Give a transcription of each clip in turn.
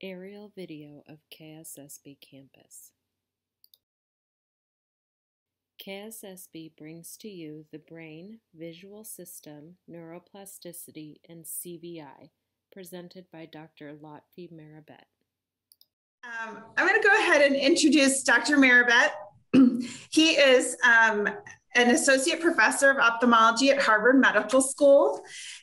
Aerial video of KSSB campus. KSSB brings to you the brain, visual system, neuroplasticity, and CVI, presented by Dr. Lotfi Merabet. Um, I'm going to go ahead and introduce Dr. Merabet. he is um, an associate professor of ophthalmology at Harvard Medical School.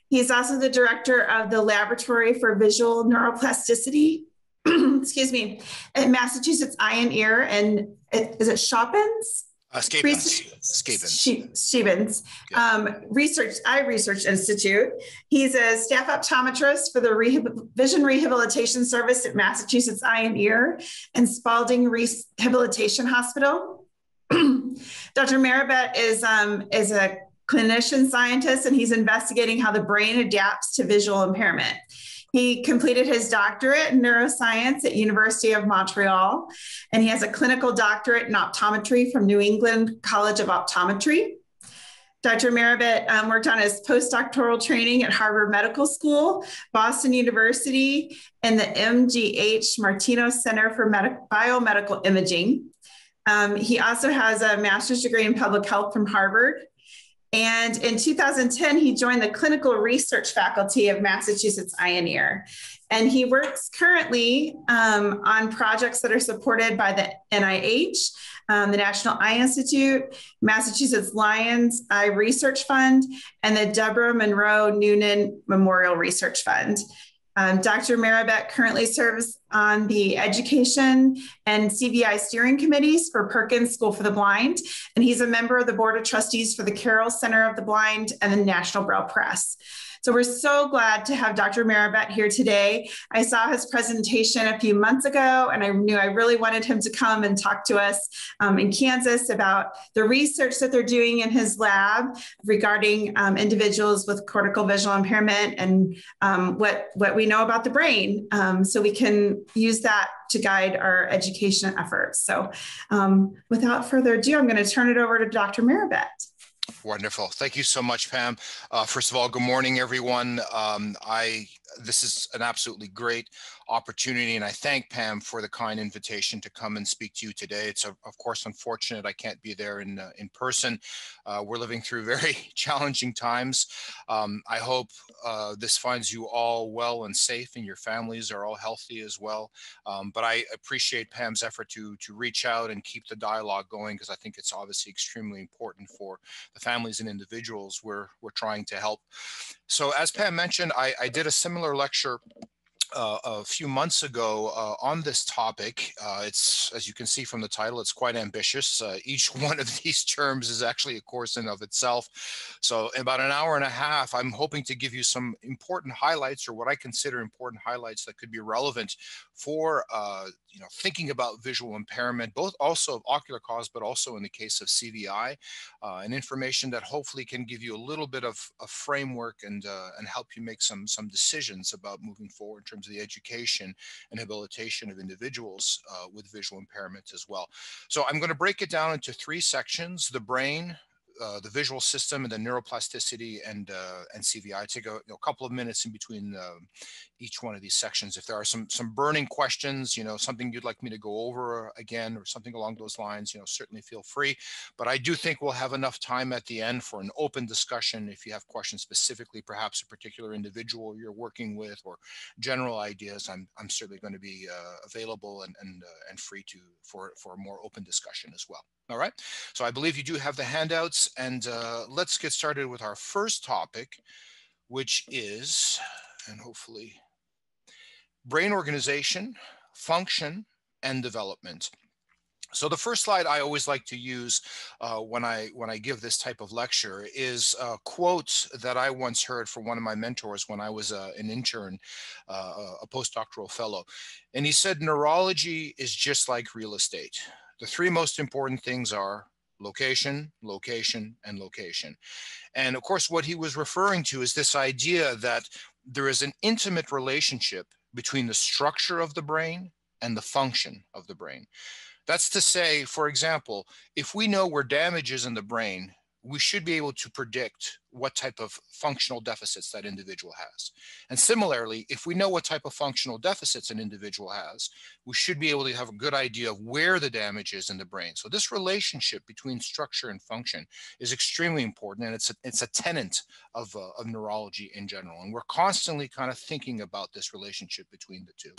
He's also the director of the Laboratory for Visual Neuroplasticity, excuse me, at Massachusetts Eye and Ear. And is it Schoppens? Uh, Skavens. Stevens. Um, research, Eye Research Institute. He's a staff optometrist for the Rehab- Vision Rehabilitation Service at Massachusetts Eye and Ear and Spaulding Rehabilitation Hospital. Dr. Merabet is, um, is a clinician scientist and he's investigating how the brain adapts to visual impairment. He completed his doctorate in neuroscience at University of Montreal, and he has a clinical doctorate in optometry from New England College of Optometry. Dr. Merabet um, worked on his postdoctoral training at Harvard Medical School, Boston University, and the MGH Martino Center for Medi- Biomedical Imaging. Um, he also has a master's degree in public health from Harvard and in 2010, he joined the clinical research faculty of Massachusetts Ear. And he works currently um, on projects that are supported by the NIH, um, the National Eye Institute, Massachusetts Lions Eye Research Fund, and the Deborah Munroe Noonan Memorial Research Fund. Um, Dr. Merabet currently serves on the education and CVI steering committees for Perkins School for the Blind, and he's a member of the board of trustees for the Carroll Center of the Blind and the National Braille Press. So we're so glad to have Dr. Merabet here today. I saw his presentation a few months ago, and I knew I really wanted him to come and talk to us um, in Kansas about the research that they're doing in his lab regarding um, individuals with cortical visual impairment and um, what, what we know about the brain. Um, so we can use that to guide our education efforts. So um, without further ado, I'm going to turn it over to Dr. Merabet. Wonderful. Thank you so much, Pam. Uh, first of all, good morning, everyone. Um, I this is an absolutely great opportunity, and I thank Pam for the kind invitation to come and speak to you today. It's of course unfortunate I can't be there in uh, in person. Uh, we're living through very challenging times. Um, I hope uh, this finds you all well and safe, and your families are all healthy as well. Um, but I appreciate Pam's effort to to reach out and keep the dialogue going because I think it's obviously extremely important for the families and individuals we're we're trying to help. So as Pam mentioned, I, I did a similar lecture uh, a few months ago uh, on this topic. Uh, it's, as you can see from the title, it's quite ambitious. Uh, each one of these terms is actually a course in of itself. So in about an hour and a half, I'm hoping to give you some important highlights or what I consider important highlights that could be relevant for uh, you know thinking about visual impairment, both also of ocular cause, but also in the case of CVI, uh, and information that hopefully can give you a little bit of a framework and and help you make some some decisions about moving forward in terms terms of the education and habilitation of individuals uh, with visual impairments as well. So I'm going to break it down into three sections, the brain, uh, the visual system and the neuroplasticity and uh, and CVI. Take a you know, couple of minutes in between uh, each one of these sections. If there are some some burning questions, you know, something you'd like me to go over again or something along those lines, you know, certainly feel free. But I do think we'll have enough time at the end for an open discussion. If you have questions specifically, perhaps a particular individual you're working with or general ideas, I'm I'm certainly going to be uh, available and and uh, and free to for for a more open discussion as well. All right. So I believe you do have the handouts and uh, let's get started with our first topic, which is, and hopefully, brain organization, function, and development. So the first slide I always like to use uh, when I when I give this type of lecture is a quote that I once heard from one of my mentors when I was uh, an intern, uh, a postdoctoral fellow, and he said neurology is just like real estate. The three most important things are location, location, and location. And of course, what he was referring to is this idea that there is an intimate relationship between the structure of the brain and the function of the brain. That's to say, for example, if we know where damage is in the brain, we should be able to predict what type of functional deficits that individual has. And similarly, if we know what type of functional deficits an individual has, we should be able to have a good idea of where the damage is in the brain. So this relationship between structure and function is extremely important, and it's a, it's a tenet of, uh, of neurology in general. And we're constantly kind of thinking about this relationship between the two.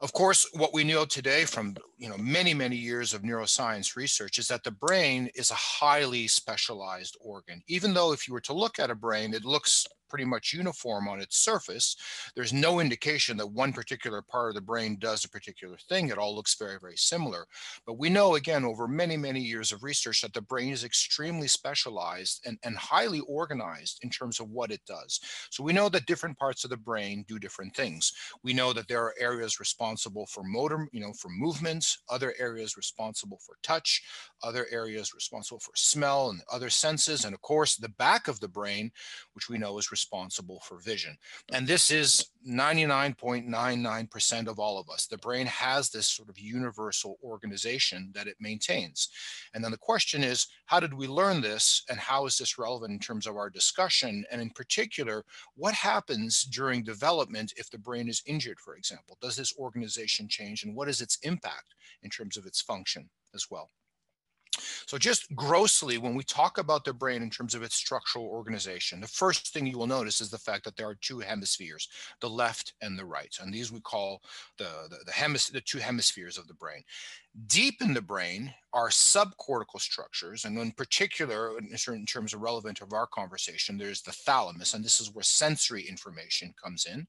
Of course, what we know today from you know many many years of neuroscience research is that the brain is a highly specialized organ. Even though if you were to look at a brain, it looks pretty much uniform on its surface. There's no indication that one particular part of the brain does a particular thing. It all looks very, very similar. But we know, again, over many, many years of research that the brain is extremely specialized and, and highly organized in terms of what it does. So we know that different parts of the brain do different things. We know that there are areas responsible for motor, you know, for movements, other areas responsible for touch, other areas responsible for smell and other senses. And of course, the back of the brain, which we know is responsible for vision. And this is 99.99% of all of us. The brain has this sort of universal organization that it maintains. And then the question is, how did we learn this? And how is this relevant in terms of our discussion? And in particular, what happens during development if the brain is injured, for example? Does this organization change? And what is its impact in terms of its function as well? So just grossly, when we talk about the brain in terms of its structural organization, the first thing you will notice is the fact that there are two hemispheres, the left and the right. And these we call the, the, the, hemis the two hemispheres of the brain. Deep in the brain are subcortical structures. And in particular, in terms of relevant of our conversation, there's the thalamus. And this is where sensory information comes in.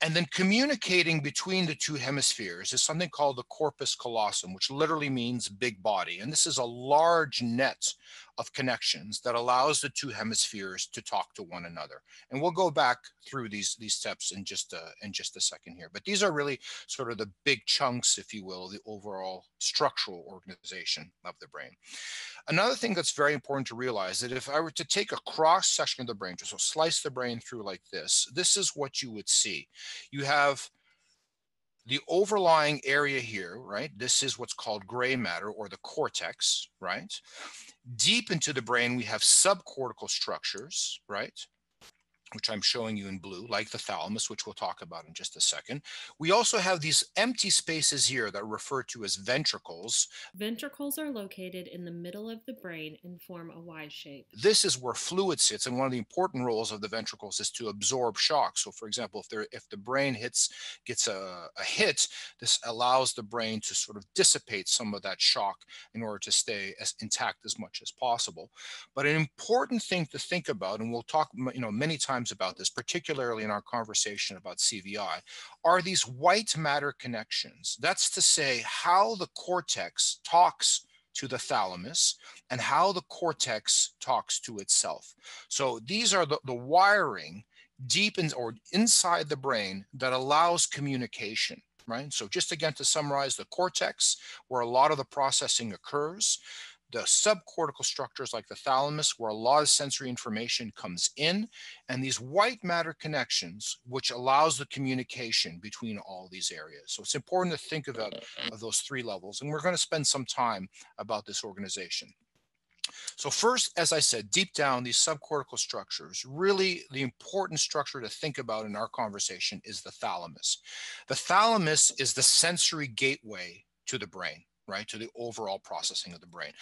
And then communicating between the two hemispheres is something called the corpus callosum, which literally means big body. And this is a large net of connections that allows the two hemispheres to talk to one another. And we'll go back through these, these steps in just, a, in just a second here. But these are really sort of the big chunks, if you will, the overall structural organization of the brain. Another thing that's very important to realize that if I were to take a cross section of the brain, just so slice the brain through like this, this is what you would see. You have the overlying area here, right? This is what's called gray matter or the cortex, right? Deep into the brain, we have subcortical structures, right? Which I'm showing you in blue, like the thalamus, which we'll talk about in just a second. We also have these empty spaces here that are referred to as ventricles. Ventricles are located in the middle of the brain and form a Y shape. This is where fluid sits, and one of the important roles of the ventricles is to absorb shock. So, for example, if there if the brain hits gets a, a hit, this allows the brain to sort of dissipate some of that shock in order to stay as intact as much as possible. But an important thing to think about, and we'll talk you know many times times about this, particularly in our conversation about CVI, are these white matter connections. That's to say, how the cortex talks to the thalamus and how the cortex talks to itself. So these are the, the wiring deep in or inside the brain that allows communication right? So just again to summarize the cortex, where a lot of the processing occurs, the subcortical structures like the thalamus, where a lot of sensory information comes in, and these white matter connections, which allows the communication between all these areas. So it's important to think about uh, mm-hmm. of those three levels, and we're going to spend some time about this organization. So first, as I said, deep down, these subcortical structures, really the important structure to think about in our conversation is the thalamus. The thalamus is the sensory gateway to the brain right, to the overall processing of the brain.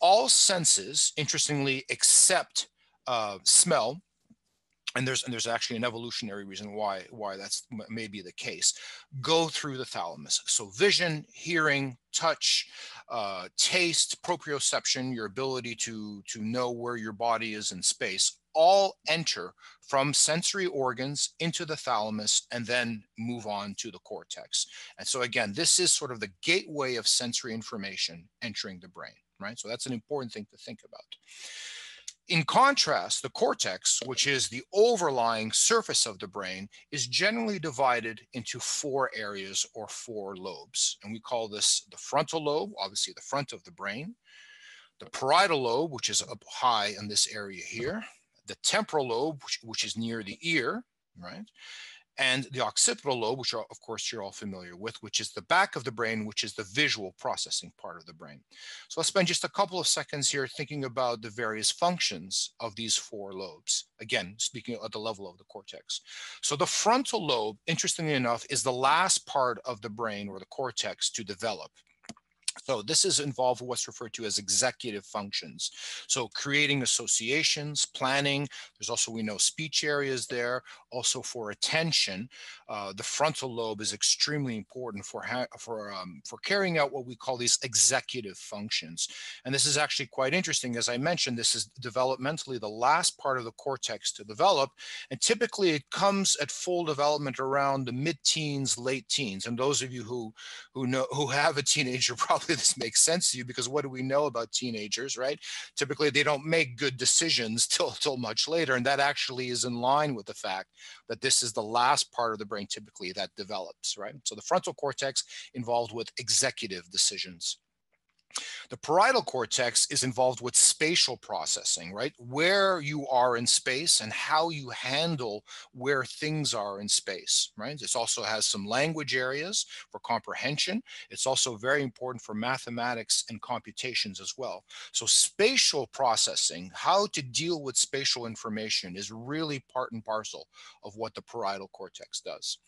All senses, interestingly, except uh, smell, and there's and there's actually an evolutionary reason why why that's may be the case go through the thalamus so vision hearing touch uh, taste proprioception your ability to to know where your body is in space all enter from sensory organs into the thalamus and then move on to the cortex. And so again, this is sort of the gateway of sensory information entering the brain, right? So that's an important thing to think about. In contrast, the cortex, which is the overlying surface of the brain, is generally divided into four areas or four lobes. And we call this the frontal lobe, obviously the front of the brain, the parietal lobe, which is up high in this area here, the temporal lobe, which, which is near the ear, right? and the occipital lobe, which are, of course you're all familiar with, which is the back of the brain, which is the visual processing part of the brain. So I'll spend just a couple of seconds here thinking about the various functions of these four lobes. Again, speaking at the level of the cortex. So the frontal lobe, interestingly enough, is the last part of the brain or the cortex to develop. So this is involved what's referred to as executive functions. So creating associations, planning, there's also, we know, speech areas there, also for attention. Uh, the frontal lobe is extremely important for, for, um, for carrying out what we call these executive functions. And this is actually quite interesting. As I mentioned, this is developmentally the last part of the cortex to develop. And typically it comes at full development around the mid-teens, late teens. And those of you who, who know, who have a teenager probably hopefully this makes sense to you because what do we know about teenagers, right? Typically, they don't make good decisions till, till much later. And that actually is in line with the fact that this is the last part of the brain typically that develops, right? So the frontal cortex involved with executive decisions. The parietal cortex is involved with spatial processing, right? Where you are in space and how you handle where things are in space, right? This also has some language areas for comprehension. It's also very important for mathematics and computations as well. So spatial processing, how to deal with spatial information is really part and parcel of what the parietal cortex does.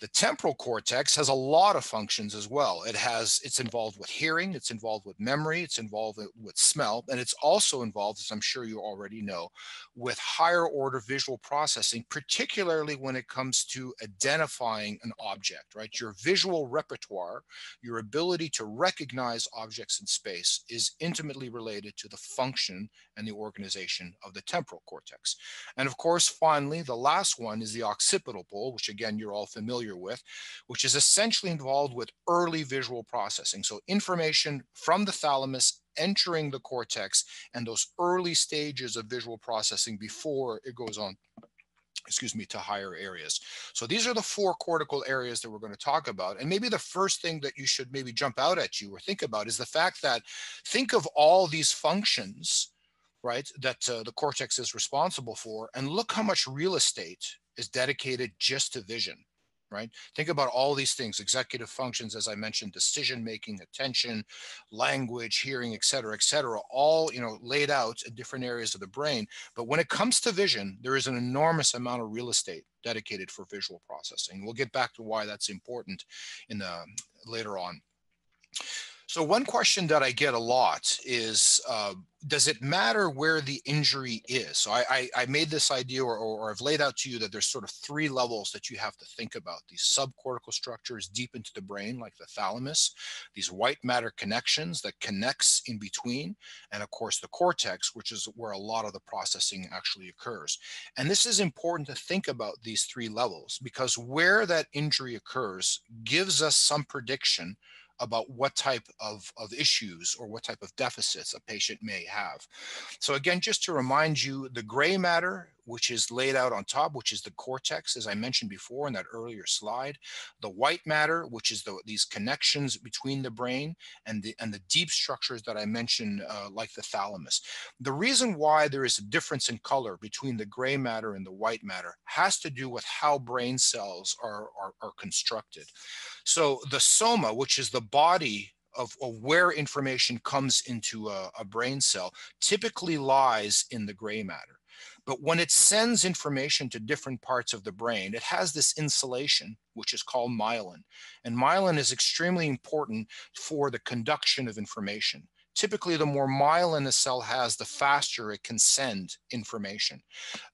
The temporal cortex has a lot of functions as well. It has, it's involved with hearing, it's involved with memory, it's involved with smell, and it's also involved, as I'm sure you already know, with higher order visual processing, particularly when it comes to identifying an object, right? Your visual repertoire, your ability to recognize objects in space is intimately related to the function and the organization of the temporal cortex. And of course, finally, the last one is the occipital pole, which again, you're all familiar with, which is essentially involved with early visual processing. So information from the thalamus entering the cortex and those early stages of visual processing before it goes on excuse me, to higher areas. So these are the four cortical areas that we're going to talk about. And maybe the first thing that you should maybe jump out at you or think about is the fact that think of all these functions, right, that uh, the cortex is responsible for, and look how much real estate is dedicated just to vision right? Think about all these things, executive functions, as I mentioned, decision making, attention, language, hearing, et cetera, et cetera, all you know laid out in different areas of the brain. But when it comes to vision, there is an enormous amount of real estate dedicated for visual processing. We'll get back to why that's important in the later on. So one question that I get a lot is, uh, does it matter where the injury is? So I, I, I made this idea or, or, I've laid out to you that there's sort of three levels that you have to think about. These subcortical structures deep into the brain, like the thalamus, these white matter connections that connects in between, and of course the cortex, which is where a lot of the processing actually occurs. And this is important to think about these three levels because where that injury occurs gives us some prediction about what type of, of issues or what type of deficits a patient may have. So again, just to remind you, the gray matter which is laid out on top, which is the cortex, as I mentioned before in that earlier slide, the white matter, which is the, these connections between the brain and the, and the deep structures that I mentioned, uh, like the thalamus. The reason why there is a difference in color between the gray matter and the white matter has to do with how brain cells are, are, are constructed. So the soma, which is the body of, of, where information comes into a, a, brain cell typically lies in the gray matter. But when it sends information to different parts of the brain, it has this insulation, which is called myelin. And myelin is extremely important for the conduction of information. Typically, the more myelin a cell has, the faster it can send information.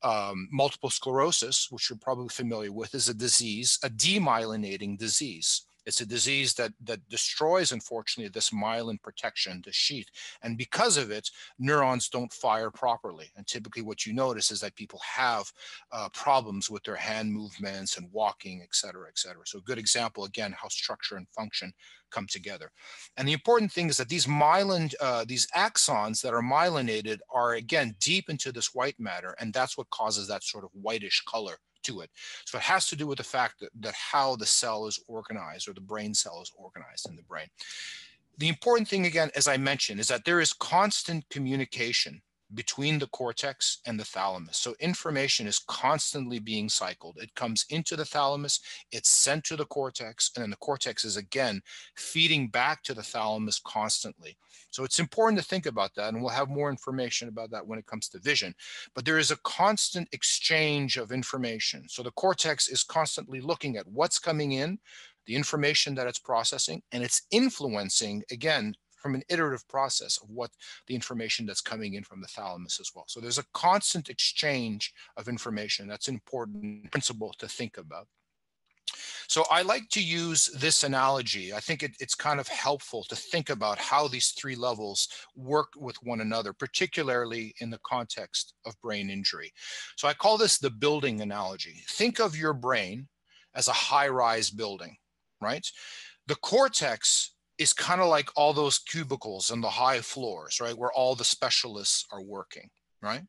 Um, multiple sclerosis, which you're probably familiar with, is a disease, a demyelinating disease. It's a disease that, that destroys, unfortunately, this myelin protection, the sheath. And because of it, neurons don't fire properly. And typically what you notice is that people have uh, problems with their hand movements and walking, et cetera, et cetera. So a good example, again, how structure and function come together. And the important thing is that these myelin, uh, these axons that are myelinated are, again, deep into this white matter. And that's what causes that sort of whitish color to it. So it has to do with the fact that, that how the cell is organized or the brain cell is organized in the brain. The important thing, again, as I mentioned, is that there is constant communication between the cortex and the thalamus. So information is constantly being cycled. It comes into the thalamus, it's sent to the cortex, and then the cortex is again feeding back to the thalamus constantly. So it's important to think about that, and we'll have more information about that when it comes to vision. But there is a constant exchange of information. So the cortex is constantly looking at what's coming in, the information that it's processing, and it's influencing, again, from an iterative process of what the information that's coming in from the thalamus as well. So there's a constant exchange of information. That's an important principle to think about. So I like to use this analogy. I think it, it's kind of helpful to think about how these three levels work with one another, particularly in the context of brain injury. So I call this the building analogy. Think of your brain as a high-rise building, right? The cortex is kind of like all those cubicles and the high floors, right? Where all the specialists are working, right?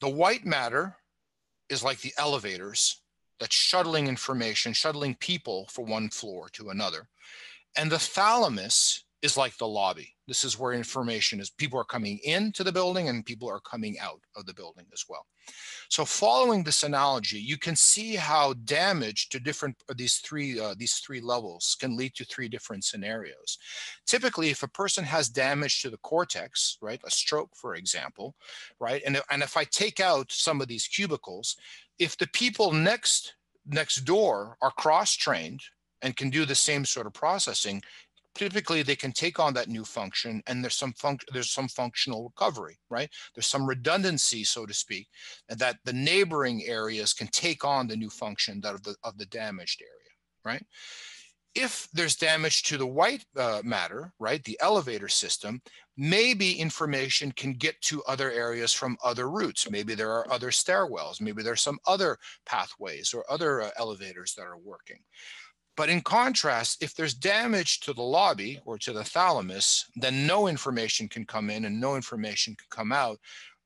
The white matter is like the elevators that's shuttling information, shuttling people from one floor to another. And the thalamus is like the lobby. This is where information is people are coming into the building and people are coming out of the building as well. So following this analogy, you can see how damage to different uh, these three uh, these three levels can lead to three different scenarios. Typically, if a person has damage to the cortex, right, a stroke, for example, right, and, and if I take out some of these cubicles, if the people next next door are cross-trained and can do the same sort of processing, typically they can take on that new function and there's some func there's some functional recovery right? There's some redundancy so to speak and that the neighboring areas can take on the new function that of the of the damaged area right? If there's damage to the white uh, matter right the elevator system maybe information can get to other areas from other routes. Maybe there are other stairwells. Maybe there's some other pathways or other uh, elevators that are working but in contrast, if there's damage to the lobby or to the thalamus, then no information can come in and no information can come out.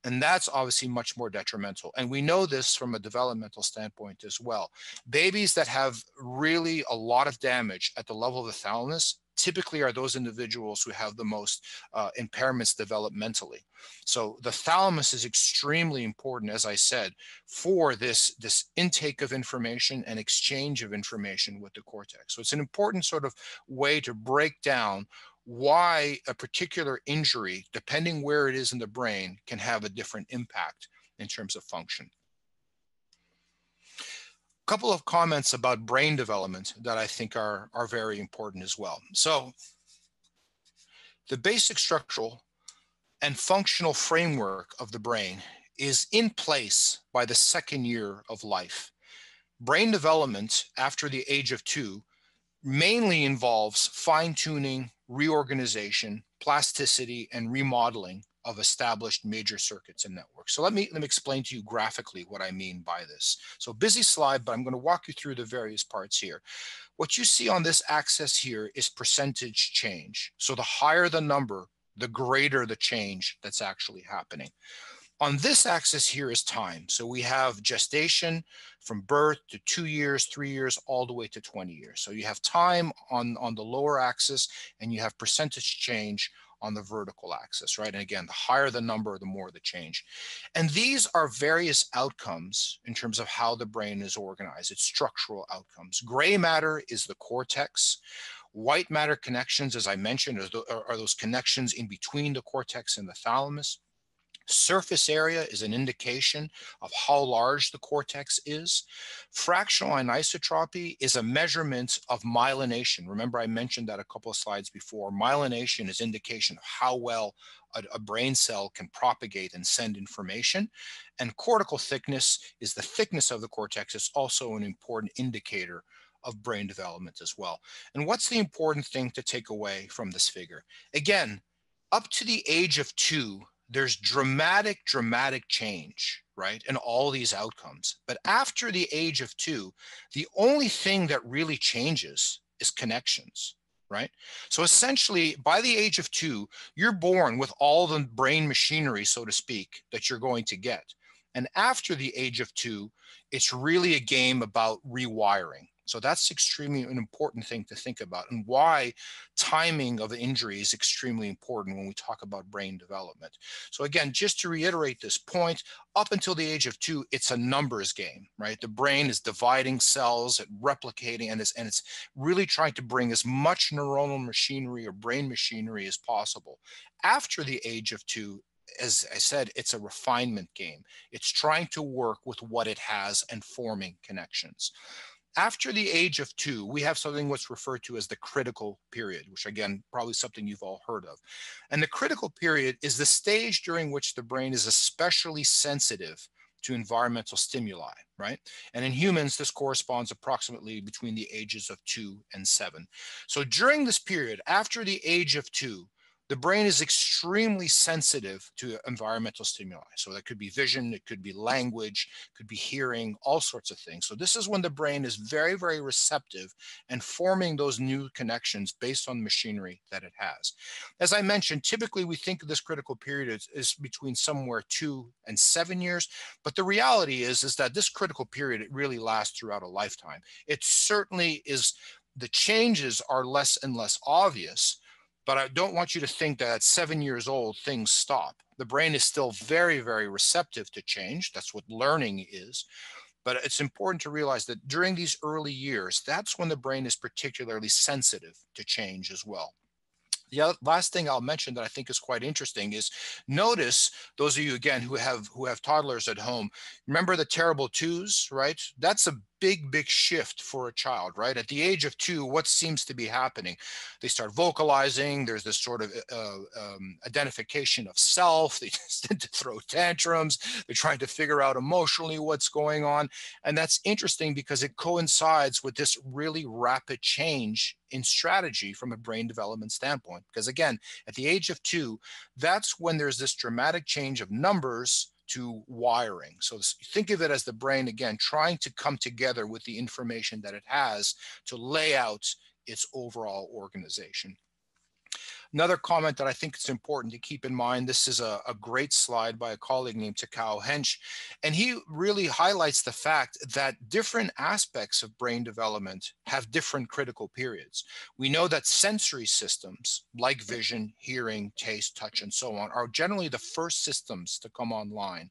And that's obviously much more detrimental. And we know this from a developmental standpoint as well. Babies that have really a lot of damage at the level of the thalamus typically are those individuals who have the most uh, impairments developmentally. So the thalamus is extremely important, as I said, for this, this intake of information and exchange of information with the cortex. So it's an important sort of way to break down why a particular injury, depending where it is in the brain, can have a different impact in terms of function couple of comments about brain development that I think are, are very important as well. So the basic structural and functional framework of the brain is in place by the second year of life. Brain development after the age of two mainly involves fine tuning, reorganization, plasticity, and remodeling of established major circuits and networks. So let me, let me explain to you graphically what I mean by this. So busy slide, but I'm going to walk you through the various parts here. What you see on this axis here is percentage change. So the higher the number, the greater the change that's actually happening. On this axis here is time. So we have gestation from birth to two years, three years, all the way to 20 years. So you have time on, on the lower axis and you have percentage change on the vertical axis, right? And again, the higher the number, the more the change. And these are various outcomes in terms of how the brain is organized. It's structural outcomes. Gray matter is the cortex. White matter connections, as I mentioned, are, those connections in between the cortex and the thalamus. Surface area is an indication of how large the cortex is. Fractional anisotropy is a measurement of myelination. Remember, I mentioned that a couple of slides before. Myelination is indication of how well a, a brain cell can propagate and send information. And cortical thickness is the thickness of the cortex. It's also an important indicator of brain development as well. And what's the important thing to take away from this figure? Again, up to the age of two, there's dramatic, dramatic change, right, in all these outcomes. But after the age of two, the only thing that really changes is connections, right? So essentially, by the age of two, you're born with all the brain machinery, so to speak, that you're going to get. And after the age of two, it's really a game about rewiring, So that's extremely an important thing to think about and why timing of injury is extremely important when we talk about brain development. So again, just to reiterate this point, up until the age of two, it's a numbers game, right? The brain is dividing cells and replicating and it's, and it's really trying to bring as much neuronal machinery or brain machinery as possible. After the age of two, as I said, it's a refinement game. It's trying to work with what it has and forming connections. After the age of two, we have something what's referred to as the critical period, which again, probably something you've all heard of. And the critical period is the stage during which the brain is especially sensitive to environmental stimuli, right? And in humans, this corresponds approximately between the ages of two and seven. So during this period, after the age of two, the brain is extremely sensitive to environmental stimuli. So that could be vision, it could be language, could be hearing, all sorts of things. So this is when the brain is very, very receptive and forming those new connections based on machinery that it has. As I mentioned, typically we think of this critical period is, is between somewhere two and seven years, but the reality is, is that this critical period, it really lasts throughout a lifetime. It certainly is, the changes are less and less obvious, but I don't want you to think that at seven years old, things stop. The brain is still very, very receptive to change. That's what learning is. But it's important to realize that during these early years, that's when the brain is particularly sensitive to change as well. The last thing I'll mention that I think is quite interesting is notice those of you again who have who have toddlers at home. Remember the terrible twos, right? That's a big, big shift for a child, right? At the age of two, what seems to be happening? They start vocalizing. There's this sort of uh, um, identification of self. They tend to throw tantrums. They're trying to figure out emotionally what's going on. And that's interesting because it coincides with this really rapid change in strategy from a brain development standpoint. Because again, at the age of two, that's when there's this dramatic change of numbers to wiring. So think of it as the brain, again, trying to come together with the information that it has to lay out its overall organization. Another comment that I think it's important to keep in mind, this is a, a great slide by a colleague named Takao Hensch, and he really highlights the fact that different aspects of brain development have different critical periods. We know that sensory systems like vision, hearing, taste, touch, and so on are generally the first systems to come online.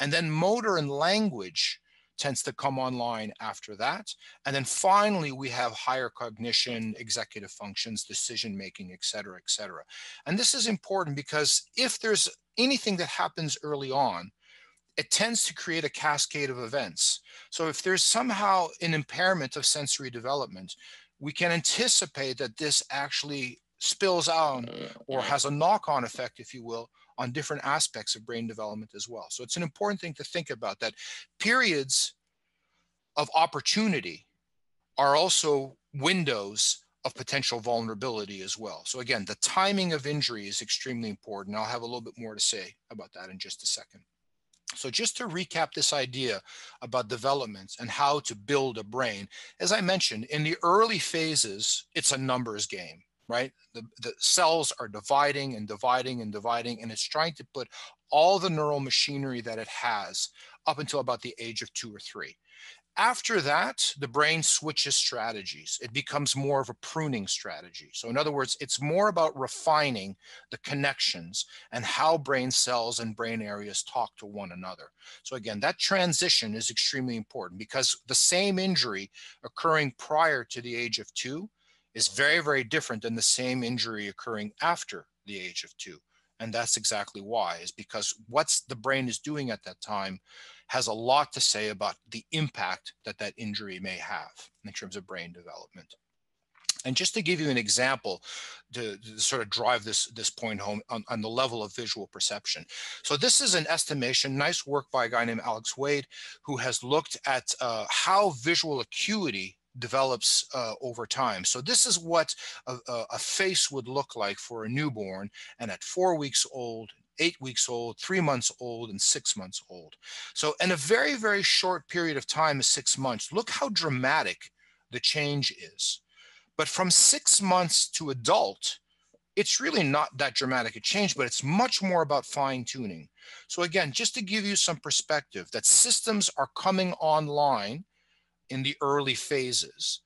And then motor and language tends to come online after that. And then finally, we have higher cognition, executive functions, decision making, et cetera, et cetera. And this is important because if there's anything that happens early on, it tends to create a cascade of events. So if there's somehow an impairment of sensory development, we can anticipate that this actually spills out mm, or has a knock-on effect, if you will, on different aspects of brain development as well. So it's an important thing to think about that periods of opportunity are also windows of potential vulnerability as well. So again, the timing of injury is extremely important. I'll have a little bit more to say about that in just a second. So just to recap this idea about development and how to build a brain, as I mentioned, in the early phases, it's a numbers game right? The, the cells are dividing and dividing and dividing, and it's trying to put all the neural machinery that it has up until about the age of two or three. After that, the brain switches strategies. It becomes more of a pruning strategy. So, in other words, it's more about refining the connections and how brain cells and brain areas talk to one another. So, again, that transition is extremely important because the same injury occurring prior to the age of two is very, very different than the same injury occurring after the age of two. And that's exactly why, is because what's the brain is doing at that time has a lot to say about the impact that that injury may have in terms of brain development. And just to give you an example to, to, sort of drive this, this point home on, on, the level of visual perception. So this is an estimation, nice work by a guy named Alex Wade, who has looked at uh, how visual acuity develops uh, over time. So this is what a, a, face would look like for a newborn and at four weeks old, eight weeks old, three months old, and six months old. So in a very, very short period of time is six months. Look how dramatic the change is. But from six months to adult, it's really not that dramatic a change, but it's much more about fine tuning. So again, just to give you some perspective that systems are coming online in the early phases.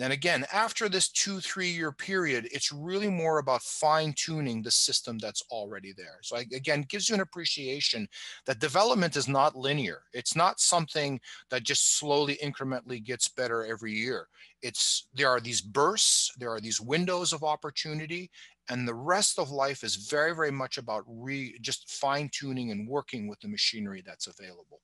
Then again, after this two, three year period, it's really more about fine tuning the system that's already there. So I, again, gives you an appreciation that development is not linear. It's not something that just slowly incrementally gets better every year. It's there are these bursts, there are these windows of opportunity, and the rest of life is very, very much about re just fine tuning and working with the machinery that's available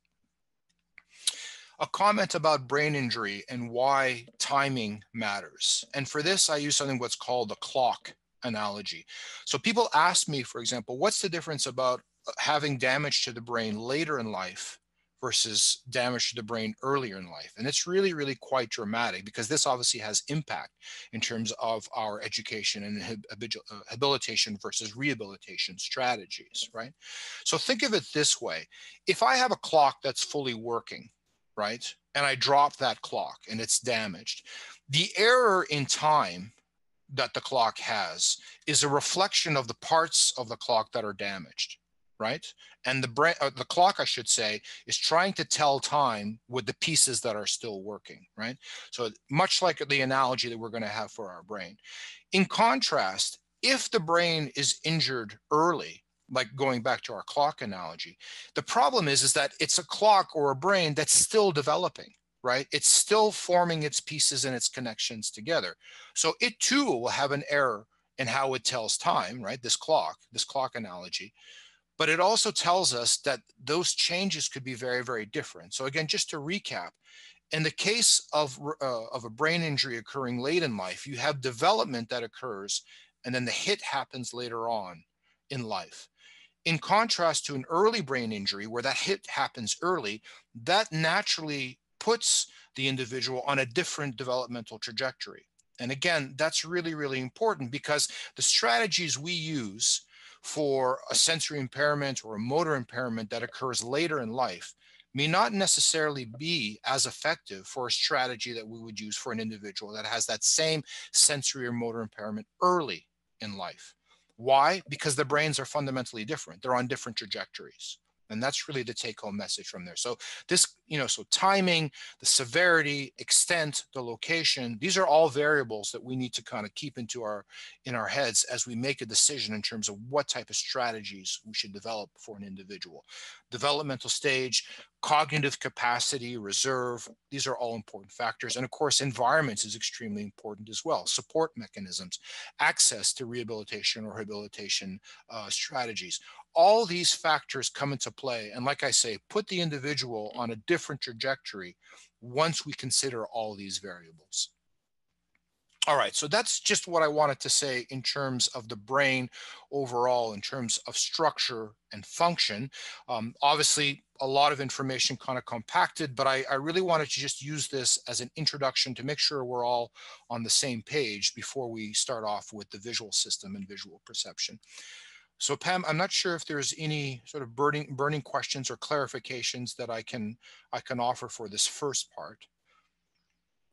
a comment about brain injury and why timing matters. And for this, I use something what's called the clock analogy. So people ask me, for example, what's the difference about uh, having damage to the brain later in life versus damage to the brain earlier in life. And it's really, really quite dramatic because this obviously has impact in terms of our education and uh, habilitation versus rehabilitation strategies, right? So think of it this way. If I have a clock that's fully working, right? And I drop that clock and it's damaged. The error in time that the clock has is a reflection of the parts of the clock that are damaged, right? And the brain, uh, the clock, I should say, is trying to tell time with the pieces that are still working, right? So much like the analogy that we're going to have for our brain. In contrast, if the brain is injured early, like going back to our clock analogy the problem is is that it's a clock or a brain that's still developing right? It's still forming its pieces and its connections together. So it too will have an error in how it tells time right? This clock this clock analogy. But it also tells us that those changes could be very very different. So again just to recap in the case of, uh, of a brain injury occurring late in life you have development that occurs and then the hit happens later on in life in contrast to an early brain injury where that hit happens early, that naturally puts the individual on a different developmental trajectory. And again, that's really, really important because the strategies we use for a sensory impairment or a motor impairment that occurs later in life may not necessarily be as effective for a strategy that we would use for an individual that has that same sensory or motor impairment early in life. Why? Because the brains are fundamentally different. They're on different trajectories. And that's really the take home message from there. So this, you know, so timing, the severity, extent, the location, these are all variables that we need to kind of keep into our, in our heads as we make a decision in terms of what type of strategies we should develop for an individual. Developmental stage, cognitive capacity, reserve, these are all important factors. And of course, environments is extremely important as well. Support mechanisms, access to rehabilitation or rehabilitation uh, strategies. All these factors come into play. And like I say, put the individual on a different trajectory once we consider all these variables. All right, so that's just what I wanted to say in terms of the brain overall, in terms of structure and function. Um, obviously, a lot of information kind of compacted, but I, I, really wanted to just use this as an introduction to make sure we're all on the same page before we start off with the visual system and visual perception. So Pam, I'm not sure if there's any sort of burning burning questions or clarifications that I can I can offer for this first part.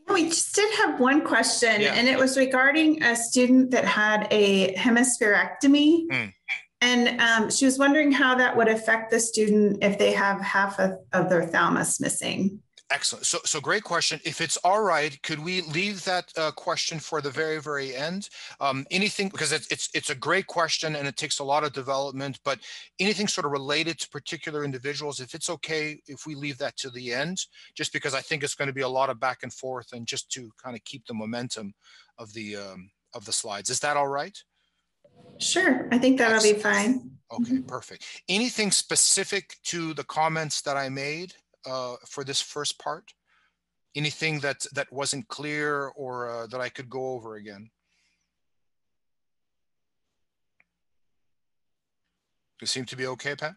We just did have one question, yeah. and it was regarding a student that had a hemispherectomy. Mm. And um, she was wondering how that would affect the student if they have half of, of their thalamus missing. Excellent. So, so great question. If it's all right, could we leave that uh, question for the very, very end? Um, anything because it's, it's it's a great question and it takes a lot of development. But anything sort of related to particular individuals, if it's okay, if we leave that to the end, just because I think it's going to be a lot of back and forth, and just to kind of keep the momentum of the um, of the slides. Is that all right? Sure, I think that'll Excellent. be fine. Okay, mm -hmm. perfect. Anything specific to the comments that I made? Uh, for this first part? Anything that that wasn't clear or uh, that I could go over again? You seem to be okay, Pat?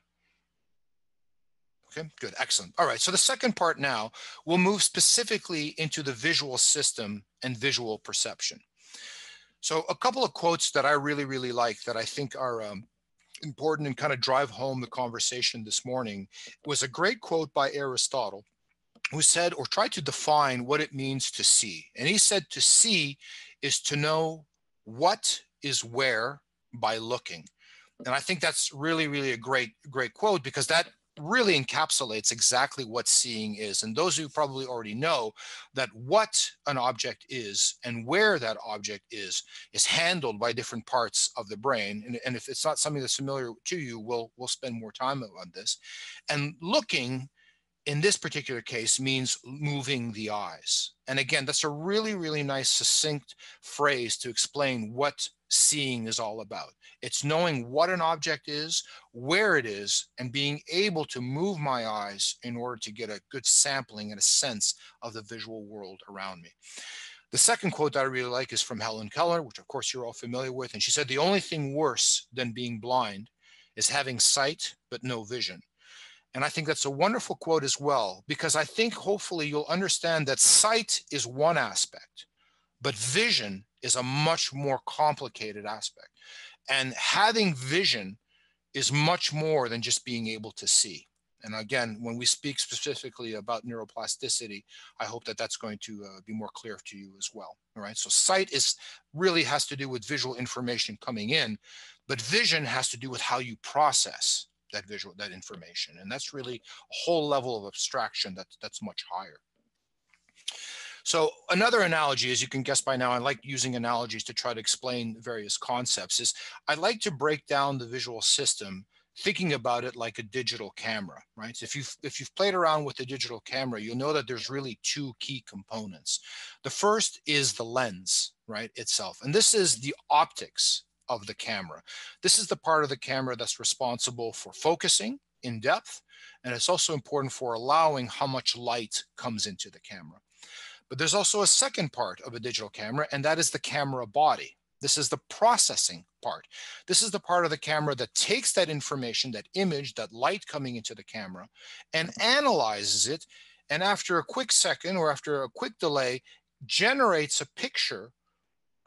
Okay, good, excellent. All right, so the second part now, we'll move specifically into the visual system and visual perception. So a couple of quotes that I really, really like that I think are um, important and kind of drive home the conversation this morning was a great quote by Aristotle who said or tried to define what it means to see. And he said to see is to know what is where by looking. And I think that's really, really a great, great quote because that really encapsulates exactly what seeing is. And those who probably already know that what an object is and where that object is is handled by different parts of the brain. And, and if it's not something that's familiar to you, we'll we'll spend more time on this. And looking in this particular case means moving the eyes. And again, that's a really, really nice succinct phrase to explain what seeing is all about. It's knowing what an object is, where it is, and being able to move my eyes in order to get a good sampling and a sense of the visual world around me. The second quote that I really like is from Helen Keller, which of course you're all familiar with. And she said, the only thing worse than being blind is having sight, but no vision. And I think that's a wonderful quote as well, because I think hopefully you'll understand that sight is one aspect, but vision is a much more complicated aspect. And having vision is much more than just being able to see. And again, when we speak specifically about neuroplasticity, I hope that that's going to uh, be more clear to you as well. All right. So sight is really has to do with visual information coming in, but vision has to do with how you process that visual that information and that's really a whole level of abstraction that's that's much higher. So another analogy as you can guess by now i like using analogies to try to explain various concepts is i like to break down the visual system thinking about it like a digital camera right? So if you've if you've played around with the digital camera you'll know that there's really two key components. The first is the lens right itself and this is the optics of the camera. This is the part of the camera that's responsible for focusing in depth, and it's also important for allowing how much light comes into the camera. But there's also a second part of a digital camera, and that is the camera body. This is the processing part. This is the part of the camera that takes that information, that image, that light coming into the camera, and analyzes it. And after a quick second or after a quick delay, generates a picture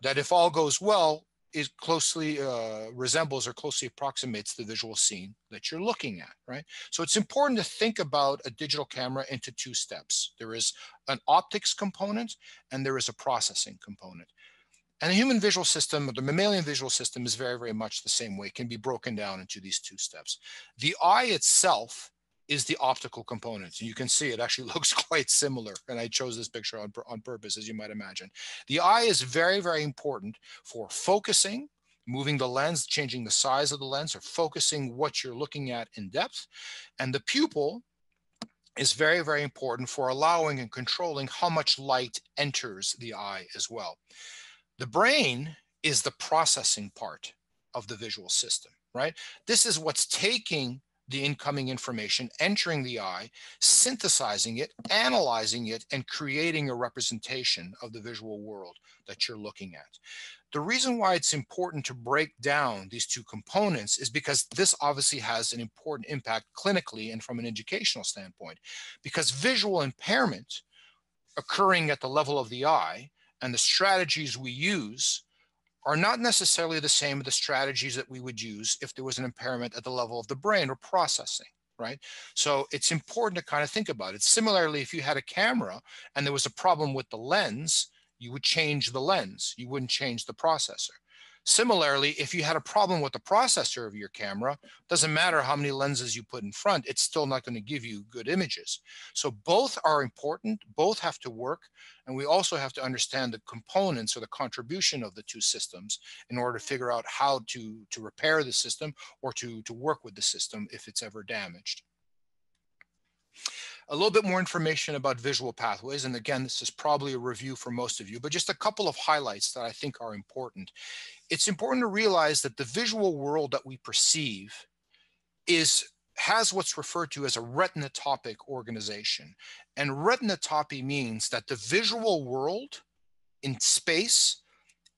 that, if all goes well, is closely uh, resembles or closely approximates the visual scene that you're looking at, right? So it's important to think about a digital camera into two steps. There is an optics component and there is a processing component. And the human visual system, or the mammalian visual system is very, very much the same way. It can be broken down into these two steps. The eye itself is the optical component. And you can see it actually looks quite similar. And I chose this picture on, on purpose, as you might imagine. The eye is very, very important for focusing, moving the lens, changing the size of the lens, or focusing what you're looking at in depth. And the pupil is very, very important for allowing and controlling how much light enters the eye as well. The brain is the processing part of the visual system, right? This is what's taking the incoming information, entering the eye, synthesizing it, analyzing it, and creating a representation of the visual world that you're looking at. The reason why it's important to break down these two components is because this obviously has an important impact clinically and from an educational standpoint, because visual impairment occurring at the level of the eye and the strategies we use are not necessarily the same as the strategies that we would use if there was an impairment at the level of the brain or processing right? So it's important to kind of think about it. Similarly, if you had a camera and there was a problem with the lens, you would change the lens. You wouldn't change the processor. Similarly, if you had a problem with the processor of your camera, doesn't matter how many lenses you put in front, it's still not going to give you good images. So both are important, both have to work, and we also have to understand the components or the contribution of the two systems in order to figure out how to, to repair the system or to, to work with the system if it's ever damaged a little bit more information about visual pathways. And again, this is probably a review for most of you, but just a couple of highlights that I think are important it's important to realize that the visual world that we perceive is has what's referred to as a retinotopic organization. And retinotopy means that the visual world in space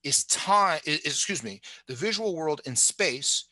is time, is, excuse me, the visual world in space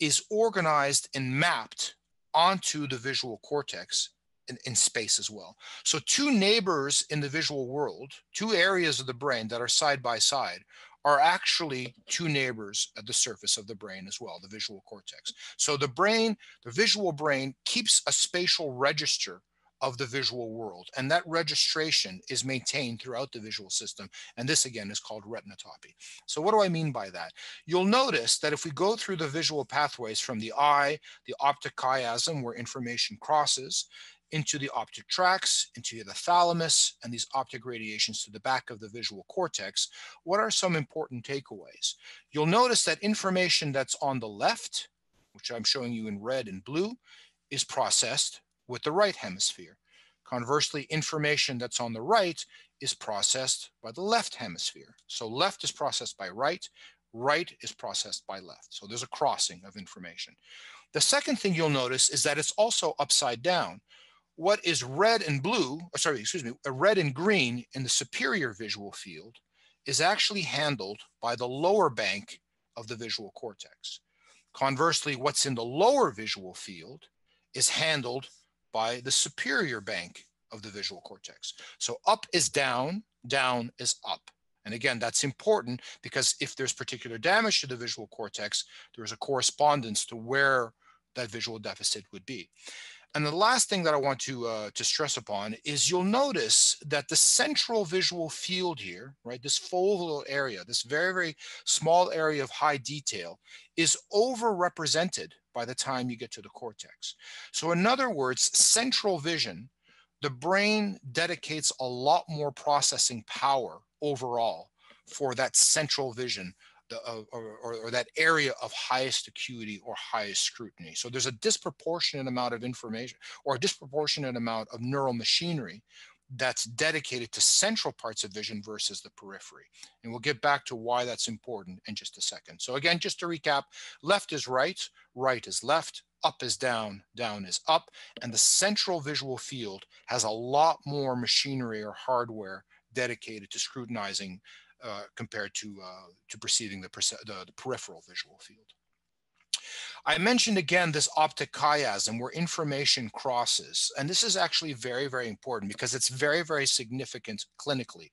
is organized and mapped onto the visual cortex in, in, space as well. So two neighbors in the visual world, two areas of the brain that are side by side are actually two neighbors at the surface of the brain as well, the visual cortex. So the brain, the visual brain keeps a spatial register of the visual world. And that registration is maintained throughout the visual system. And this again is called retinotopy. So what do I mean by that? You'll notice that if we go through the visual pathways from the eye, the optic chiasm where information crosses, into the optic tracts, into the thalamus, and these optic radiations to the back of the visual cortex, what are some important takeaways? You'll notice that information that's on the left, which I'm showing you in red and blue, is processed with the right hemisphere. Conversely, information that's on the right is processed by the left hemisphere. So left is processed by right, right is processed by left. So there's a crossing of information. The second thing you'll notice is that it's also upside down what is red and blue, sorry, excuse me, a red and green in the superior visual field is actually handled by the lower bank of the visual cortex. Conversely, what's in the lower visual field is handled by the superior bank of the visual cortex. So up is down, down is up. And again, that's important because if there's particular damage to the visual cortex, there's a correspondence to where that visual deficit would be. And the last thing that I want to, uh, to stress upon is you'll notice that the central visual field here, right, this foveal area, this very, very small area of high detail is overrepresented by the time you get to the cortex. So in other words, central vision, the brain dedicates a lot more processing power overall for that central vision uh, or, or, or, that area of highest acuity or highest scrutiny. So there's a disproportionate amount of information or a disproportionate amount of neural machinery that's dedicated to central parts of vision versus the periphery. And we'll get back to why that's important in just a second. So again, just to recap, left is right, right is left, up is down, down is up, and the central visual field has a lot more machinery or hardware dedicated to scrutinizing uh, compared to, uh, to perceiving the, the, the peripheral visual field. I mentioned again this optic chiasm where information crosses. And this is actually very, very important because it's very, very significant clinically.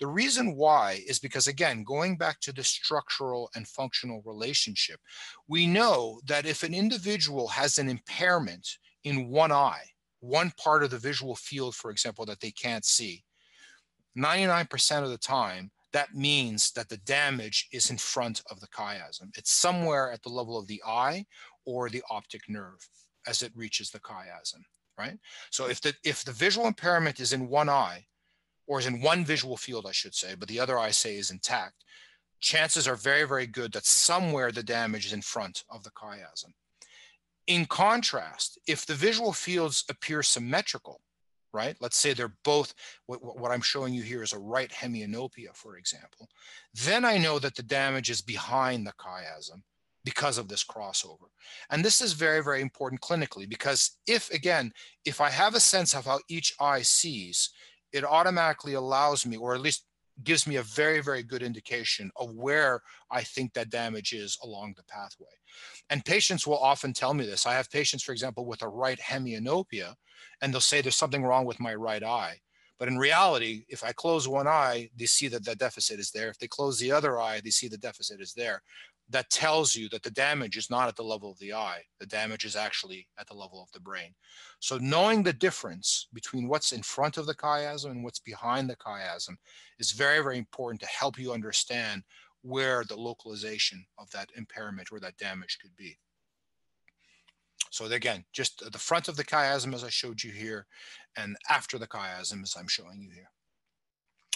The reason why is because, again, going back to the structural and functional relationship, we know that if an individual has an impairment in one eye, one part of the visual field, for example, that they can't see, 99% of the time, that means that the damage is in front of the chiasm. It's somewhere at the level of the eye or the optic nerve as it reaches the chiasm, right? So if the, if the visual impairment is in one eye, or is in one visual field, I should say, but the other eye, say, is intact, chances are very, very good that somewhere the damage is in front of the chiasm. In contrast, if the visual fields appear symmetrical, right? Let's say they're both, what, what, I'm showing you here is a right hemianopia, for example. Then I know that the damage is behind the chiasm because of this crossover. And this is very, very important clinically because if, again, if I have a sense of how each eye sees, it automatically allows me, or at least gives me a very, very good indication of where I think that damage is along the pathway. And patients will often tell me this. I have patients, for example, with a right hemianopia, and they'll say there's something wrong with my right eye. But in reality, if I close one eye, they see that the deficit is there. If they close the other eye, they see the deficit is there. That tells you that the damage is not at the level of the eye. The damage is actually at the level of the brain. So knowing the difference between what's in front of the chiasm and what's behind the chiasm is very, very important to help you understand where the localization of that impairment or that damage could be. So again, just the front of the chiasm as I showed you here, and after the chiasm as I'm showing you here.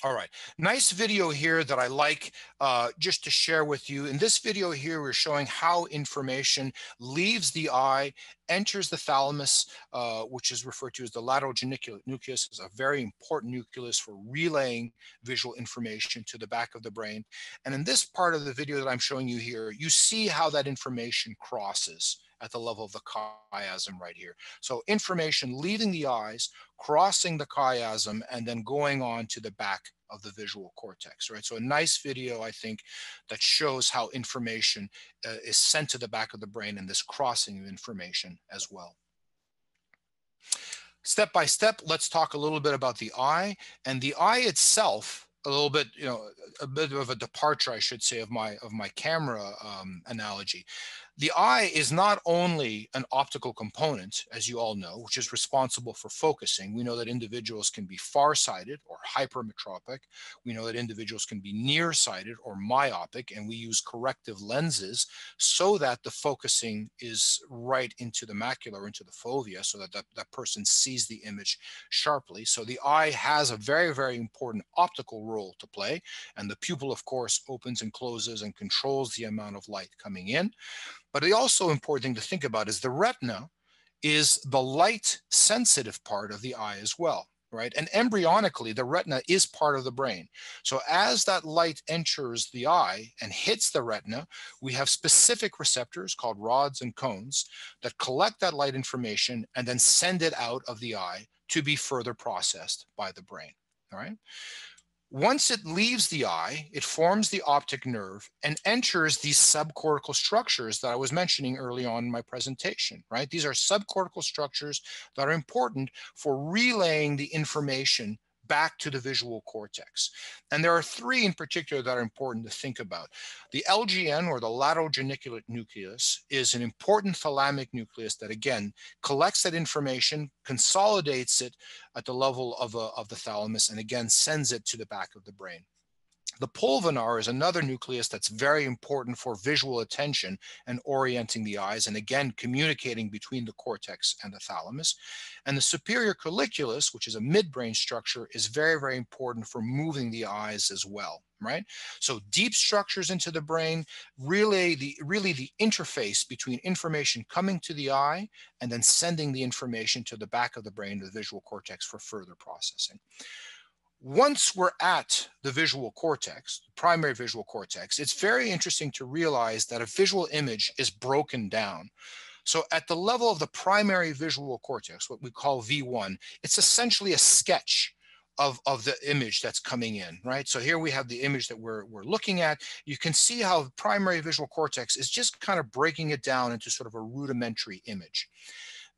All right, nice video here that I like uh, just to share with you. In this video here, we're showing how information leaves the eye, enters the thalamus, uh, which is referred to as the lateral geniculate nucleus, is a very important nucleus for relaying visual information to the back of the brain. And in this part of the video that I'm showing you here, you see how that information crosses at the level of the chiasm right here. So information leaving the eyes, crossing the chiasm, and then going on to the back of the visual cortex, right? So a nice video, I think, that shows how information uh, is sent to the back of the brain and this crossing of information as well. Step by step, let's talk a little bit about the eye. And the eye itself a little bit, you know, a bit of a departure, I should say, of my of my camera um, analogy. The eye is not only an optical component, as you all know, which is responsible for focusing. We know that individuals can be farsighted or hypermetropic. We know that individuals can be nearsighted or myopic, and we use corrective lenses so that the focusing is right into the macula, or into the fovea, so that, that that person sees the image sharply. So the eye has a very, very important optical role to play. And the pupil, of course, opens and closes and controls the amount of light coming in. But the also important thing to think about is the retina is the light sensitive part of the eye as well, right? And embryonically, the retina is part of the brain. So as that light enters the eye and hits the retina, we have specific receptors called rods and cones that collect that light information and then send it out of the eye to be further processed by the brain, all right? Once it leaves the eye, it forms the optic nerve and enters these subcortical structures that I was mentioning early on in my presentation, right? These are subcortical structures that are important for relaying the information back to the visual cortex. And there are three in particular that are important to think about. The LGN or the lateral geniculate nucleus is an important thalamic nucleus that again collects that information, consolidates it at the level of, a, of the thalamus, and again sends it to the back of the brain. The pulvinar is another nucleus that's very important for visual attention and orienting the eyes, and again, communicating between the cortex and the thalamus. And the superior colliculus, which is a midbrain structure, is very, very important for moving the eyes as well right so deep structures into the brain really the really the interface between information coming to the eye and then sending the information to the back of the brain the visual cortex for further processing once we're at the visual cortex, the primary visual cortex, it's very interesting to realize that a visual image is broken down. So at the level of the primary visual cortex, what we call V1, it's essentially a sketch of, of the image that's coming in, right? So here we have the image that we're, we're looking at. You can see how the primary visual cortex is just kind of breaking it down into sort of a rudimentary image.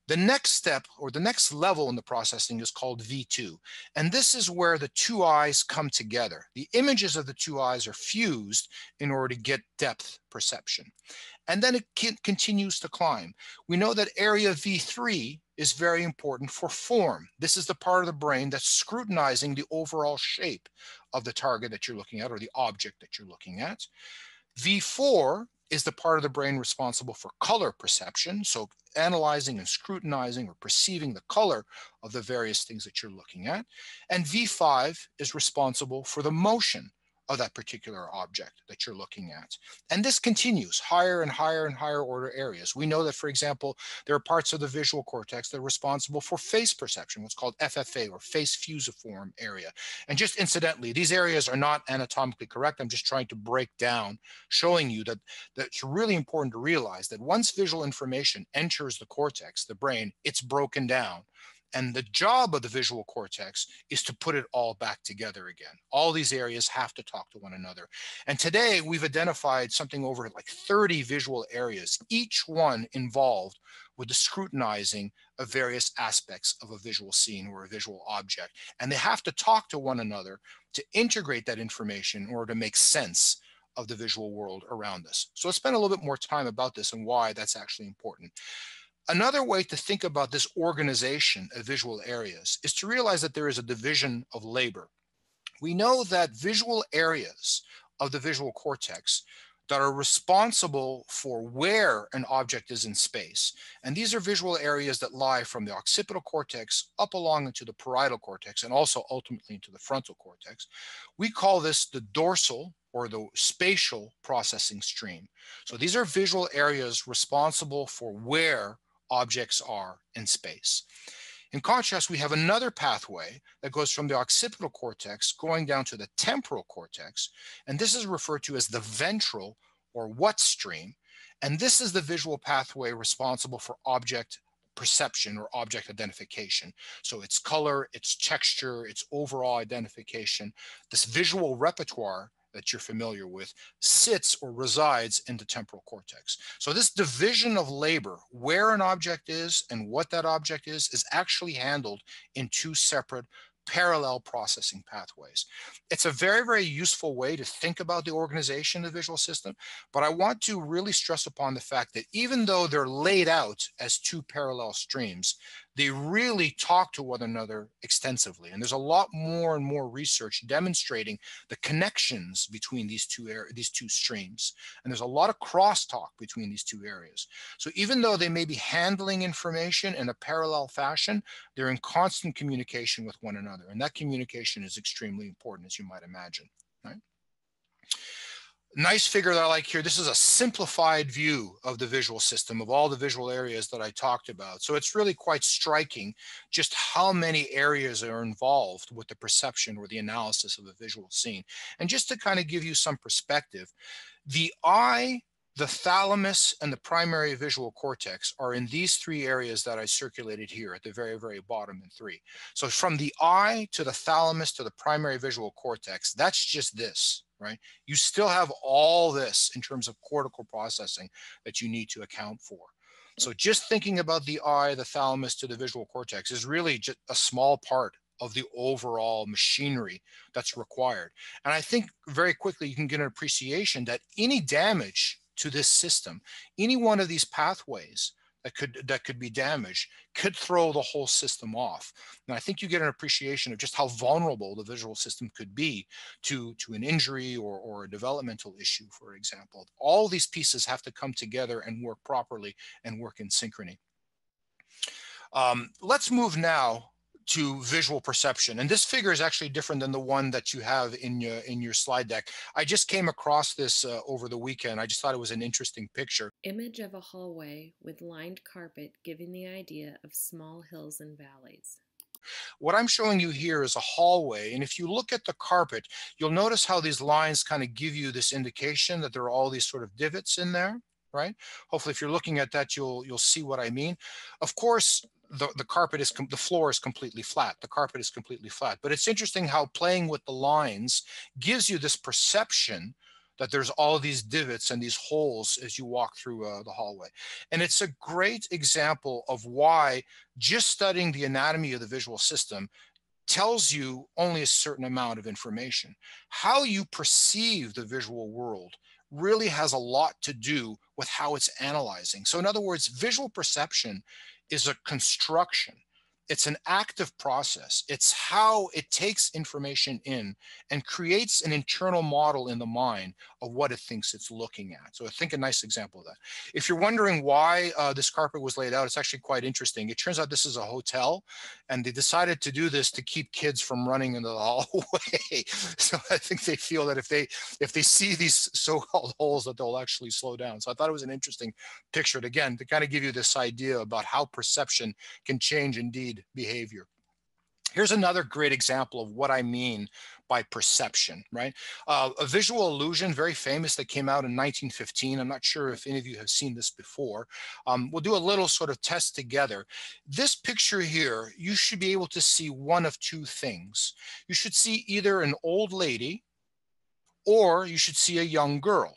The next step or the next level in the processing is called V2. And this is where the two eyes come together. The images of the two eyes are fused in order to get depth perception. And then it continues to climb. We know that area V3 is very important for form. This is the part of the brain that's scrutinizing the overall shape of the target that you're looking at or the object that you're looking at. V4 is the part of the brain responsible for color perception. So analyzing and scrutinizing or perceiving the color of the various things that you're looking at. And V5 is responsible for the motion of that particular object that you're looking at. And this continues higher and higher and higher order areas. We know that, for example, there are parts of the visual cortex that are responsible for face perception, what's called FFA or face fusiform area. And just incidentally, these areas are not anatomically correct. I'm just trying to break down, showing you that, that it's really important to realize that once visual information enters the cortex, the brain, it's broken down and the job of the visual cortex is to put it all back together again. All these areas have to talk to one another. And today we've identified something over like 30 visual areas, each one involved with the scrutinizing of various aspects of a visual scene or a visual object. And they have to talk to one another to integrate that information in order to make sense of the visual world around us. So let's spend a little bit more time about this and why that's actually important. Another way to think about this organization of visual areas is to realize that there is a division of labor. We know that visual areas of the visual cortex that are responsible for where an object is in space. And these are visual areas that lie from the occipital cortex up along into the parietal cortex and also ultimately into the frontal cortex. We call this the dorsal or the spatial processing stream. So these are visual areas responsible for where objects are in space. In contrast, we have another pathway that goes from the occipital cortex going down to the temporal cortex, and this is referred to as the ventral or what stream. And this is the visual pathway responsible for object perception or object identification. So its color, its texture, its overall identification, this visual repertoire that you're familiar with sits or resides in the temporal cortex. So this division of labor, where an object is and what that object is, is actually handled in two separate parallel processing pathways. It's a very, very useful way to think about the organization of the visual system, but I want to really stress upon the fact that even though they're laid out as two parallel streams, they really talk to one another extensively. And there's a lot more and more research demonstrating the connections between these two these two streams. And there's a lot of crosstalk between these two areas. So even though they may be handling information in a parallel fashion, they're in constant communication with one another. And that communication is extremely important, as you might imagine, right? Nice figure that I like here. This is a simplified view of the visual system of all the visual areas that I talked about. So it's really quite striking just how many areas are involved with the perception or the analysis of a visual scene. And just to kind of give you some perspective, the eye, the thalamus, and the primary visual cortex are in these three areas that I circulated here at the very, very bottom in three. So from the eye to the thalamus to the primary visual cortex, that's just this right? You still have all this in terms of cortical processing that you need to account for. So just thinking about the eye, the thalamus to the visual cortex is really just a small part of the overall machinery that's required. And I think very quickly you can get an appreciation that any damage to this system, any one of these pathways that could that could be damaged could throw the whole system off. And I think you get an appreciation of just how vulnerable the visual system could be to, to an injury or, or a developmental issue, for example. All these pieces have to come together and work properly and work in synchrony. Um, let's move now to visual perception. And this figure is actually different than the one that you have in your in your slide deck. I just came across this uh, over the weekend. I just thought it was an interesting picture. Image of a hallway with lined carpet giving the idea of small hills and valleys. What I'm showing you here is a hallway. And if you look at the carpet, you'll notice how these lines kind of give you this indication that there are all these sort of divots in there right? Hopefully, if you're looking at that, you'll you'll see what I mean. Of course, the, the carpet is, the floor is completely flat. The carpet is completely flat. But it's interesting how playing with the lines gives you this perception that there's all these divots and these holes as you walk through uh, the hallway. And it's a great example of why just studying the anatomy of the visual system tells you only a certain amount of information. How you perceive the visual world really has a lot to do with how it's analyzing. So in other words, visual perception is a construction. It's an active process. It's how it takes information in and creates an internal model in the mind of what it thinks it's looking at. So I think a nice example of that. If you're wondering why uh, this carpet was laid out, it's actually quite interesting. It turns out this is a hotel and they decided to do this to keep kids from running into the hallway. so I think they feel that if they if they see these so-called holes that they'll actually slow down. So I thought it was an interesting picture to, again to kind of give you this idea about how perception can change indeed behavior. Here's another great example of what I mean by perception, right? Uh, a visual illusion, very famous, that came out in 1915. I'm not sure if any of you have seen this before. Um, we'll do a little sort of test together. This picture here, you should be able to see one of two things. You should see either an old lady or you should see a young girl.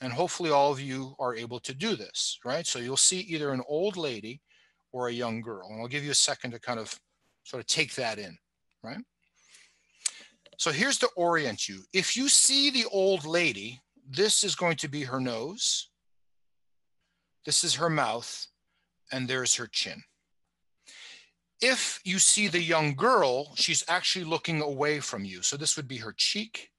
And hopefully all of you are able to do this, right? So you'll see either an old lady or a young girl. And I'll give you a second to kind of sort of take that in, right? So here's to orient you. If you see the old lady, this is going to be her nose. This is her mouth, and there's her chin. If you see the young girl, she's actually looking away from you. So this would be her cheek,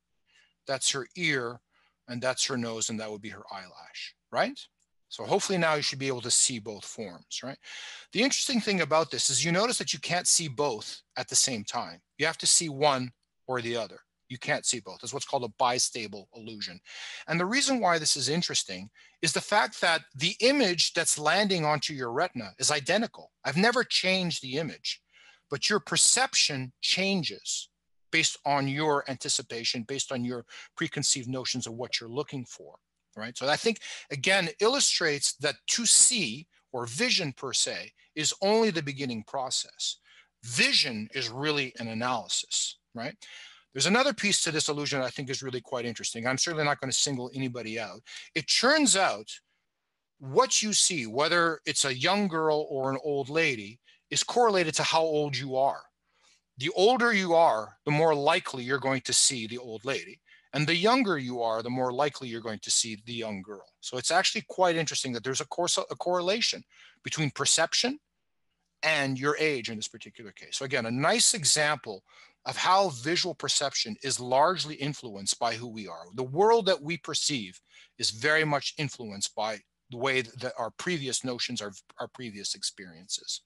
that's her ear, and that's her nose, and that would be her eyelash, right? So hopefully now you should be able to see both forms, right? The interesting thing about this is you notice that you can't see both at the same time. You have to see one or the other. You can't see both. It's what's called a bistable illusion. And the reason why this is interesting is the fact that the image that's landing onto your retina is identical. I've never changed the image, but your perception changes based on your anticipation, based on your preconceived notions of what you're looking for, right? So I think, again, illustrates that to see or vision per se is only the beginning process. Vision is really an analysis right? There's another piece to this illusion that I think is really quite interesting. I'm certainly not going to single anybody out. It turns out what you see, whether it's a young girl or an old lady, is correlated to how old you are. the older you are, the more likely you're going to see the old lady. And the younger you are, the more likely you're going to see the young girl. So it's actually quite interesting that there's a, course, a correlation between perception and your age in this particular case. So again, a nice example of how visual perception is largely influenced by who we are. The world that we perceive is very much influenced by the way that our previous notions, our, our previous experiences.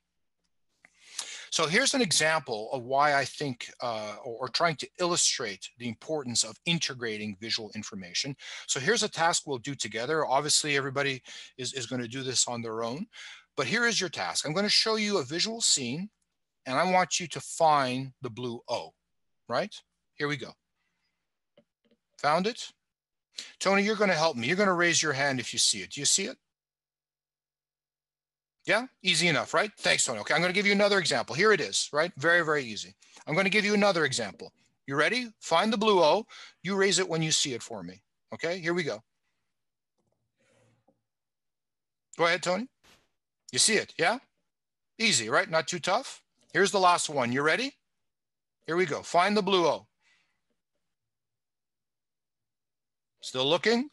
So here's an example of why I think, uh, or, or, trying to illustrate the importance of integrating visual information. So here's a task we'll do together. Obviously, everybody is, is going to do this on their own. But here is your task. I'm going to show you a visual scene, and I want you to find the blue O, right? Here we go. Found it? Tony, you're going to help me. You're going to raise your hand if you see it. Do you see it? Yeah, easy enough, right? Thanks, Tony. Okay, I'm going to give you another example. Here it is, right? Very, very easy. I'm going to give you another example. You ready? Find the blue O. You raise it when you see it for me. Okay, here we go. Go ahead, Tony. You see it, yeah? Easy, right? Not too tough. Here's the last one. You ready? Here we go. Find the blue O. Still looking?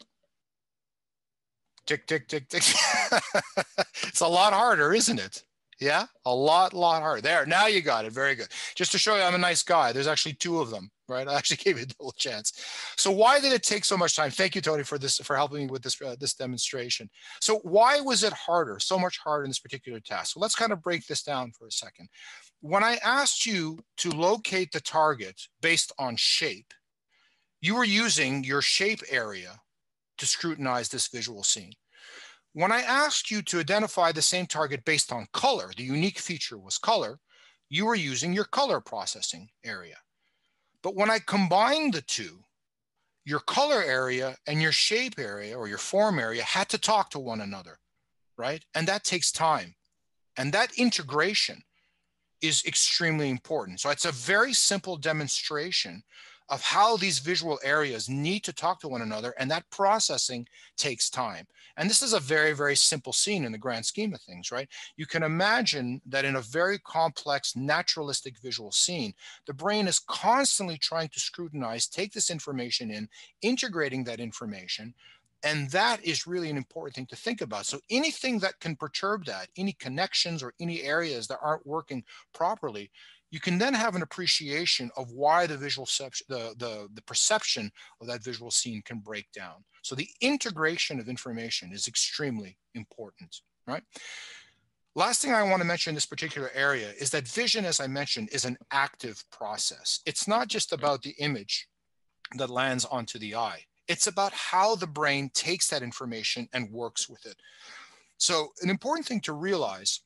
Tick, tick, tick, tick. it's a lot harder, isn't it? Yeah, a lot, lot harder. There, now you got it. Very good. Just to show you I'm a nice guy, there's actually two of them, right? I actually gave you a double chance. So why did it take so much time? Thank you, Tony, for this, for helping me with this, uh, this demonstration. So why was it harder, so much harder in this particular task? So let's kind of break this down for a second. When I asked you to locate the target based on shape, you were using your shape area to scrutinize this visual scene. When I asked you to identify the same target based on color, the unique feature was color, you were using your color processing area. But when I combined the two, your color area and your shape area or your form area had to talk to one another, right? And that takes time. And that integration is extremely important. So it's a very simple demonstration of how these visual areas need to talk to one another and that processing takes time and this is a very very simple scene in the grand scheme of things right you can imagine that in a very complex naturalistic visual scene the brain is constantly trying to scrutinize take this information in integrating that information and that is really an important thing to think about. So anything that can perturb that, any connections or any areas that aren't working properly, you can then have an appreciation of why the visual the, the, the perception of that visual scene can break down. So the integration of information is extremely important, right? Last thing I want to mention in this particular area is that vision, as I mentioned, is an active process. It's not just mm-hmm. about the image that lands onto the eye. It's about how the brain takes that information and works with it. So an important thing to realize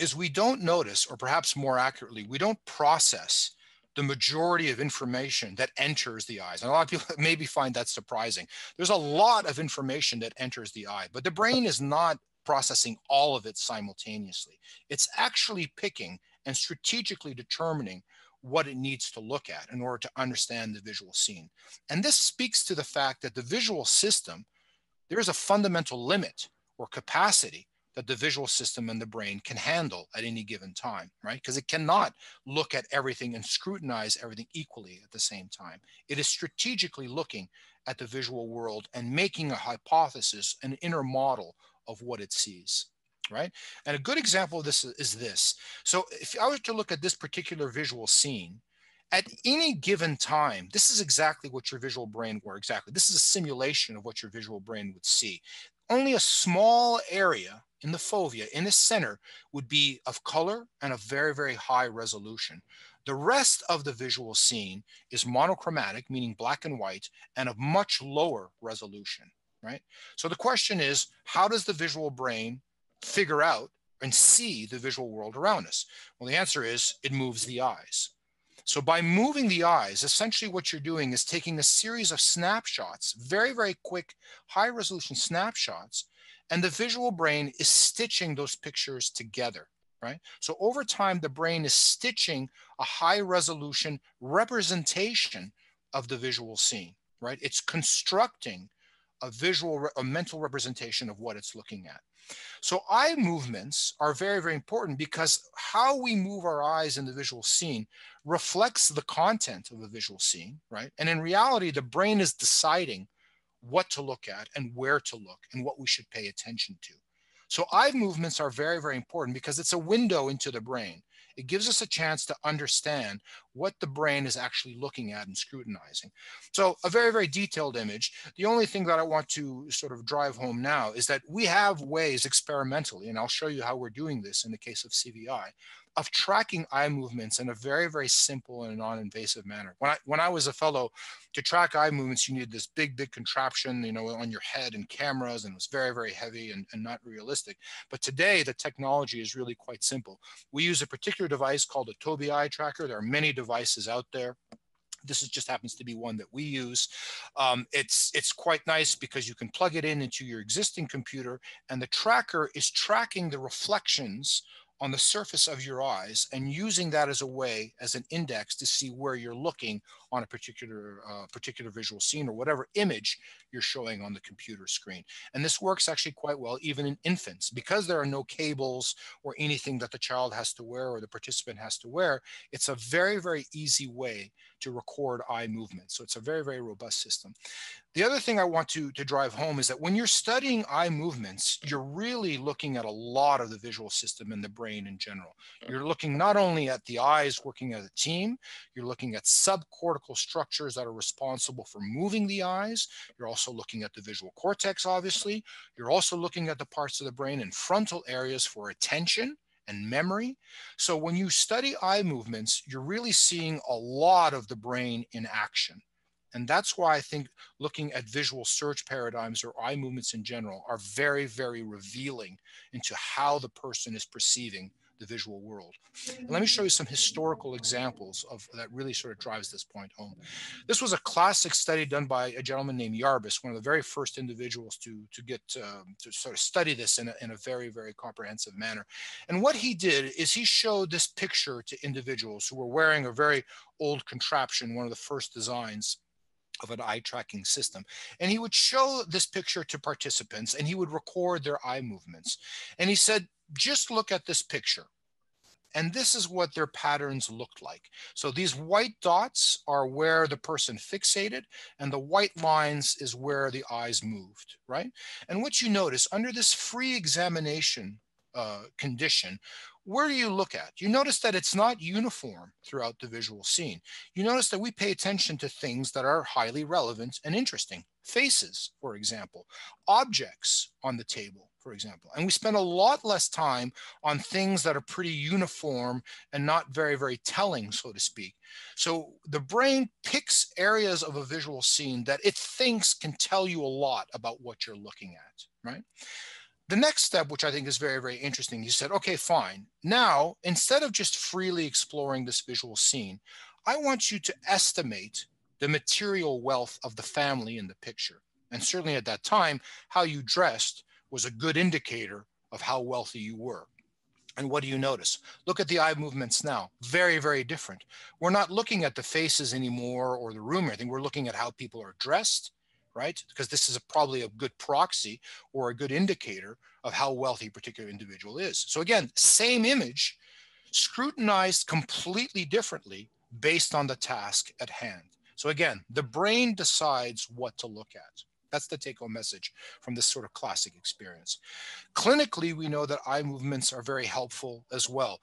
is we don't notice, or perhaps more accurately, we don't process the majority of information that enters the eyes. And a lot of people maybe find that surprising. There's a lot of information that enters the eye, but the brain is not processing all of it simultaneously. It's actually picking and strategically determining what it needs to look at in order to understand the visual scene. And this speaks to the fact that the visual system, there is a fundamental limit or capacity that the visual system and the brain can handle at any given time, right? Because it cannot look at everything and scrutinize everything equally at the same time. It is strategically looking at the visual world and making a hypothesis, an inner model of what it sees, right? And a good example of this is this. So if I were to look at this particular visual scene, at any given time, this is exactly what your visual brain were exactly. This is a simulation of what your visual brain would see. Only a small area in the fovea, in the center, would be of color and of very, very high resolution. The rest of the visual scene is monochromatic, meaning black and white, and of much lower resolution, right? So the question is, how does the visual brain figure out and see the visual world around us? Well, the answer is it moves the eyes. So by moving the eyes, essentially what you're doing is taking a series of snapshots, very, very quick, high resolution snapshots and the visual brain is stitching those pictures together, right? So over time, the brain is stitching a high resolution representation of the visual scene, right? It's constructing a visual, a mental representation of what it's looking at. So eye movements are very, very important because how we move our eyes in the visual scene reflects the content of a visual scene, right? And in reality, the brain is deciding what to look at and where to look and what we should pay attention to. So eye movements are very, very important because it's a window into the brain. It gives us a chance to understand what the brain is actually looking at and scrutinizing. So a very, very detailed image. The only thing that I want to sort of drive home now is that we have ways experimentally, and I'll show you how we're doing this in the case of CVI, of tracking eye movements in a very, very simple and non-invasive manner. When I, when I was a fellow, to track eye movements, you needed this big, big contraption, you know, on your head and cameras, and it was very, very heavy and, and not realistic. But today, the technology is really quite simple. We use a particular device called a Tobii eye tracker. There are many devices out there this is just happens to be one that we use. Um, it's it's quite nice because you can plug it in into your existing computer, and the tracker is tracking the reflections on the surface of your eyes and using that as a way as an index to see where you're looking on a particular uh, particular visual scene or whatever image you're showing on the computer screen. And this works actually quite well even in infants. Because there are no cables or anything that the child has to wear or the participant has to wear it's a very very easy way to record eye movement so it's a very very robust system the other thing I want to, to drive home is that when you're studying eye movements, you're really looking at a lot of the visual system in the brain in general. You're looking not only at the eyes working as a team, you're looking at subcortical structures that are responsible for moving the eyes. You're also looking at the visual cortex, obviously. You're also looking at the parts of the brain and frontal areas for attention and memory. So when you study eye movements, you're really seeing a lot of the brain in action. And that's why I think looking at visual search paradigms or eye movements in general are very, very revealing into how the person is perceiving the visual world. And let me show you some historical examples of that really sort of drives this point home. This was a classic study done by a gentleman named Yarbus, one of the very first individuals to, to get um, to sort of study this in a, in a very, very comprehensive manner. And what he did is he showed this picture to individuals who were wearing a very old contraption, one of the first designs of an eye tracking system. And he would show this picture to participants and he would record their eye movements. And he said, just look at this picture. And this is what their patterns looked like. So these white dots are where the person fixated and the white lines is where the eyes moved, right? And what you notice under this free examination uh, condition, where do you look at? You notice that it's not uniform throughout the visual scene. You notice that we pay attention to things that are highly relevant and interesting. Faces, for example, objects on the table, for example. And we spend a lot less time on things that are pretty uniform and not very, very telling, so to speak. So the brain picks areas of a visual scene that it thinks can tell you a lot about what you're looking at, right? The next step, which I think is very, very interesting, you said, okay, fine. Now, instead of just freely exploring this visual scene, I want you to estimate the material wealth of the family in the picture. And certainly at that time, how you dressed was a good indicator of how wealthy you were. And what do you notice? Look at the eye movements now. Very, very different. We're not looking at the faces anymore or the room or anything. We're looking at how people are dressed, right? Because this is a, probably a good proxy or a good indicator of how wealthy a particular individual is. So again, same image, scrutinized completely differently based on the task at hand. So again, the brain decides what to look at. That's the take home message from this sort of classic experience. Clinically, we know that eye movements are very helpful as well.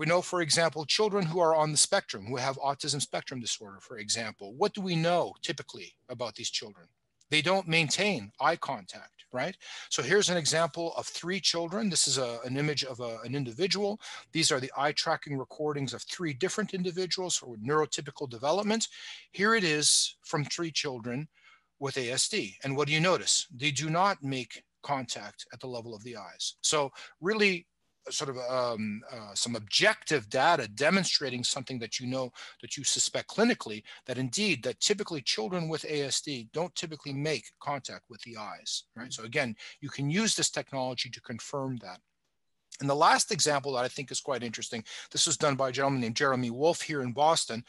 We know, for example, children who are on the spectrum, who have autism spectrum disorder, for example, what do we know typically about these children? They don't maintain eye contact, right? So here's an example of three children. This is a, an image of a, an individual. These are the eye tracking recordings of three different individuals for neurotypical development. Here it is from three children with ASD. And what do you notice? They do not make contact at the level of the eyes. So really sort of um, uh, some objective data demonstrating something that you know that you suspect clinically that indeed that typically children with ASD don't typically make contact with the eyes right so again you can use this technology to confirm that and the last example that I think is quite interesting, this was done by a gentleman named Jeremy Wolfe here in Boston.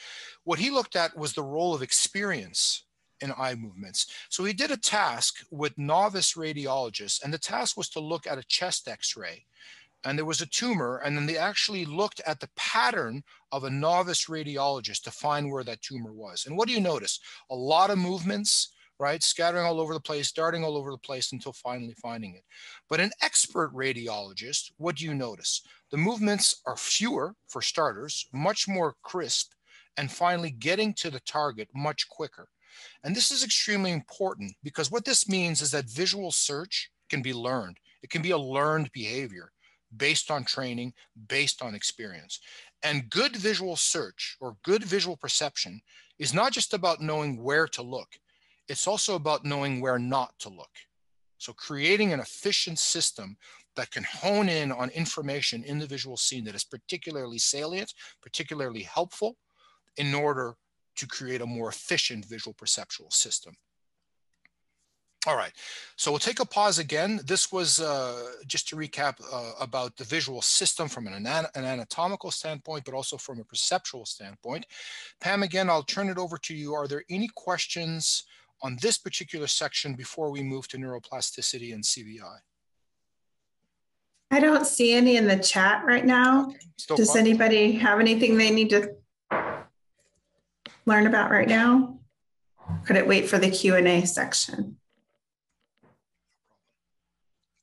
What he looked at was the role of experience in eye movements. So he did a task with novice radiologists, and the task was to look at a chest x-ray. And there was a tumor, and then they actually looked at the pattern of a novice radiologist to find where that tumor was. And what do you notice? A lot of movements, right? Scattering all over the place, darting all over the place until finally finding it. But an expert radiologist, what do you notice? The movements are fewer, for starters, much more crisp, and finally getting to the target much quicker. And this is extremely important because what this means is that visual search can be learned. It can be a learned behavior based on training, based on experience. And good visual search or good visual perception is not just about knowing where to look, it's also about knowing where not to look. So creating an efficient system that can hone in on information in the visual scene that is particularly salient, particularly helpful in order to create a more efficient visual perceptual system. All right, so we'll take a pause again. This was uh, just to recap uh, about the visual system from an, an, anatomical standpoint, but also from a perceptual standpoint. Pam, again, I'll turn it over to you. Are there any questions on this particular section before we move to neuroplasticity and CVI? I don't see any in the chat right now. Okay. Does anybody have anything they need to learn about right now? Could it wait for the Q&A section?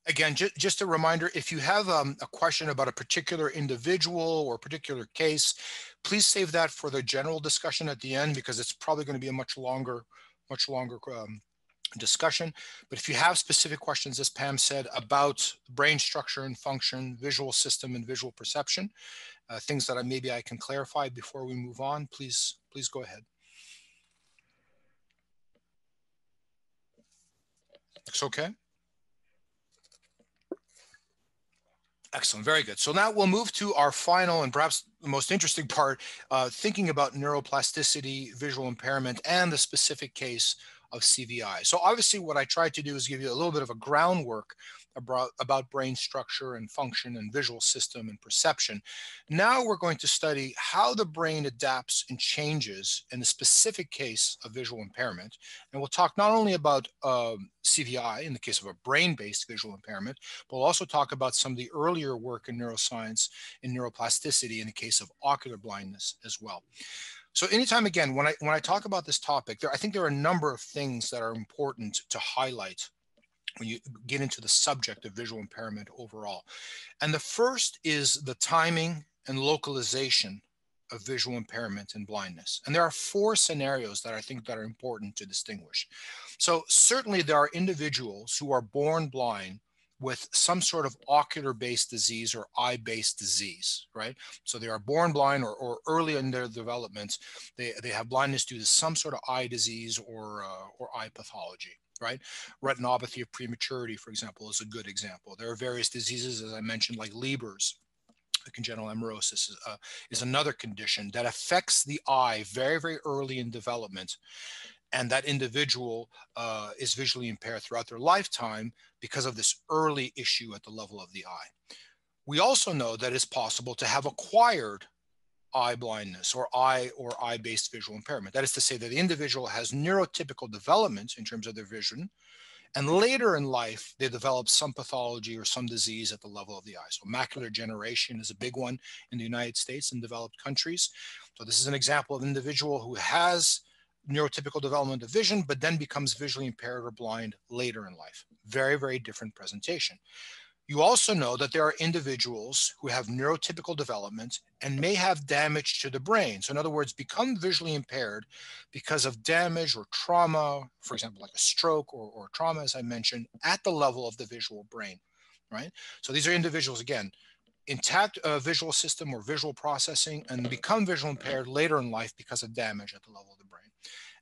Again, ju just a reminder, if you have um, a question about a particular individual or particular case, please save that for the general discussion at the end because it's probably going to be a much longer, much longer um, discussion. But if you have specific questions, as Pam said, about brain structure and function, visual system and visual perception, uh, things that I, maybe I can clarify before we move on, please, please go ahead. Looks okay? Excellent, very good. So now we'll move to our final and perhaps the most interesting part, uh, thinking about neuroplasticity, visual impairment, and the specific case of CVI. So obviously what I tried to do is give you a little bit of a groundwork about, about brain structure and function and visual system and perception. Now we're going to study how the brain adapts and changes in the specific case of visual impairment. And we'll talk not only about um, CVI in the case of a brain-based visual impairment, but we'll also talk about some of the earlier work in neuroscience in neuroplasticity in the case of ocular blindness as well. So anytime again, when I when I talk about this topic, there I think there are a number of things that are important to highlight when you get into the subject of visual impairment overall. And the first is the timing and localization of visual impairment and blindness. And there are four scenarios that I think that are important to distinguish. So certainly there are individuals who are born blind with some sort of ocular based disease or eye based disease, right? So they are born blind or, or early in their development, they, they have blindness due to some sort of eye disease or, uh, or eye pathology. Right, retinopathy of prematurity, for example, is a good example. There are various diseases, as I mentioned, like Leber's, congenital amaurosis is, uh, is, another condition that affects the eye very, very early in development and that individual uh, is visually impaired throughout their lifetime because of this early issue at the level of the eye. We also know that it's possible to have acquired eye blindness or eye or eye-based visual impairment. That is to say that the individual has neurotypical development in terms of their vision, and later in life, they develop some pathology or some disease at the level of the eye. So macular degeneration is a big one in the United States and developed countries. So this is an example of an individual who has neurotypical development of vision, but then becomes visually impaired or blind later in life. Very, very different presentation. You also know that there are individuals who have neurotypical development and may have damage to the brain. So in other words, become visually impaired because of damage or trauma, for example, like a stroke or, or trauma, as I mentioned, at the level of the visual brain, right? So these are individuals, again, intact uh, visual system or visual processing and become visual impaired later in life because of damage at the level of the brain.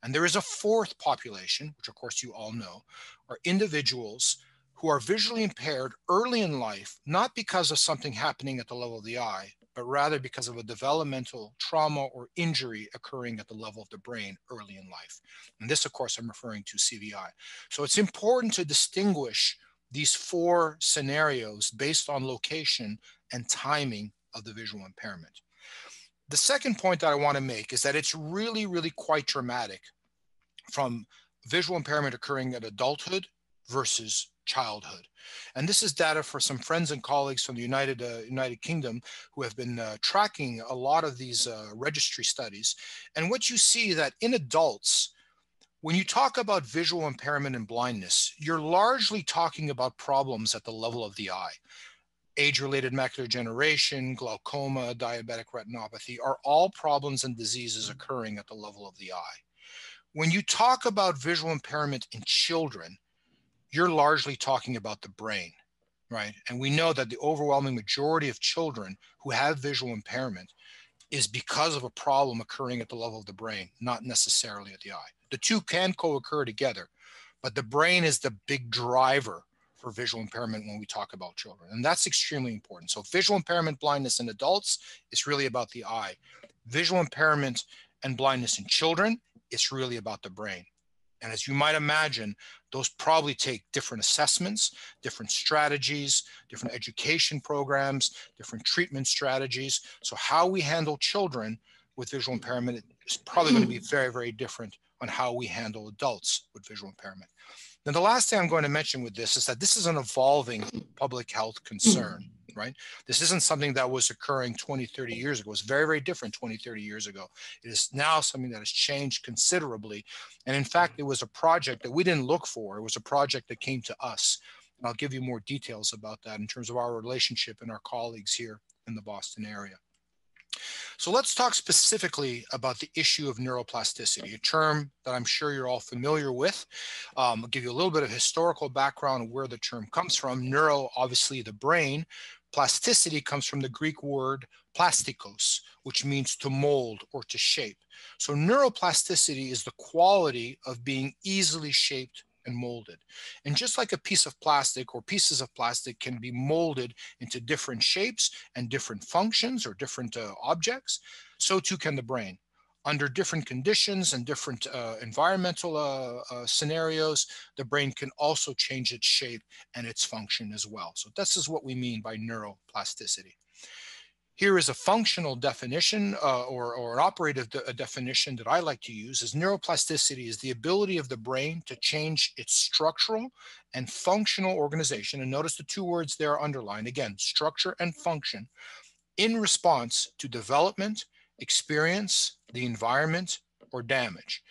And there is a fourth population, which of course you all know, are individuals who are visually impaired early in life, not because of something happening at the level of the eye, but rather because of a developmental trauma or injury occurring at the level of the brain early in life. And this, of course, I'm referring to CVI. So it's important to distinguish these four scenarios based on location and timing of the visual impairment. The second point that I want to make is that it's really, really quite dramatic from visual impairment occurring at adulthood versus childhood. And this is data for some friends and colleagues from the United, uh, United Kingdom who have been uh, tracking a lot of these uh, registry studies. And what you see that in adults, when you talk about visual impairment and blindness, you're largely talking about problems at the level of the eye. Age-related macular degeneration, glaucoma, diabetic retinopathy are all problems and diseases occurring at the level of the eye. When you talk about visual impairment in children, you're largely talking about the brain, right? And we know that the overwhelming majority of children who have visual impairment is because of a problem occurring at the level of the brain, not necessarily at the eye. The two can co-occur together, but the brain is the big driver for visual impairment when we talk about children. And that's extremely important. So visual impairment blindness in adults is really about the eye. Visual impairment and blindness in children, it's really about the brain. And as you might imagine, those probably take different assessments, different strategies, different education programs, different treatment strategies. So how we handle children with visual impairment is probably going to be very, very different on how we handle adults with visual impairment. Then the last thing I'm going to mention with this is that this is an evolving public health concern right? This isn't something that was occurring 20, 30 years ago. It's very, very different 20, 30 years ago. It is now something that has changed considerably. And in fact, it was a project that we didn't look for. It was a project that came to us. And I'll give you more details about that in terms of our relationship and our colleagues here in the Boston area. So let's talk specifically about the issue of neuroplasticity, a term that I'm sure you're all familiar with. Um, I'll give you a little bit of historical background of where the term comes from. Neuro, obviously the brain, Plasticity comes from the Greek word plastikos, which means to mold or to shape. So neuroplasticity is the quality of being easily shaped and molded. And just like a piece of plastic or pieces of plastic can be molded into different shapes and different functions or different uh, objects, so too can the brain under different conditions and different uh, environmental uh, uh, scenarios, the brain can also change its shape and its function as well. So this is what we mean by neuroplasticity. Here is a functional definition uh, or, or an operative de definition that I like to use is neuroplasticity is the ability of the brain to change its structural and functional organization. And notice the two words there underlined, again, structure and function in response to development, experience, the environment, or damage.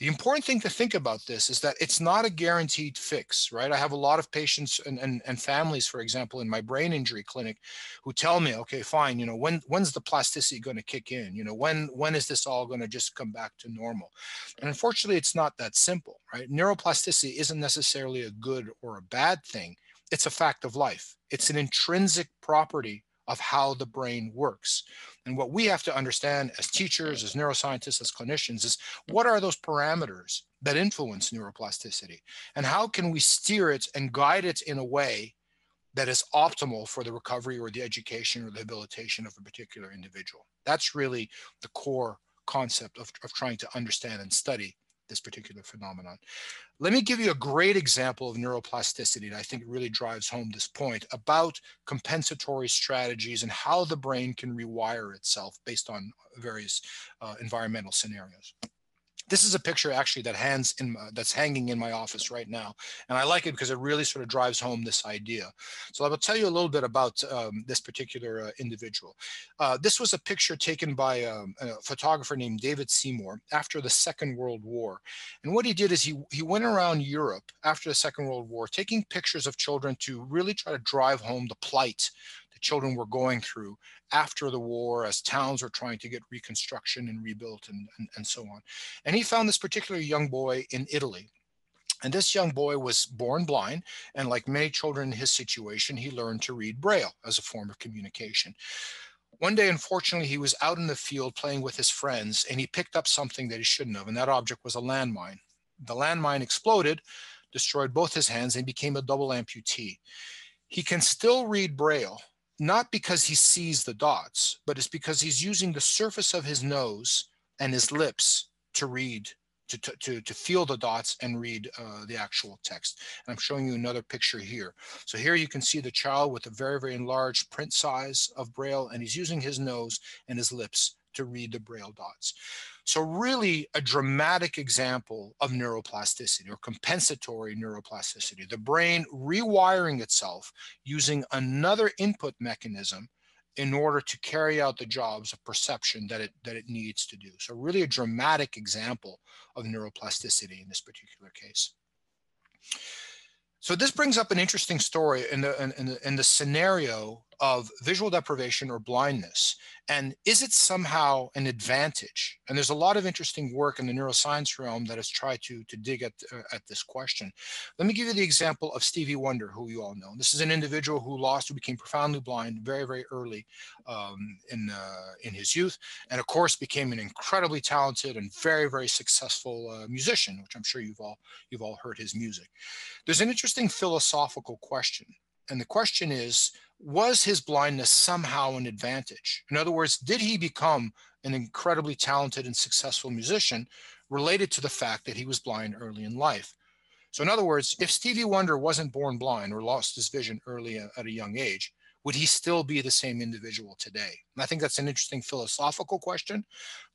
The important thing to think about this is that it's not a guaranteed fix, right? I have a lot of patients and, and, and families, for example, in my brain injury clinic who tell me, okay, fine, you know, when when's the plasticity going to kick in? You know, when when is this all going to just come back to normal? And unfortunately, it's not that simple, right? Neuroplasticity isn't necessarily a good or a bad thing. It's a fact of life. It's an intrinsic property of how the brain works. And what we have to understand as teachers, as neuroscientists, as clinicians is what are those parameters that influence neuroplasticity? And how can we steer it and guide it in a way that is optimal for the recovery or the education or the habilitation of a particular individual? That's really the core concept of, of trying to understand and study this particular phenomenon. Let me give you a great example of neuroplasticity that I think really drives home this point about compensatory strategies and how the brain can rewire itself based on various uh, environmental scenarios. This is a picture actually that hangs in my, that's hanging in my office right now, and I like it because it really sort of drives home this idea. So I will tell you a little bit about um, this particular uh, individual. Uh, this was a picture taken by um, a photographer named David Seymour after the Second World War, and what he did is he he went around Europe after the Second World War, taking pictures of children to really try to drive home the plight children were going through after the war as towns were trying to get reconstruction and rebuilt and, and, and so on. And he found this particular young boy in Italy. And this young boy was born blind, and like many children in his situation, he learned to read Braille as a form of communication. One day, unfortunately, he was out in the field playing with his friends, and he picked up something that he shouldn't have, and that object was a landmine. The landmine exploded, destroyed both his hands, and became a double amputee. He can still read Braille, not because he sees the dots, but it's because he's using the surface of his nose and his lips to read, to, to, to, feel the dots and read uh, the actual text. And I'm showing you another picture here. So here you can see the child with a very, very enlarged print size of Braille, and he's using his nose and his lips to read the Braille dots. So really a dramatic example of neuroplasticity or compensatory neuroplasticity, the brain rewiring itself using another input mechanism in order to carry out the jobs of perception that it that it needs to do. So really a dramatic example of neuroplasticity in this particular case. So this brings up an interesting story in the, in, the, in the scenario of visual deprivation or blindness. And is it somehow an advantage? And there's a lot of interesting work in the neuroscience realm that has tried to, to dig at, uh, at this question. Let me give you the example of Stevie Wonder, who you all know. This is an individual who lost, who became profoundly blind very, very early um, in, uh, in his youth. And of course, became an incredibly talented and very, very successful uh, musician, which I'm sure you've all, you've all heard his music. There's an interesting philosophical question. And the question is, was his blindness somehow an advantage? In other words, did he become an incredibly talented and successful musician related to the fact that he was blind early in life? So in other words, if Stevie Wonder wasn't born blind or lost his vision early at a young age, would he still be the same individual today? And I think that's an interesting philosophical question,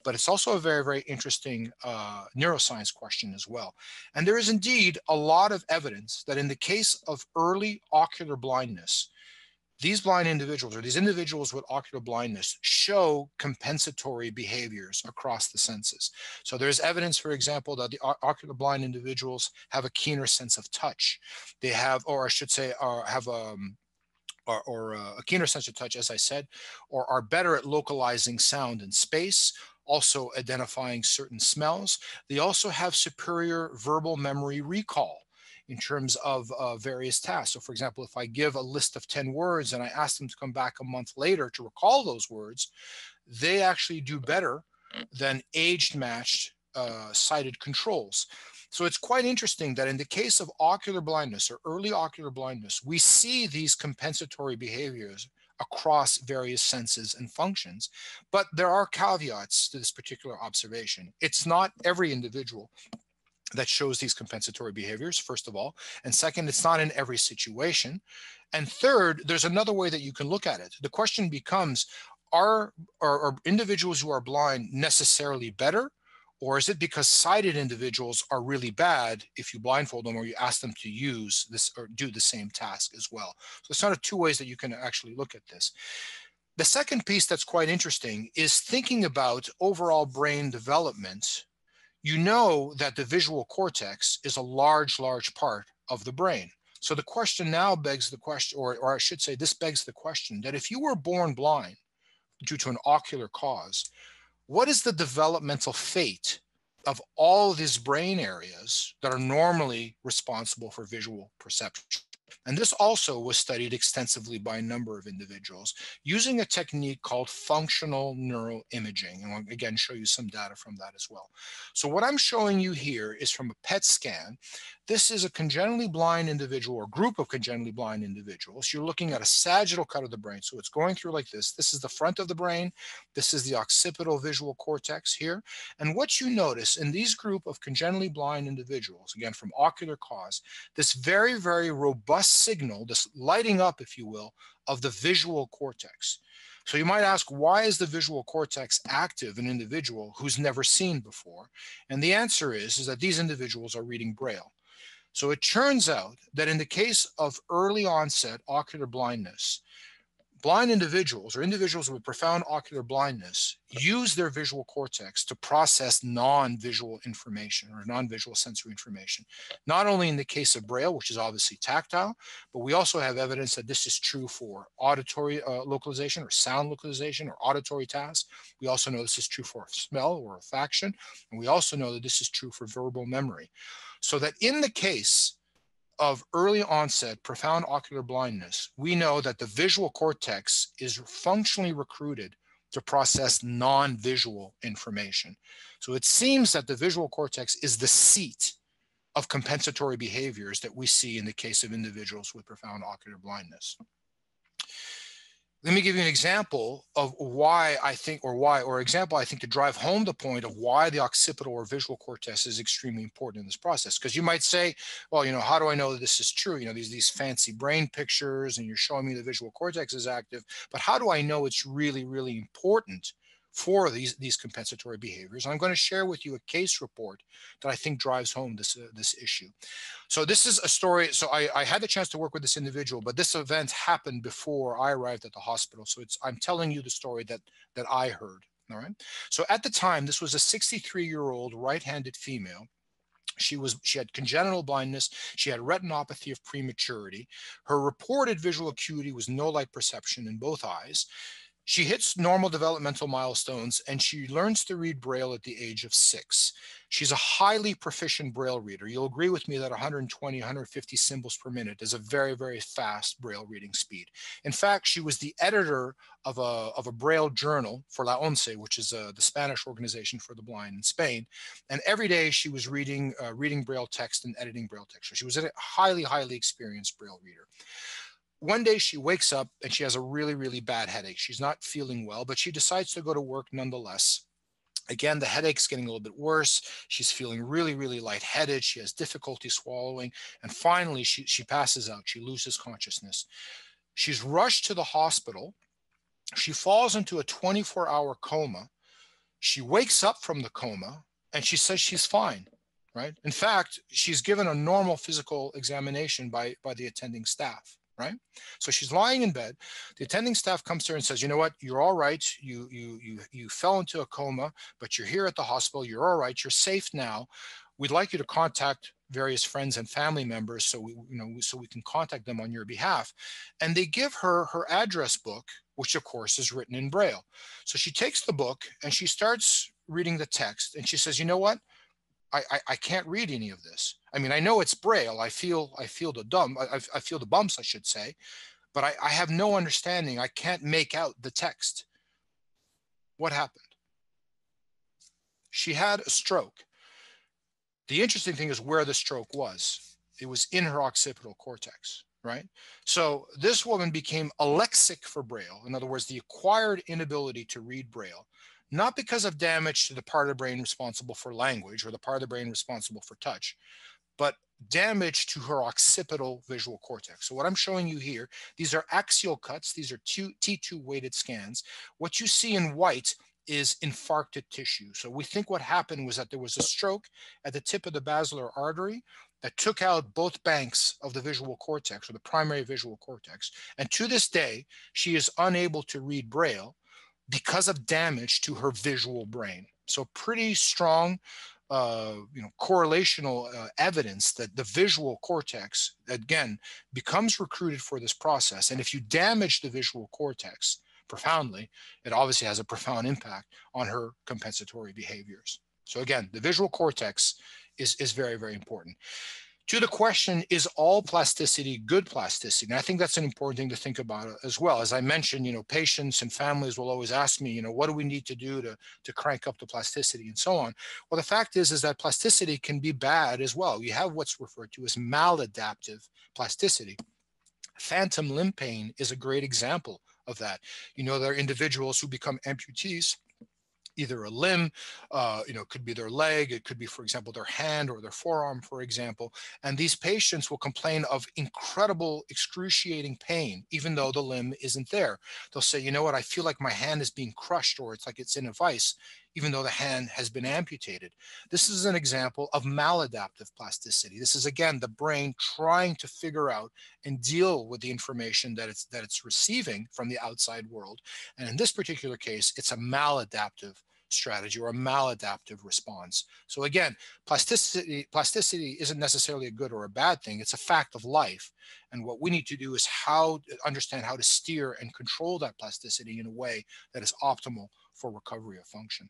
but it's also a very, very interesting uh, neuroscience question as well. And there is indeed a lot of evidence that in the case of early ocular blindness, these blind individuals or these individuals with ocular blindness show compensatory behaviors across the senses. So there's evidence, for example, that the ocular blind individuals have a keener sense of touch. They have, or I should say, uh, have a, um, or, or uh, a keener sense of touch, as I said, or are better at localizing sound and space, also identifying certain smells. They also have superior verbal memory recall in terms of uh, various tasks. So for example, if I give a list of 10 words and I ask them to come back a month later to recall those words, they actually do better than aged matched uh, sighted controls. So it's quite interesting that in the case of ocular blindness or early ocular blindness, we see these compensatory behaviors across various senses and functions. But there are caveats to this particular observation. It's not every individual that shows these compensatory behaviors, first of all. And second, it's not in every situation. And third, there's another way that you can look at it. The question becomes, are, are, are individuals who are blind necessarily better? Or is it because sighted individuals are really bad if you blindfold them or you ask them to use this or do the same task as well? So it's sort of two ways that you can actually look at this. The second piece that's quite interesting is thinking about overall brain development you know that the visual cortex is a large, large part of the brain. So the question now begs the question, or, or I should say, this begs the question that if you were born blind due to an ocular cause, what is the developmental fate of all these brain areas that are normally responsible for visual perception? And this also was studied extensively by a number of individuals using a technique called functional neuroimaging. And I'll again show you some data from that as well. So what I'm showing you here is from a PET scan this is a congenitally blind individual or group of congenitally blind individuals. You're looking at a sagittal cut of the brain. So it's going through like this. This is the front of the brain. This is the occipital visual cortex here. And what you notice in these group of congenitally blind individuals, again, from ocular cause, this very, very robust signal, this lighting up, if you will, of the visual cortex. So you might ask, why is the visual cortex active in an individual who's never seen before? And the answer is, is that these individuals are reading Braille. So it turns out that in the case of early onset ocular blindness, blind individuals or individuals with profound ocular blindness use their visual cortex to process non-visual information or non-visual sensory information. Not only in the case of Braille, which is obviously tactile, but we also have evidence that this is true for auditory uh, localization or sound localization or auditory tasks. We also know this is true for smell or olfaction. And we also know that this is true for verbal memory. So that in the case of early onset profound ocular blindness, we know that the visual cortex is functionally recruited to process non-visual information. So it seems that the visual cortex is the seat of compensatory behaviors that we see in the case of individuals with profound ocular blindness let me give you an example of why I think, or why, or example, I think to drive home the point of why the occipital or visual cortex is extremely important in this process. Because you might say, well, you know, how do I know that this is true? You know, these, these fancy brain pictures and you're showing me the visual cortex is active, but how do I know it's really, really important for these, these compensatory behaviors. I'm going to share with you a case report that I think drives home this, uh, this issue. So this is a story. So I, I had the chance to work with this individual, but this event happened before I arrived at the hospital. So it's I'm telling you the story that that I heard. All right. So at the time, this was a 63 year old right-handed female she was she had congenital blindness she had retinopathy of prematurity her reported visual acuity was no light perception in both eyes she hits normal developmental milestones and she learns to read Braille at the age of six. She's a highly proficient Braille reader. You'll agree with me that 120, 150 symbols per minute is a very, very fast Braille reading speed. In fact, she was the editor of a, of a Braille journal for La ONCE, which is uh, the Spanish organization for the blind in Spain. And every day she was reading, uh, reading Braille text and editing Braille text. So she was a highly, highly experienced Braille reader one day she wakes up and she has a really, really bad headache. She's not feeling well, but she decides to go to work nonetheless. Again, the headache's getting a little bit worse. She's feeling really, really lightheaded. She has difficulty swallowing. And finally, she, she passes out. She loses consciousness. She's rushed to the hospital. She falls into a 24 hour coma. She wakes up from the coma and she says she's fine, right? In fact, she's given a normal physical examination by, by the attending staff right? So she's lying in bed. The attending staff comes to her and says, "You know what? You're all right. You you you you fell into a coma, but you're here at the hospital. You're all right. You're safe now. We'd like you to contact various friends and family members so we you know so we can contact them on your behalf." And they give her her address book, which of course is written in braille. So she takes the book and she starts reading the text and she says, "You know what? I, I, I can't read any of this. I mean, I know it's braille. I feel I feel the dumb. I, I feel the bumps, I should say, but I, I have no understanding. I can't make out the text. What happened? She had a stroke. The interesting thing is where the stroke was. It was in her occipital cortex, right? So this woman became alexic for Braille. In other words, the acquired inability to read Braille not because of damage to the part of the brain responsible for language or the part of the brain responsible for touch, but damage to her occipital visual cortex. So what I'm showing you here, these are axial cuts. These are two T2 weighted scans. What you see in white is infarcted tissue. So we think what happened was that there was a stroke at the tip of the basilar artery that took out both banks of the visual cortex or the primary visual cortex. And to this day, she is unable to read Braille because of damage to her visual brain. So pretty strong uh, you know, correlational uh, evidence that the visual cortex, again, becomes recruited for this process. And if you damage the visual cortex profoundly, it obviously has a profound impact on her compensatory behaviors. So again, the visual cortex is, is very, very important to the question, is all plasticity good plasticity? And I think that's an important thing to think about uh, as well. As I mentioned, you know, patients and families will always ask me, you know, what do we need to do to, to crank up the plasticity and so on? Well, the fact is, is that plasticity can be bad as well. You have what's referred to as maladaptive plasticity. Phantom limb pain is a great example of that. You know, there are individuals who become amputees either a limb, uh, you know, it could be their leg, it could be, for example, their hand or their forearm, for example. And these patients will complain of incredible, excruciating pain, even though the limb isn't there. They'll say, you know what, I feel like my hand is being crushed or it's like it's in a vice even though the hand has been amputated. This is an example of maladaptive plasticity. This is again the brain trying to figure out and deal with the information that it's that it's receiving from the outside world. And in this particular case, it's a maladaptive strategy or a maladaptive response. So again, plasticity plasticity isn't necessarily a good or a bad thing. It's a fact of life. And what we need to do is how understand how to steer and control that plasticity in a way that is optimal for recovery of function.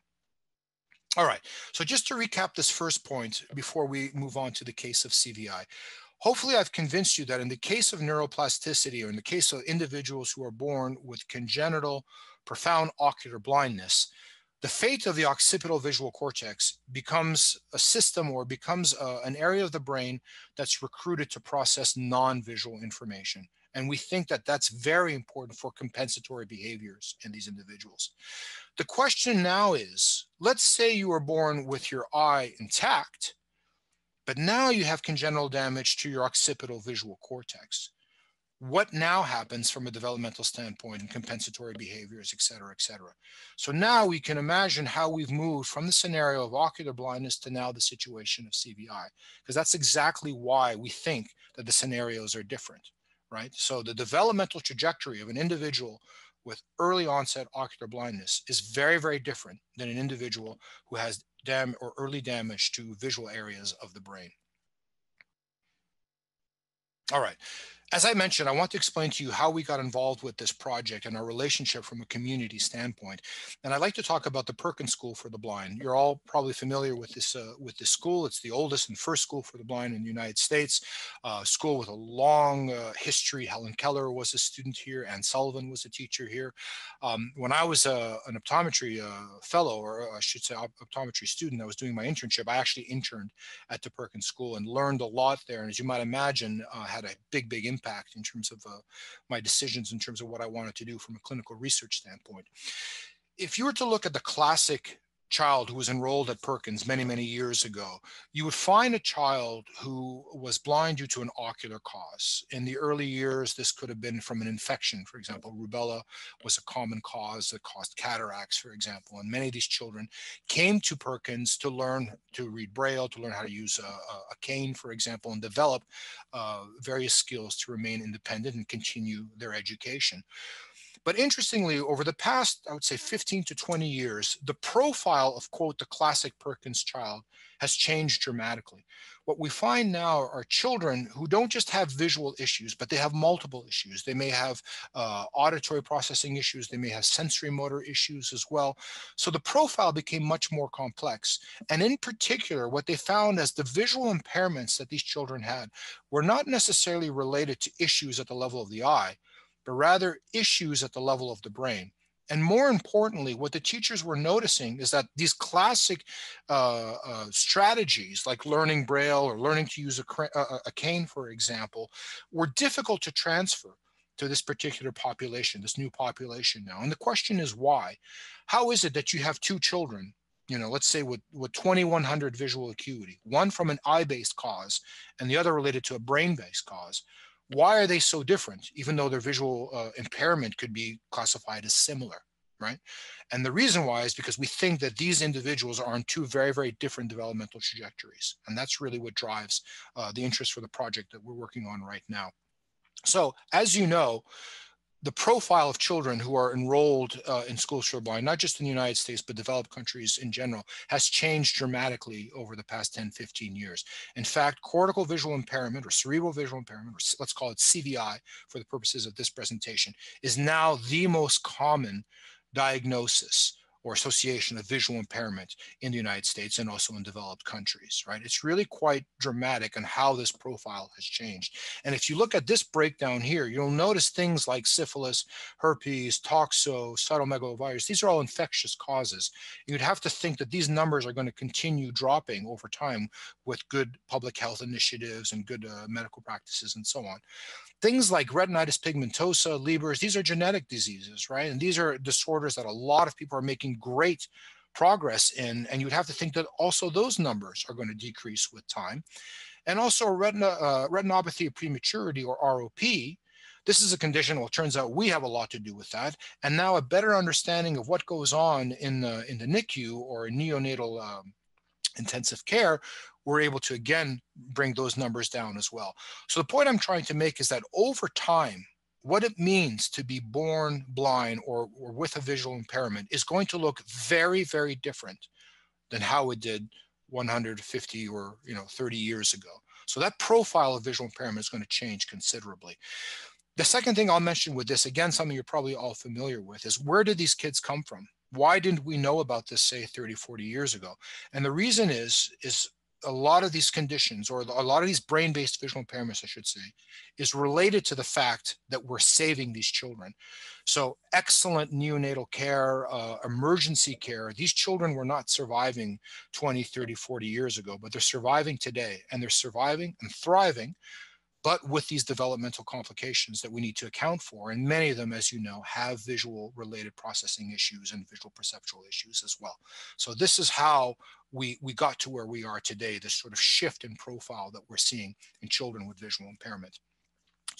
All right, so just to recap this first point before we move on to the case of CVI. Hopefully I've convinced you that in the case of neuroplasticity or in the case of individuals who are born with congenital profound ocular blindness, the fate of the occipital visual cortex becomes a system or becomes a, uh, an area of the brain that's recruited to process non-visual information. And we think that that's very important for compensatory behaviors in these individuals. The question now is, let's say you were born with your eye intact, but now you have congenital damage to your occipital visual cortex. What now happens from a developmental standpoint and compensatory behaviors, et cetera, et cetera. So now we can imagine how we've moved from the scenario of ocular blindness to now the situation of CVI, because that's exactly why we think that the scenarios are different, right? So the developmental trajectory of an individual with early onset ocular blindness is very, very different than an individual who has dam or early damage to visual areas of the brain. All right. As I mentioned, I want to explain to you how we got involved with this project and our relationship from a community standpoint. And I'd like to talk about the Perkins School for the Blind. You're all probably familiar with this uh, with this school. It's the oldest and first school for the blind in the United States. Uh, school with a long uh, history. Helen Keller was a student here, and Sullivan was a teacher here. Um, when I was uh, an optometry uh, fellow, or I should say optometry student, I was doing my internship. I actually interned at the Perkins School and learned a lot there. And as you might imagine, uh, had a big, big impact impact in terms of uh, my decisions in terms of what I wanted to do from a clinical research standpoint. If you were to look at the classic child who was enrolled at Perkins many, many years ago, you would find a child who was blind due to an ocular cause. In the early years, this could have been from an infection. For example, rubella was a common cause that caused cataracts, for example. And many of these children came to Perkins to learn to read Braille, to learn how to use a, a cane, for example, and develop uh, various skills to remain independent and continue their education. But interestingly, over the past, I would say 15 to 20 years, the profile of, quote, the classic Perkins child has changed dramatically. What we find now are children who don't just have visual issues, but they have multiple issues. They may have uh, auditory processing issues, they may have sensory motor issues as well. So the profile became much more complex. And in particular, what they found as the visual impairments that these children had were not necessarily related to issues at the level of the eye, but rather issues at the level of the brain. And more importantly, what the teachers were noticing is that these classic uh, uh, strategies, like learning Braille or learning to use a, a, a cane, for example, were difficult to transfer to this particular population, this new population now. And the question is why? How is it that you have two children, you know, let's say with, with 2100 visual acuity, one from an eye-based cause and the other related to a brain-based cause, why are they so different, even though their visual uh, impairment could be classified as similar, right? And the reason why is because we think that these individuals are on two very, very different developmental trajectories. And that's really what drives uh, the interest for the project that we're working on right now. So as you know, the profile of children who are enrolled uh, in schools for blind, not just in the United States, but developed countries in general, has changed dramatically over the past 10, 15 years. In fact, cortical visual impairment or cerebral visual impairment, or let's call it CVI for the purposes of this presentation, is now the most common diagnosis or association of visual impairment in the United States and also in developed countries, right? It's really quite dramatic on how this profile has changed. And if you look at this breakdown here, you'll notice things like syphilis, herpes, toxo, cytomegalovirus, these are all infectious causes. You'd have to think that these numbers are going to continue dropping over time with good public health initiatives and good uh, medical practices and so on. Things like retinitis pigmentosa, Leber's, these are genetic diseases, right? And these are disorders that a lot of people are making great progress in. And you would have to think that also those numbers are going to decrease with time. And also retina, uh, retinopathy of prematurity or ROP, this is a condition, well, it turns out we have a lot to do with that. And now a better understanding of what goes on in the, in the NICU or neonatal um, intensive care we're able to again bring those numbers down as well. So the point I'm trying to make is that over time, what it means to be born blind or, or with a visual impairment is going to look very, very different than how it did 150 or you know 30 years ago. So that profile of visual impairment is going to change considerably. The second thing I'll mention with this, again, something you're probably all familiar with, is where did these kids come from? Why didn't we know about this, say, 30, 40 years ago? And the reason is, is a lot of these conditions or a lot of these brain-based visual impairments, I should say, is related to the fact that we're saving these children. So excellent neonatal care, uh, emergency care, these children were not surviving 20, 30, 40 years ago, but they're surviving today and they're surviving and thriving but with these developmental complications that we need to account for. And many of them, as you know, have visual related processing issues and visual perceptual issues as well. So this is how we, we got to where we are today, this sort of shift in profile that we're seeing in children with visual impairment.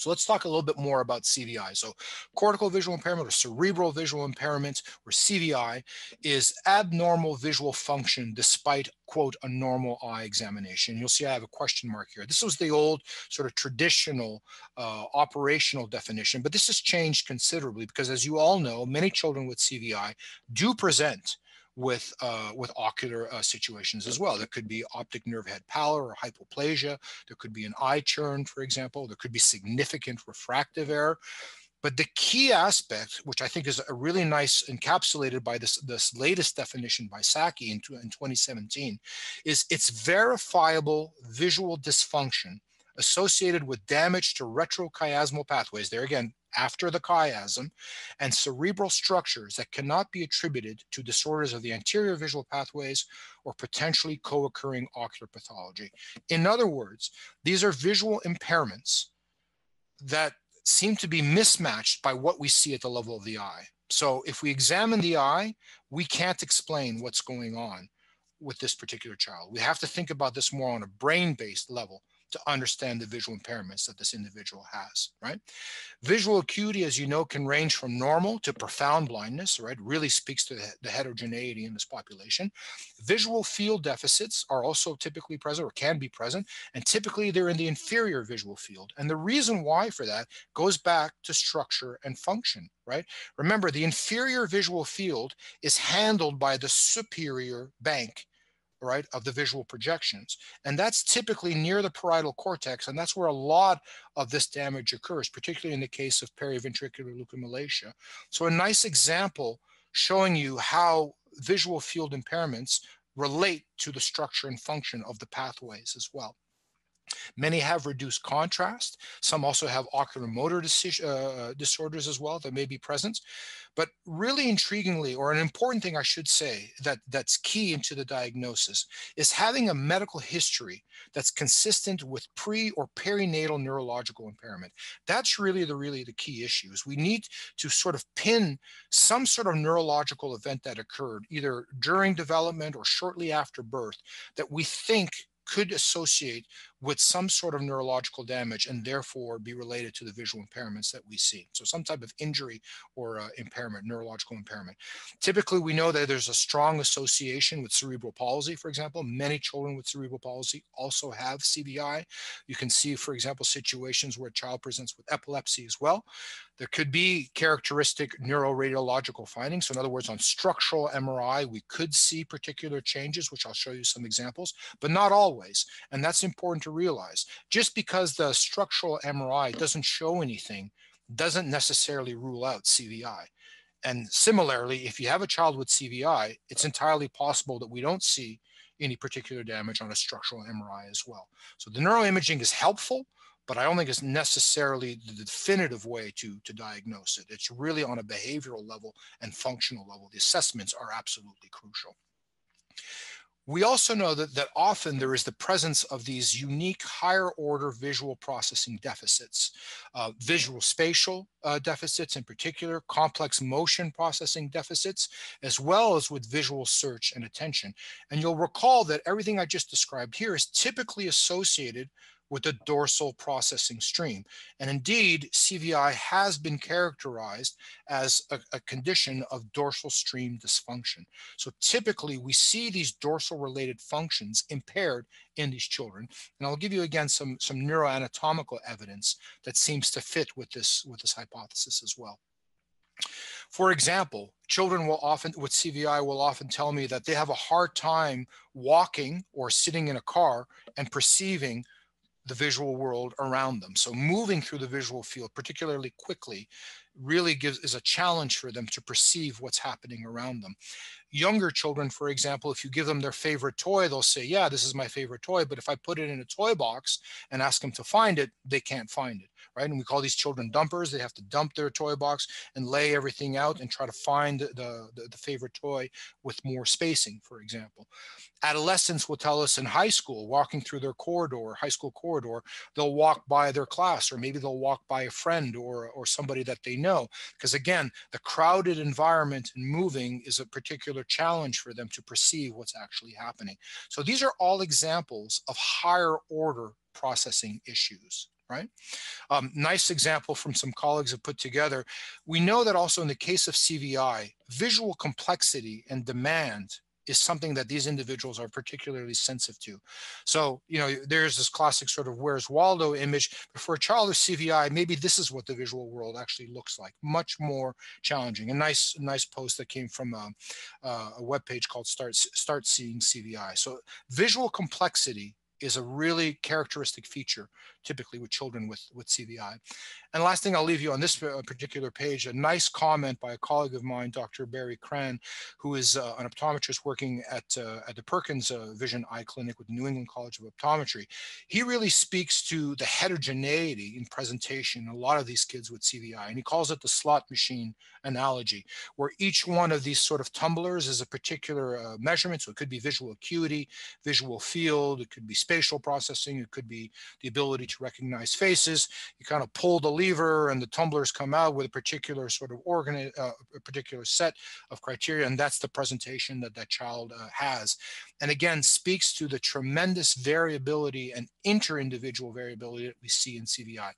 So let's talk a little bit more about CVI. So cortical visual impairment or cerebral visual impairment or CVI is abnormal visual function despite quote a normal eye examination. You'll see I have a question mark here. This was the old sort of traditional uh, operational definition, but this has changed considerably because as you all know, many children with CVI do present with uh, with ocular uh, situations as well. There could be optic nerve head pallor or hypoplasia. There could be an eye churn, for example. There could be significant refractive error. But the key aspect, which I think is a really nice encapsulated by this, this latest definition by Sakki in, in 2017, is its verifiable visual dysfunction associated with damage to retrochiasmal pathways. There again, after the chiasm and cerebral structures that cannot be attributed to disorders of the anterior visual pathways or potentially co-occurring ocular pathology. In other words, these are visual impairments that seem to be mismatched by what we see at the level of the eye. So if we examine the eye, we can't explain what's going on with this particular child. We have to think about this more on a brain-based level to understand the visual impairments that this individual has, right? Visual acuity, as you know, can range from normal to profound blindness, right? Really speaks to the, heterogeneity in this population. Visual field deficits are also typically present or can be present, and typically they're in the inferior visual field. And the reason why for that goes back to structure and function, right? Remember, the inferior visual field is handled by the superior bank right, of the visual projections. And that's typically near the parietal cortex, and that's where a lot of this damage occurs, particularly in the case of periventricular leukomalacia. So a nice example showing you how visual field impairments relate to the structure and function of the pathways as well. Many have reduced contrast. Some also have ocular motor uh, disorders as well that may be present. But really intriguingly, or an important thing I should say that, that's key into the diagnosis is having a medical history that's consistent with pre or perinatal neurological impairment. That's really the really the key issue is we need to sort of pin some sort of neurological event that occurred either during development or shortly after birth that we think could associate with some sort of neurological damage and therefore be related to the visual impairments that we see. So some type of injury or uh, impairment, neurological impairment. Typically, we know that there's a strong association with cerebral palsy, for example. Many children with cerebral palsy also have CVI. You can see, for example, situations where a child presents with epilepsy as well. There could be characteristic neuroradiological findings. So in other words, on structural MRI, we could see particular changes, which I'll show you some examples, but not always. And that's important to realize. Just because the structural MRI doesn't show anything doesn't necessarily rule out CVI. And similarly, if you have a child with CVI, it's entirely possible that we don't see any particular damage on a structural MRI as well. So the neuroimaging is helpful, but I don't think it's necessarily the definitive way to, to diagnose it. It's really on a behavioral level and functional level. The assessments are absolutely crucial. We also know that, that often there is the presence of these unique higher order visual processing deficits, uh, visual spatial uh, deficits in particular, complex motion processing deficits, as well as with visual search and attention. And you'll recall that everything I just described here is typically associated with the dorsal processing stream. And indeed, CVI has been characterized as a, a, condition of dorsal stream dysfunction. So typically we see these dorsal related functions impaired in these children. And I'll give you again some, some neuroanatomical evidence that seems to fit with this, with this hypothesis as well. For example, children will often with CVI will often tell me that they have a hard time walking or sitting in a car and perceiving the visual world around them. So moving through the visual field, particularly quickly, really gives is a challenge for them to perceive what's happening around them. Younger children, for example, if you give them their favorite toy, they'll say, yeah, this is my favorite toy. But if I put it in a toy box and ask them to find it, they can't find it right? And we call these children dumpers. They have to dump their toy box and lay everything out and try to find the, the, the favorite toy with more spacing, for example. Adolescents will tell us in high school, walking through their corridor, high school corridor, they'll walk by their class, or maybe they'll walk by a friend or, or somebody that they know. Because again, the crowded environment and moving is a particular challenge for them to perceive what's actually happening. So these are all examples of higher order processing issues right? Um, nice example from some colleagues have put together. We know that also in the case of CVI, visual complexity and demand is something that these individuals are particularly sensitive to. So, you know, there's this classic sort of where's Waldo image. But for a child with CVI, maybe this is what the visual world actually looks like, much more challenging. A nice, nice post that came from a, a web page called Start, Start Seeing CVI. So visual complexity is a really characteristic feature typically with children with, with CVI. And last thing I'll leave you on this uh, particular page, a nice comment by a colleague of mine, Dr. Barry Kran, who is uh, an optometrist working at, uh, at the Perkins uh, Vision Eye Clinic with the New England College of Optometry. He really speaks to the heterogeneity in presentation in a lot of these kids with CVI, and he calls it the slot machine analogy, where each one of these sort of tumblers is a particular uh, measurement. So it could be visual acuity, visual field, it could be spatial processing, it could be the ability recognize faces. You kind of pull the lever and the tumblers come out with a particular sort of organ, uh, a particular set of criteria. And that's the presentation that that child uh, has. And again, speaks to the tremendous variability and inter-individual variability that we see in CVI.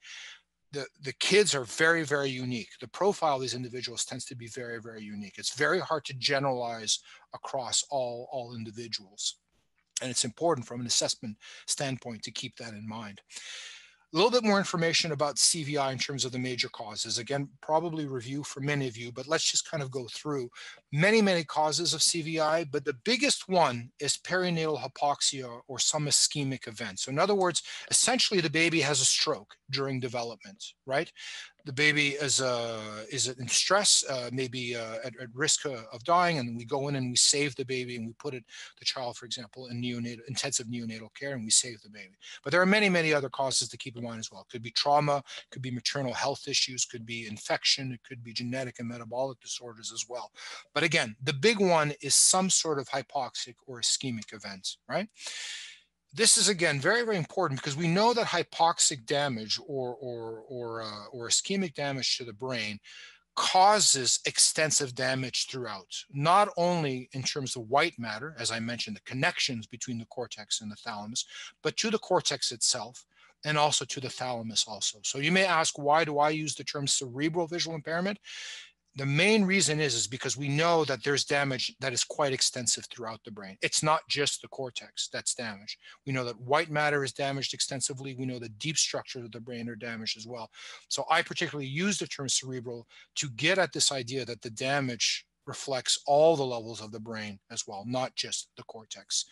The, the kids are very, very unique. The profile of these individuals tends to be very, very unique. It's very hard to generalize across all, all individuals. And it's important from an assessment standpoint to keep that in mind. A little bit more information about CVI in terms of the major causes. Again, probably review for many of you, but let's just kind of go through many, many causes of CVI, but the biggest one is perinatal hypoxia or some ischemic event. So in other words, essentially the baby has a stroke during development, right? The baby is uh, is in stress, uh, maybe uh, at, at, risk uh, of dying, and we go in and we save the baby and we put it, the child, for example, in neonatal, intensive neonatal care, and we save the baby. But there are many, many other causes to keep in mind as well. It could be trauma, could be maternal health issues, could be infection, it could be genetic and metabolic disorders as well. But again, the big one is some sort of hypoxic or ischemic event, right? This is again very very important because we know that hypoxic damage or or or uh, or ischemic damage to the brain causes extensive damage throughout not only in terms of white matter as i mentioned the connections between the cortex and the thalamus but to the cortex itself and also to the thalamus also. So you may ask why do i use the term cerebral visual impairment the main reason is is because we know that there's damage that is quite extensive throughout the brain it's not just the cortex that's damaged we know that white matter is damaged extensively we know the deep structures of the brain are damaged as well so i particularly use the term cerebral to get at this idea that the damage reflects all the levels of the brain as well, not just the cortex.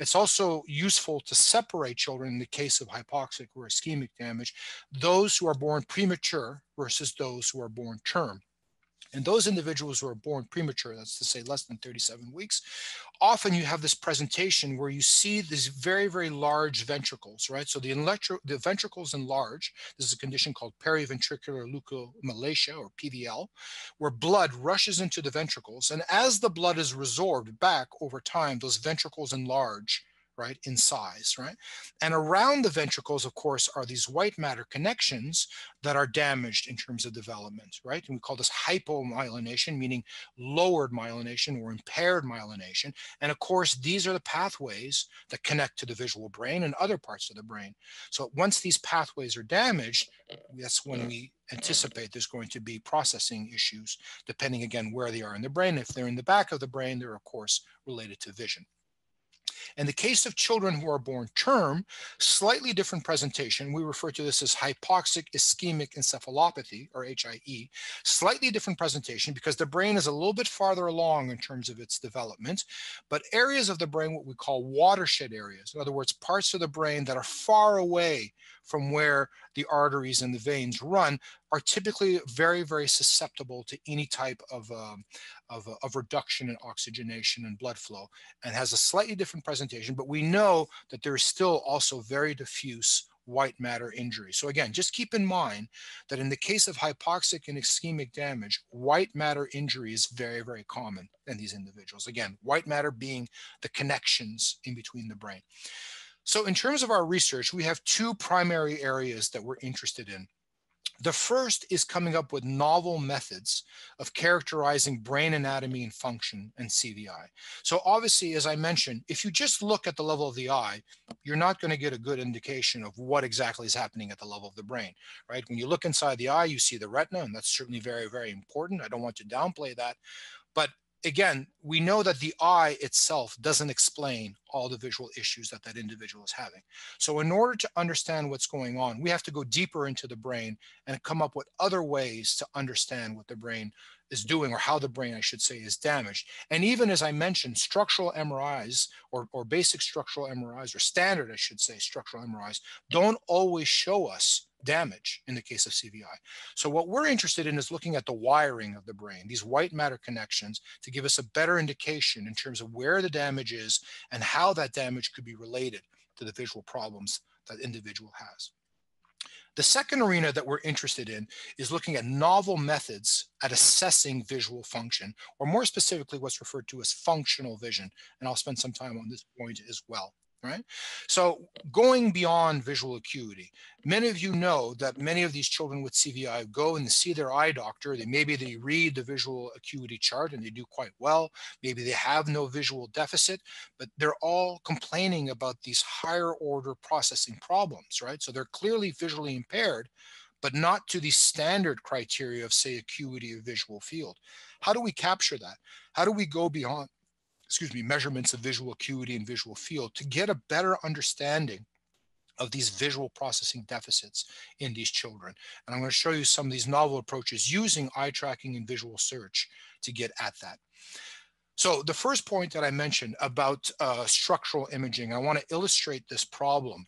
It's also useful to separate children in the case of hypoxic or ischemic damage, those who are born premature versus those who are born term. And those individuals who are born premature, that's to say less than 37 weeks, often you have this presentation where you see these very, very large ventricles, right? So the, electro, the ventricles enlarge. This is a condition called periventricular leukomalacia or PVL, where blood rushes into the ventricles. And as the blood is resorbed back over time, those ventricles enlarge right, in size, right? And around the ventricles, of course, are these white matter connections that are damaged in terms of development, right? And we call this hypomyelination, meaning lowered myelination or impaired myelination. And of course, these are the pathways that connect to the visual brain and other parts of the brain. So once these pathways are damaged, that's when we anticipate there's going to be processing issues, depending again where they are in the brain. If they're in the back of the brain, they're of course related to vision. In the case of children who are born term, slightly different presentation. We refer to this as hypoxic ischemic encephalopathy or HIE. Slightly different presentation because the brain is a little bit farther along in terms of its development, but areas of the brain, what we call watershed areas, in other words, parts of the brain that are far away from where the arteries and the veins run are typically very, very susceptible to any type of, um, of, of, reduction in oxygenation and blood flow and has a slightly different presentation, but we know that there is still also very diffuse white matter injury. So again, just keep in mind that in the case of hypoxic and ischemic damage, white matter injury is very, very common in these individuals. Again, white matter being the connections in between the brain. So in terms of our research, we have two primary areas that we're interested in. The first is coming up with novel methods of characterizing brain anatomy and function and CVI. So obviously, as I mentioned, if you just look at the level of the eye, you're not going to get a good indication of what exactly is happening at the level of the brain, right? When you look inside the eye, you see the retina, and that's certainly very, very important. I don't want to downplay that. But again, we know that the eye itself doesn't explain all the visual issues that that individual is having. So in order to understand what's going on, we have to go deeper into the brain and come up with other ways to understand what the brain is doing or how the brain, I should say, is damaged. And even as I mentioned, structural MRIs or, or basic structural MRIs or standard, I should say, structural MRIs don't always show us damage in the case of CVI. So what we're interested in is looking at the wiring of the brain, these white matter connections to give us a better indication in terms of where the damage is and how that damage could be related to the visual problems that individual has. The second arena that we're interested in is looking at novel methods at assessing visual function, or more specifically, what's referred to as functional vision. And I'll spend some time on this point as well right? So going beyond visual acuity, many of you know that many of these children with CVI go and see their eye doctor. They maybe they read the visual acuity chart and they do quite well. Maybe they have no visual deficit, but they're all complaining about these higher order processing problems, right? So they're clearly visually impaired, but not to the standard criteria of say acuity of visual field. How do we capture that? How do we go beyond excuse me, measurements of visual acuity and visual field to get a better understanding of these visual processing deficits in these children. And I'm going to show you some of these novel approaches using eye tracking and visual search to get at that. So the first point that I mentioned about uh, structural imaging, I want to illustrate this problem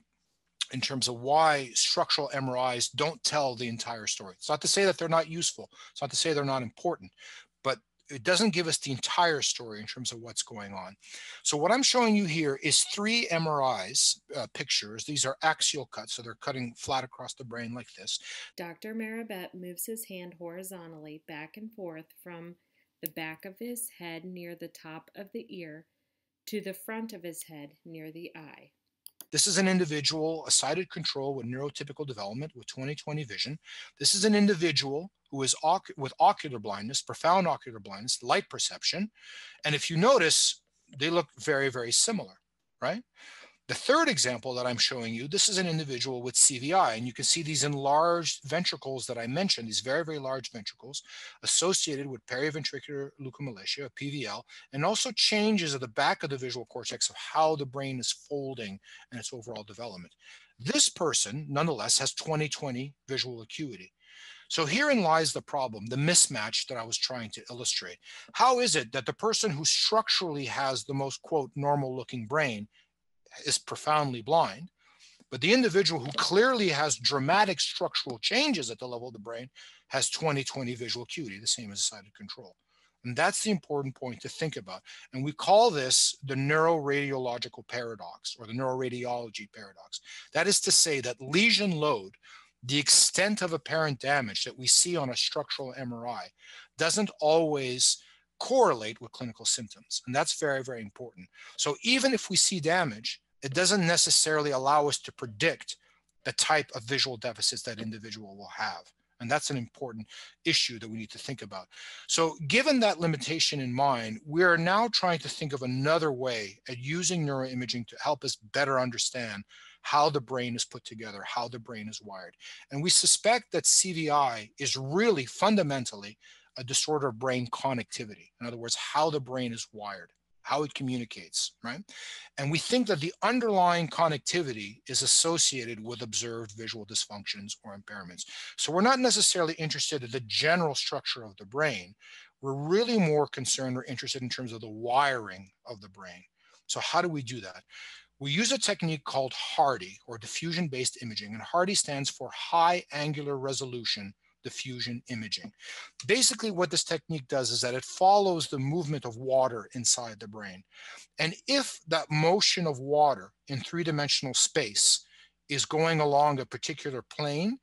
in terms of why structural MRIs don't tell the entire story. It's not to say that they're not useful. It's not to say they're not important, it doesn't give us the entire story in terms of what's going on. So what I'm showing you here is three MRIs uh, pictures. These are axial cuts, so they're cutting flat across the brain like this. Dr. Merabet moves his hand horizontally back and forth from the back of his head near the top of the ear to the front of his head near the eye. This is an individual, a sighted control with neurotypical development with 20/20 vision. This is an individual who is with ocular blindness, profound ocular blindness, light perception. And if you notice, they look very, very similar, right? The third example that I'm showing you, this is an individual with CVI, and you can see these enlarged ventricles that I mentioned, these very, very large ventricles associated with periventricular leukomalacia, PVL, and also changes at the back of the visual cortex of how the brain is folding and its overall development. This person, nonetheless, has 20/20 visual acuity. So herein lies the problem, the mismatch that I was trying to illustrate. How is it that the person who structurally has the most, quote, normal looking brain is profoundly blind, but the individual who clearly has dramatic structural changes at the level of the brain has 20/20 visual acuity, the same as a sighted control. And that's the important point to think about. And we call this the neuroradiological paradox or the neuroradiology paradox. That is to say that lesion load, the extent of apparent damage that we see on a structural MRI, doesn't always correlate with clinical symptoms. And that's very, very important. So even if we see damage, it doesn't necessarily allow us to predict the type of visual deficits that individual will have. And that's an important issue that we need to think about. So given that limitation in mind, we are now trying to think of another way at using neuroimaging to help us better understand how the brain is put together, how the brain is wired. And we suspect that CVI is really fundamentally a disorder of brain connectivity. In other words, how the brain is wired how it communicates, right? And we think that the underlying connectivity is associated with observed visual dysfunctions or impairments. So we're not necessarily interested in the general structure of the brain. We're really more concerned or interested in terms of the wiring of the brain. So how do we do that? We use a technique called HARDI or diffusion-based imaging, and HARDI stands for high angular resolution diffusion imaging. Basically, what this technique does is that it follows the movement of water inside the brain. And if that motion of water in three-dimensional space is going along a particular plane,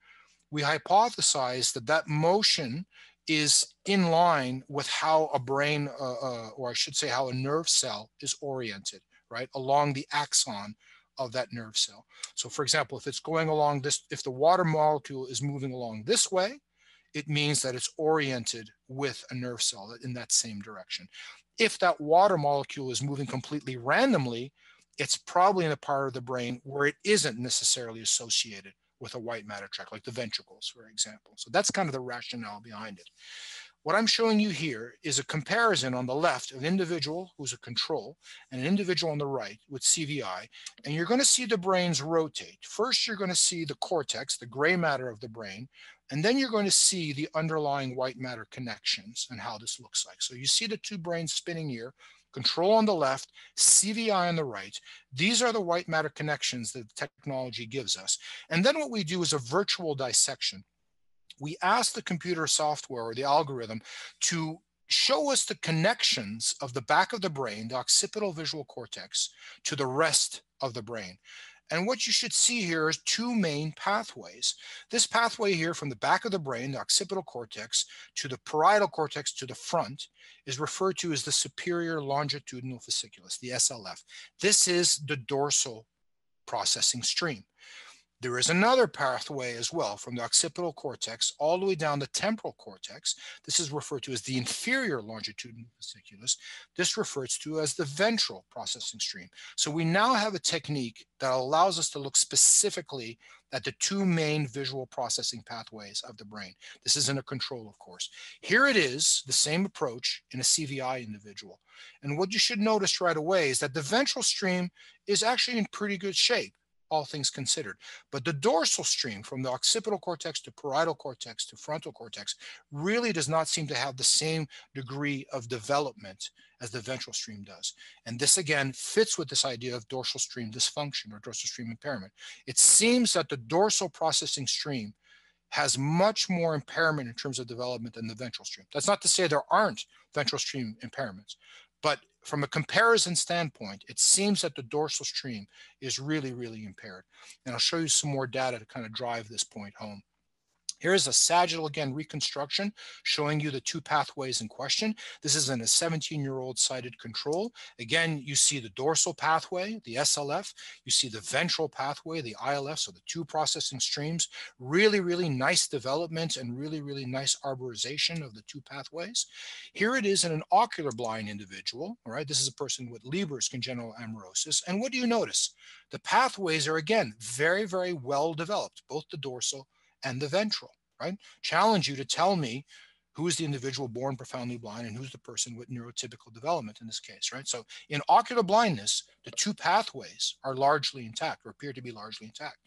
we hypothesize that that motion is in line with how a brain, uh, uh, or I should say how a nerve cell is oriented, right, along the axon of that nerve cell. So for example, if it's going along this, if the water molecule is moving along this way, it means that it's oriented with a nerve cell in that same direction. If that water molecule is moving completely randomly, it's probably in a part of the brain where it isn't necessarily associated with a white matter tract, like the ventricles, for example. So that's kind of the rationale behind it. What I'm showing you here is a comparison on the left of an individual who's a control and an individual on the right with CVI, and you're going to see the brains rotate. First, you're going to see the cortex, the gray matter of the brain, and then you're going to see the underlying white matter connections and how this looks like. So you see the two brains spinning here, control on the left, CVI on the right. These are the white matter connections that the technology gives us. And then what we do is a virtual dissection. We ask the computer software or the algorithm to show us the connections of the back of the brain, the occipital visual cortex, to the rest of the brain. And what you should see here is two main pathways. This pathway here from the back of the brain, the occipital cortex, to the parietal cortex to the front is referred to as the superior longitudinal fasciculus, the SLF. This is the dorsal processing stream. There is another pathway as well from the occipital cortex all the way down the temporal cortex. This is referred to as the inferior longitudinal fasciculus. This refers to as the ventral processing stream. So we now have a technique that allows us to look specifically at the two main visual processing pathways of the brain. This isn't a control, of course. Here it is, the same approach in a CVI individual. And what you should notice right away is that the ventral stream is actually in pretty good shape all things considered. But the dorsal stream from the occipital cortex to parietal cortex to frontal cortex really does not seem to have the same degree of development as the ventral stream does. And this again fits with this idea of dorsal stream dysfunction or dorsal stream impairment. It seems that the dorsal processing stream has much more impairment in terms of development than the ventral stream. That's not to say there aren't ventral stream impairments, but from a comparison standpoint, it seems that the dorsal stream is really, really impaired. And I'll show you some more data to kind of drive this point home. Here's a sagittal, again, reconstruction showing you the two pathways in question. This is in a 17-year-old sighted control. Again, you see the dorsal pathway, the SLF. You see the ventral pathway, the ILF, so the two processing streams. Really, really nice development and really, really nice arborization of the two pathways. Here it is in an ocular blind individual, all right? This is a person with Leber's congenital amaurosis. And what do you notice? The pathways are, again, very, very well developed, both the dorsal and the ventral, right? Challenge you to tell me who is the individual born profoundly blind and who's the person with neurotypical development in this case, right? So in ocular blindness, the two pathways are largely intact or appear to be largely intact.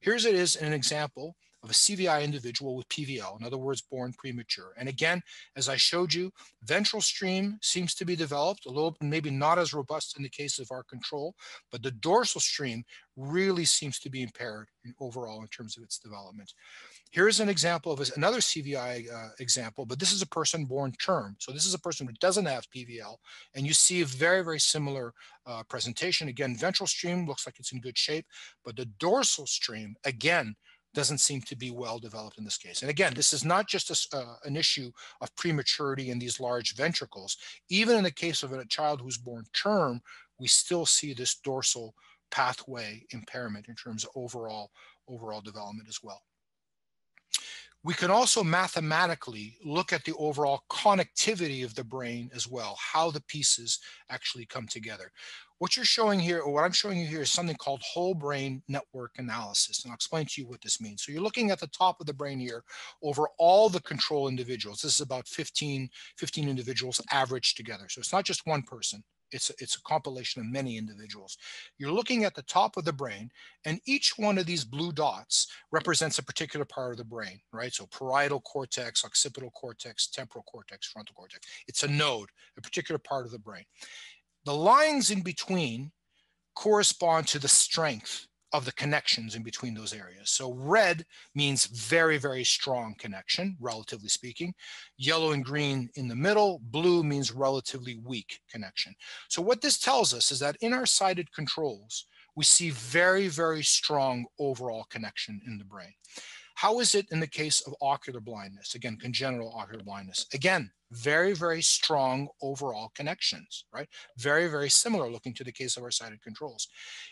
Here's it is in an example of a CVI individual with PVL, in other words, born premature. And again, as I showed you, ventral stream seems to be developed, a little maybe not as robust in the case of our control, but the dorsal stream really seems to be impaired in overall in terms of its development. Here's an example of another CVI uh, example, but this is a person born term. So this is a person who doesn't have PVL, and you see a very, very similar uh, presentation. Again, ventral stream looks like it's in good shape, but the dorsal stream, again, doesn't seem to be well developed in this case. And again, this is not just a, uh, an issue of prematurity in these large ventricles. Even in the case of a child who's born term, we still see this dorsal pathway impairment in terms of overall overall development as well. We can also mathematically look at the overall connectivity of the brain as well, how the pieces actually come together. What you're showing here, or what I'm showing you here is something called whole brain network analysis. And I'll explain to you what this means. So you're looking at the top of the brain here over all the control individuals. This is about 15, 15 individuals averaged together. So it's not just one person. It's a, it's a compilation of many individuals. You're looking at the top of the brain, and each one of these blue dots represents a particular part of the brain, right? So parietal cortex, occipital cortex, temporal cortex, frontal cortex. It's a node, a particular part of the brain. The lines in between correspond to the strength of the connections in between those areas. So red means very, very strong connection, relatively speaking. Yellow and green in the middle, blue means relatively weak connection. So what this tells us is that in our sighted controls, we see very, very strong overall connection in the brain. How is it in the case of ocular blindness? Again, congenital ocular blindness. Again, very, very strong overall connections, right? Very, very similar looking to the case of our sighted controls.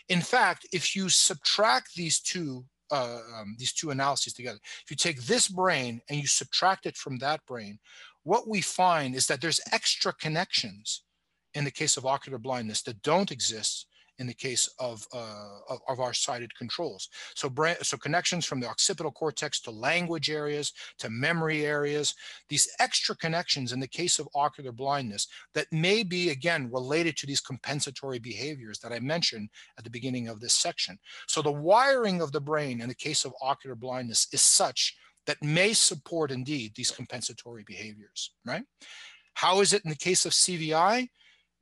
In fact, if you subtract these two uh, um, these two analyses together, if you take this brain and you subtract it from that brain, what we find is that there's extra connections in the case of ocular blindness that don't exist in the case of, uh, of, of, our sighted controls. So, so connections from the occipital cortex to language areas, to memory areas, these extra connections in the case of ocular blindness that may be, again, related to these compensatory behaviors that I mentioned at the beginning of this section. So the wiring of the brain in the case of ocular blindness is such that may support indeed these compensatory behaviors, right? How is it in the case of CVI?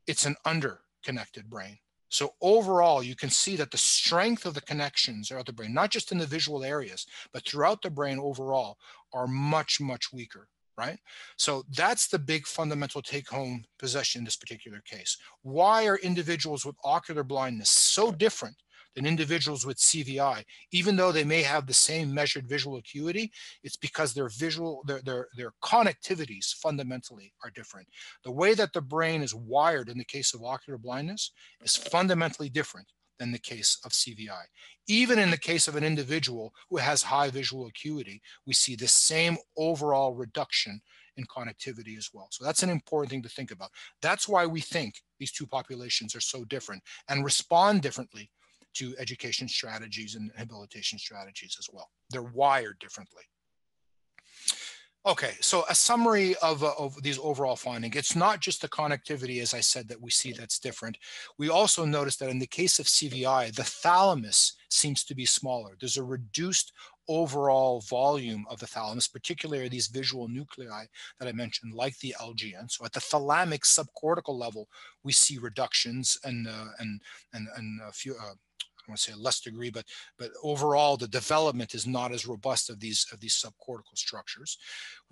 It's an underconnected brain. So overall, you can see that the strength of the connections throughout the brain, not just in the visual areas, but throughout the brain overall, are much, much weaker, right? So that's the big fundamental take home possession in this particular case. Why are individuals with ocular blindness so different than individuals with CVI, even though they may have the same measured visual acuity, it's because their visual, their, their, their connectivities fundamentally are different. The way that the brain is wired in the case of ocular blindness is fundamentally different than the case of CVI. Even in the case of an individual who has high visual acuity, we see the same overall reduction in connectivity as well. So that's an important thing to think about. That's why we think these two populations are so different and respond differently to education strategies and habilitation strategies as well. They're wired differently. Okay, so a summary of, uh, of these overall findings. It's not just the connectivity, as I said, that we see that's different. We also notice that in the case of CVI, the thalamus seems to be smaller. There's a reduced overall volume of the thalamus, particularly these visual nuclei that I mentioned, like the LGN. So at the thalamic subcortical level, we see reductions and uh, and and and a few uh, I want to say a less degree, but but overall the development is not as robust of these of these subcortical structures.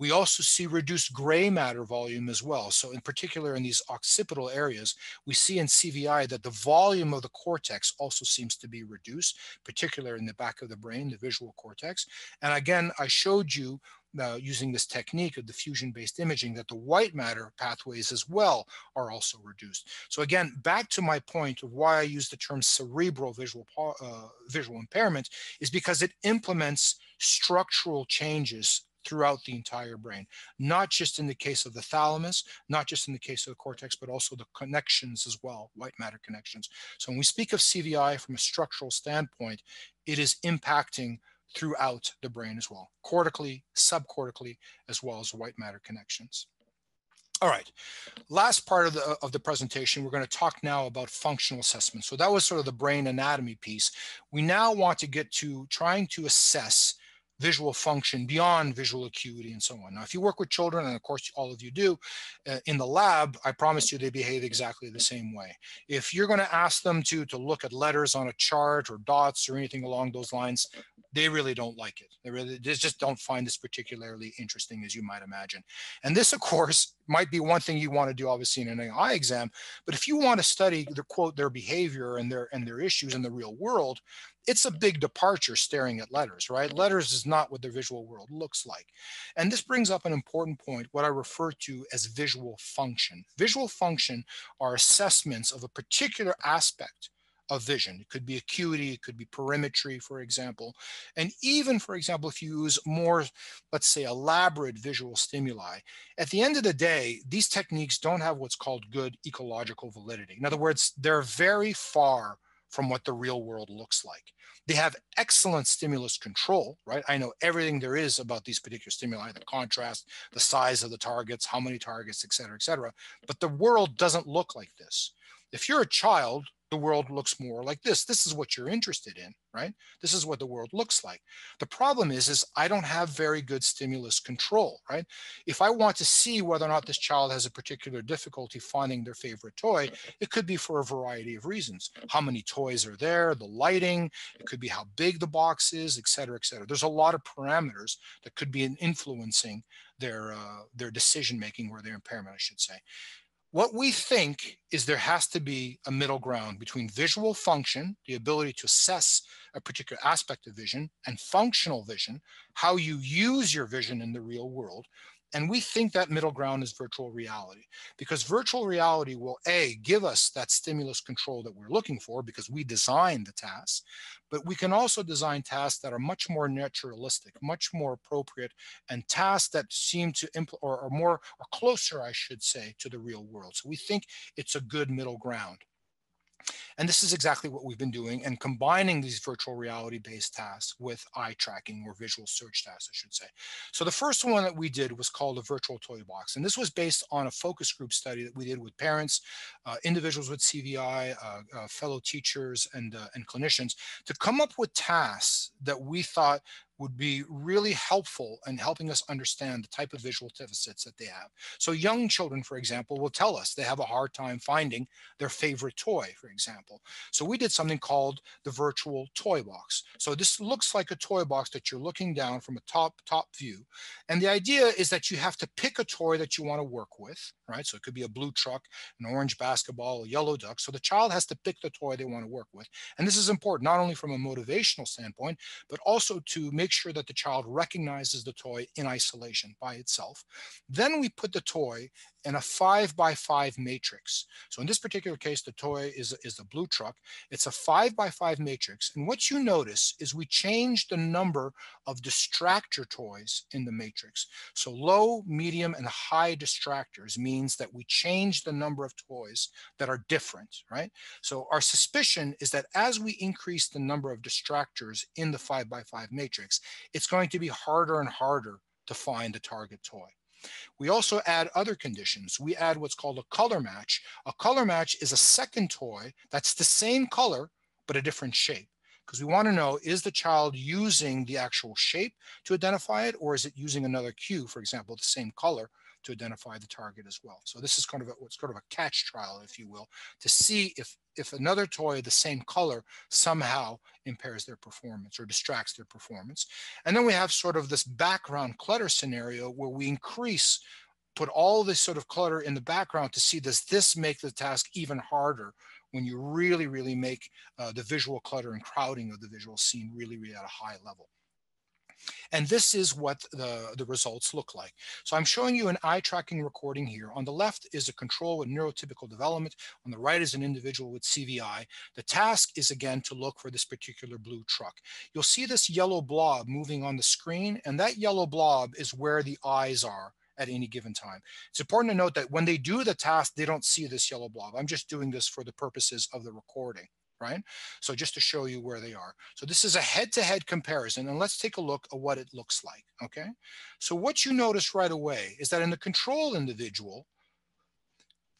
We also see reduced gray matter volume as well. So in particular in these occipital areas, we see in CVI that the volume of the cortex also seems to be reduced, particularly in the back of the brain, the visual cortex. And again, I showed you uh, using this technique of diffusion-based imaging that the white matter pathways as well are also reduced. So again, back to my point of why I use the term cerebral visual, uh, visual impairment is because it implements structural changes throughout the entire brain, not just in the case of the thalamus, not just in the case of the cortex, but also the connections as well, white matter connections. So when we speak of CVI from a structural standpoint, it is impacting throughout the brain as well, cortically, subcortically, as well as white matter connections. All right, last part of the, of the presentation, we're going to talk now about functional assessment. So that was sort of the brain anatomy piece. We now want to get to trying to assess visual function beyond visual acuity and so on. Now, if you work with children, and of course all of you do, uh, in the lab, I promise you they behave exactly the same way. If you're going to ask them to, to look at letters on a chart or dots or anything along those lines, they really don't like it. They really they just don't find this particularly interesting as you might imagine. And this, of course, might be one thing you want to do obviously in an eye exam, but if you want to study the quote their behavior and their and their issues in the real world, it's a big departure staring at letters, right? Letters is not what the visual world looks like. And this brings up an important point, what I refer to as visual function. Visual function are assessments of a particular aspect of vision. It could be acuity, it could be perimetry, for example. And even, for example, if you use more, let's say, elaborate visual stimuli, at the end of the day, these techniques don't have what's called good ecological validity. In other words, they're very far from what the real world looks like. They have excellent stimulus control, right? I know everything there is about these particular stimuli, the contrast, the size of the targets, how many targets, et cetera, et cetera. But the world doesn't look like this. If you're a child the world looks more like this. This is what you're interested in, right? This is what the world looks like. The problem is, is I don't have very good stimulus control, right? If I want to see whether or not this child has a particular difficulty finding their favorite toy, it could be for a variety of reasons. How many toys are there, the lighting, it could be how big the box is, et cetera, et cetera. There's a lot of parameters that could be influencing their, uh, their decision-making or their impairment, I should say what we think is there has to be a middle ground between visual function, the ability to assess a particular aspect of vision, and functional vision, how you use your vision in the real world. And we think that middle ground is virtual reality because virtual reality will A, give us that stimulus control that we're looking for because we design the task, but we can also design tasks that are much more naturalistic, much more appropriate, and tasks that seem to impl- or are more or closer, I should say, to the real world. So we think it's a good middle ground. And this is exactly what we've been doing and combining these virtual reality based tasks with eye tracking or visual search tasks, I should say. So the first one that we did was called a virtual toy box. And this was based on a focus group study that we did with parents, uh, individuals with CVI, uh, uh, fellow teachers, and, uh, and clinicians to come up with tasks that we thought would be really helpful in helping us understand the type of visual deficits that they have. So young children, for example, will tell us they have a hard time finding their favorite toy, for example. So we did something called the virtual toy box. So this looks like a toy box that you're looking down from a top top view. And the idea is that you have to pick a toy that you want to work with, right? So it could be a blue truck, an orange basketball, a yellow duck. So the child has to pick the toy they want to work with. And this is important not only from a motivational standpoint, but also to make sure that the child recognizes the toy in isolation by itself. Then we put the toy in a five by five matrix. So in this particular case, the toy is, is the blue truck. It's a five by five matrix. And what you notice is we change the number of distractor toys in the matrix. So low, medium, and high distractors means that we change the number of toys that are different, right? So our suspicion is that as we increase the number of distractors in the five by five matrix, it's going to be harder and harder to find the target toy. We also add other conditions. We add what's called a color match. A color match is a second toy that's the same color, but a different shape. Because we want to know, is the child using the actual shape to identify it, or is it using another cue, for example, the same color to identify the target as well. So this is kind of a, what's sort of a catch trial, if you will, to see if if another toy of the same color somehow impairs their performance or distracts their performance. And then we have sort of this background clutter scenario where we increase put all this sort of clutter in the background to see does this make the task even harder when you really really make uh, the visual clutter and crowding of the visual scene really really at a high level and this is what the, the results look like. So I'm showing you an eye tracking recording here. On the left is a control with neurotypical development. On the right is an individual with CVI. The task is again to look for this particular blue truck. You'll see this yellow blob moving on the screen and that yellow blob is where the eyes are at any given time. It's important to note that when they do the task, they don't see this yellow blob. I'm just doing this for the purposes of the recording right? So just to show you where they are. So this is a head-to-head -head comparison, and let's take a look at what it looks like, okay? So what you notice right away is that in the control individual,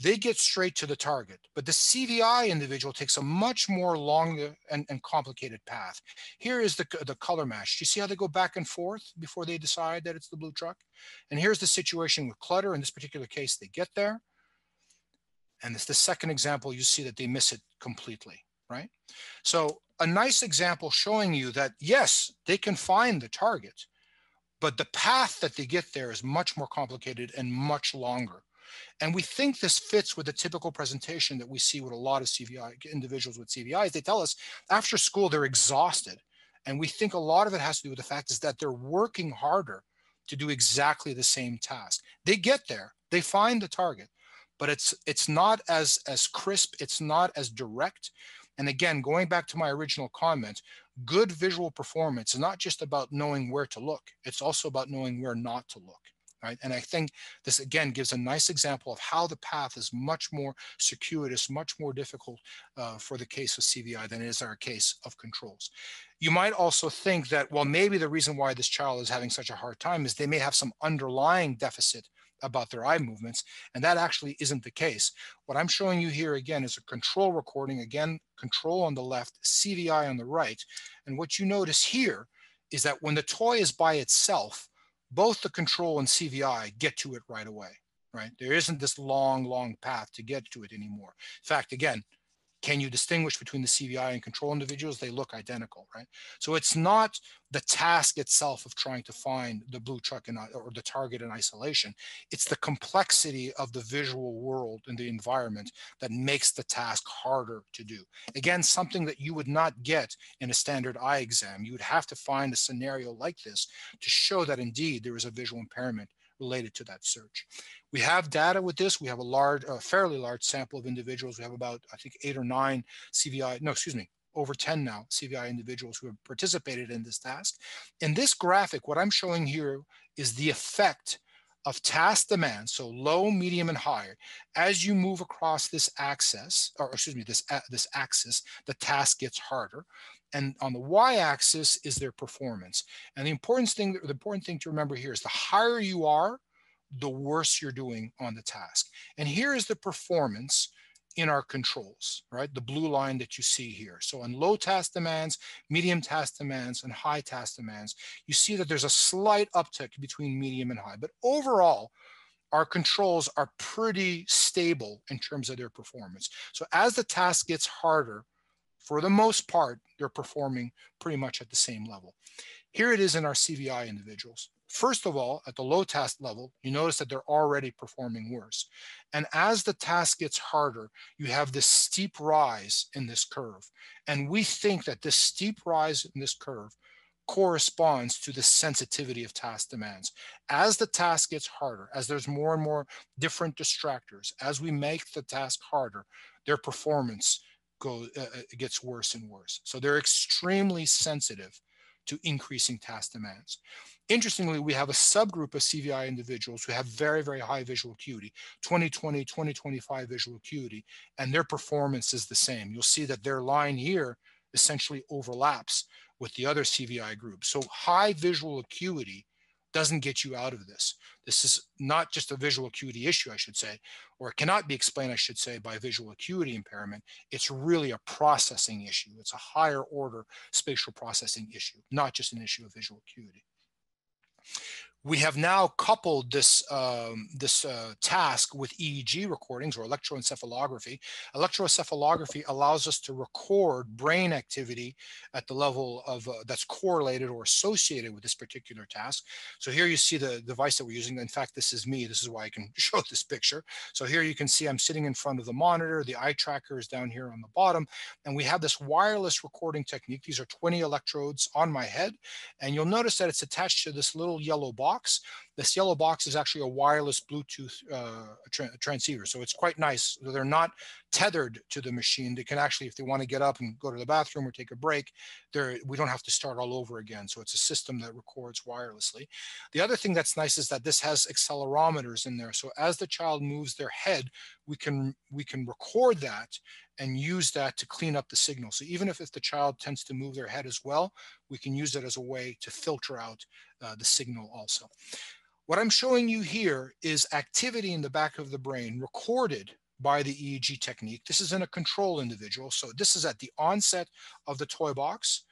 they get straight to the target, but the CVI individual takes a much more long and, and complicated path. Here is the, the color match. Do you see how they go back and forth before they decide that it's the blue truck? And here's the situation with clutter. In this particular case, they get there. And it's the second example, you see that they miss it completely right? So a nice example showing you that yes, they can find the target, but the path that they get there is much more complicated and much longer. And we think this fits with the typical presentation that we see with a lot of CVI individuals with CVIs. They tell us after school they're exhausted. And we think a lot of it has to do with the fact is that they're working harder to do exactly the same task. They get there, they find the target, but it's it's not as as crisp, it's not as direct, and again, going back to my original comment, good visual performance is not just about knowing where to look, it's also about knowing where not to look. Right? And I think this again gives a nice example of how the path is much more circuitous, much more difficult uh, for the case of CVI than it is our case of controls. You might also think that, well, maybe the reason why this child is having such a hard time is they may have some underlying deficit about their eye movements, and that actually isn't the case. What I'm showing you here again is a control recording, again, control on the left, CVI on the right. And what you notice here is that when the toy is by itself, both the control and CVI get to it right away, right? There isn't this long, long path to get to it anymore. In fact, again, Can you distinguish between the CVI and control individuals? They look identical, right? So it's not the task itself of trying to find the blue truck in, or the target in isolation. It's the complexity of the visual world and the environment that makes the task harder to do. Again, something that you would not get in a standard eye exam. You would have to find a scenario like this to show that indeed there is a visual impairment related to that search. We have data with this. We have a large, a fairly large sample of individuals. We have about, I think, eight or nine CVI, no, excuse me, over 10 now CVI individuals who have participated in this task. In this graphic, what I'm showing here is the effect of task demand, so low, medium, and high, as you move across this axis, or excuse me, this, this axis, the task gets harder. And on the y-axis is their performance. And the important thing, the important thing to remember here is the higher you are, the worse you're doing on the task. And here is the performance in our controls, right? The blue line that you see here. So on low task demands, medium task demands, and high task demands, you see that there's a slight uptick between medium and high. But overall, our controls are pretty stable in terms of their performance. So as the task gets harder, for the most part, they're performing pretty much at the same level. Here it is in our CVI individuals. First of all, at the low task level, you notice that they're already performing worse. And as the task gets harder, you have this steep rise in this curve. And we think that this steep rise in this curve corresponds to the sensitivity of task demands. As the task gets harder, as there's more and more different distractors, as we make the task harder, their performance goes uh, uh gets worse and worse. So they're extremely sensitive to increasing task demands. Interestingly, we have a subgroup of CVI individuals who have very, very high visual acuity, 2020, 2025 visual acuity, and their performance is the same. You'll see that their line here essentially overlaps with the other CVI group. So high visual acuity doesn't get you out of this. This is not just a visual acuity issue, I should say, or it cannot be explained, I should say, by visual acuity impairment. It's really a processing issue. It's a higher order spatial processing issue, not just an issue of visual acuity we have now coupled this um, this uh, task with EEG recordings or electroencephalography. Electroencephalography allows us to record brain activity at the level of uh, that's correlated or associated with this particular task. So here you see the device that we're using. In fact, this is me. This is why I can show this picture. So here you can see I'm sitting in front of the monitor. The eye tracker is down here on the bottom, and we have this wireless recording technique. These are 20 electrodes on my head, and you'll notice that it's attached to this little yellow box box. This yellow box is actually a wireless Bluetooth uh, tra transceiver. So it's quite nice. They're not tethered to the machine. They can actually, if they want to get up and go to the bathroom or take a break, we don't have to start all over again. So it's a system that records wirelessly. The other thing that's nice is that this has accelerometers in there. So as the child moves their head, we can we can record that and use that to clean up the signal. So even if, if the child tends to move their head as well, we can use that as a way to filter out uh, the signal also. What I'm showing you here is activity in the back of the brain recorded by the EEG technique. This is in a control individual. So this is at the onset of the toy box.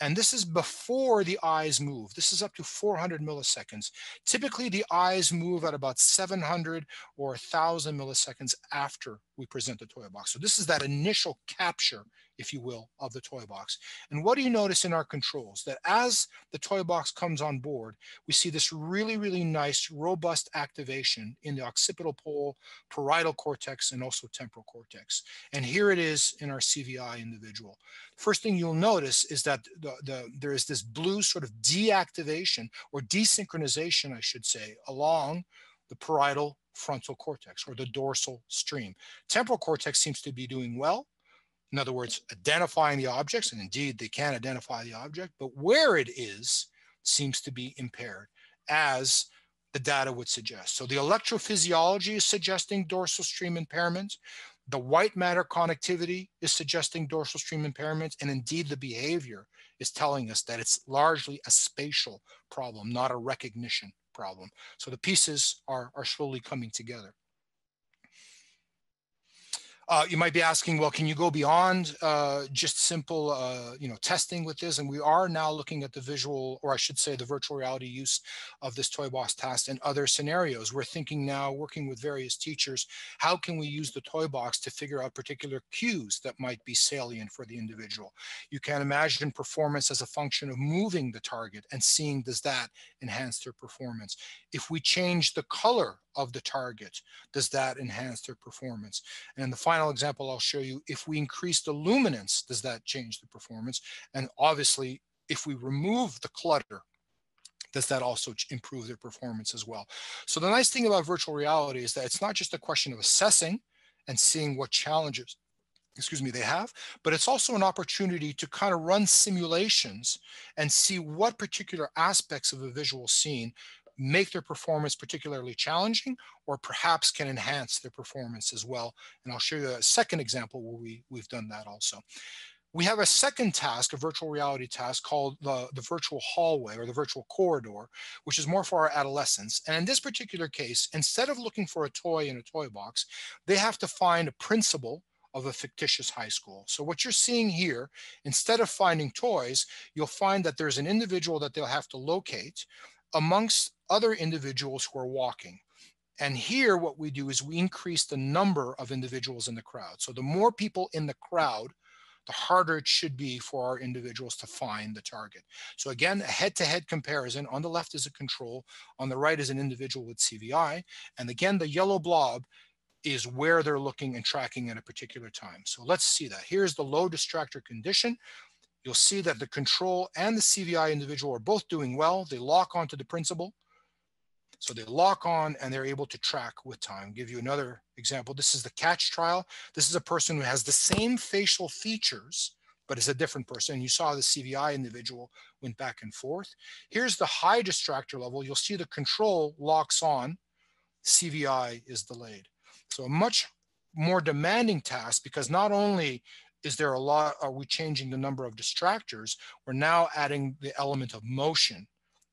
And this is before the eyes move. This is up to 400 milliseconds. Typically, the eyes move at about 700 or 1,000 milliseconds after we present the toy box. So this is that initial capture, if you will, of the toy box. And what do you notice in our controls? That as the toy box comes on board, we see this really, really nice, robust activation in the occipital pole, parietal cortex, and also temporal cortex. And here it is in our CVI individual. First thing you'll notice is that the, the, there is this blue sort of deactivation or desynchronization, I should say, along the parietal frontal cortex or the dorsal stream. Temporal cortex seems to be doing well. In other words, identifying the objects, and indeed they can identify the object, but where it is seems to be impaired as the data would suggest. So the electrophysiology is suggesting dorsal stream impairment. The white matter connectivity is suggesting dorsal stream impairment, and indeed the behavior is telling us that it's largely a spatial problem, not a recognition problem. So the pieces are, are slowly coming together. Uh, you might be asking, well, can you go beyond uh, just simple, uh, you know, testing with this? And we are now looking at the visual, or I should say the virtual reality use of this toy box task and other scenarios. We're thinking now, working with various teachers, how can we use the toy box to figure out particular cues that might be salient for the individual? You can imagine performance as a function of moving the target and seeing does that enhance their performance. If we change the color of the target, does that enhance their performance? And the final example I'll show you, if we increase the luminance, does that change the performance? And obviously, if we remove the clutter, does that also improve their performance as well? So the nice thing about virtual reality is that it's not just a question of assessing and seeing what challenges excuse me, they have, but it's also an opportunity to kind of run simulations and see what particular aspects of a visual scene make their performance particularly challenging or perhaps can enhance their performance as well. And I'll show you a second example where we, we've done that also. We have a second task, a virtual reality task called the, the virtual hallway or the virtual corridor, which is more for our adolescents. And in this particular case, instead of looking for a toy in a toy box, they have to find a principal of a fictitious high school. So what you're seeing here, instead of finding toys, you'll find that there's an individual that they'll have to locate amongst other individuals who are walking. And here, what we do is we increase the number of individuals in the crowd. So the more people in the crowd, the harder it should be for our individuals to find the target. So again, a head-to-head -head comparison. On the left is a control, on the right is an individual with CVI. And again, the yellow blob is where they're looking and tracking at a particular time. So let's see that. Here's the low distractor condition you'll see that the control and the CVI individual are both doing well. They lock onto the principal. So they lock on and they're able to track with time. Give you another example. This is the catch trial. This is a person who has the same facial features, but is a different person. You saw the CVI individual went back and forth. Here's the high distractor level. You'll see the control locks on, CVI is delayed. So a much more demanding task because not only is there a lot, are we changing the number of distractors? We're now adding the element of motion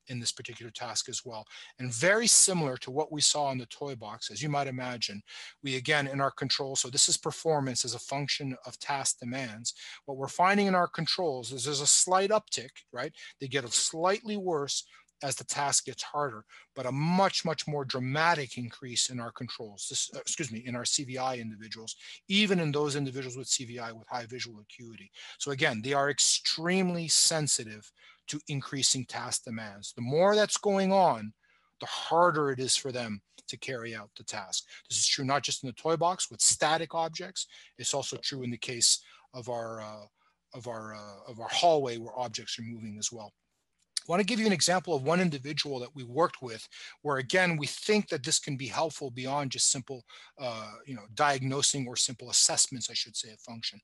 in this particular task as well. And very similar to what we saw in the toy box, as you might imagine, we again in our control, so this is performance as a function of task demands. What we're finding in our controls is there's a slight uptick, right? They get slightly worse as the task gets harder, but a much, much more dramatic increase in our controls, this, uh, excuse me, in our CVI individuals, even in those individuals with CVI with high visual acuity. So again, they are extremely sensitive to increasing task demands. The more that's going on, the harder it is for them to carry out the task. This is true not just in the toy box with static objects, it's also true in the case of our, uh, of our, uh, of our hallway where objects are moving as well. I want to give you an example of one individual that we worked with where again we think that this can be helpful beyond just simple uh, you know diagnosing or simple assessments I should say of function.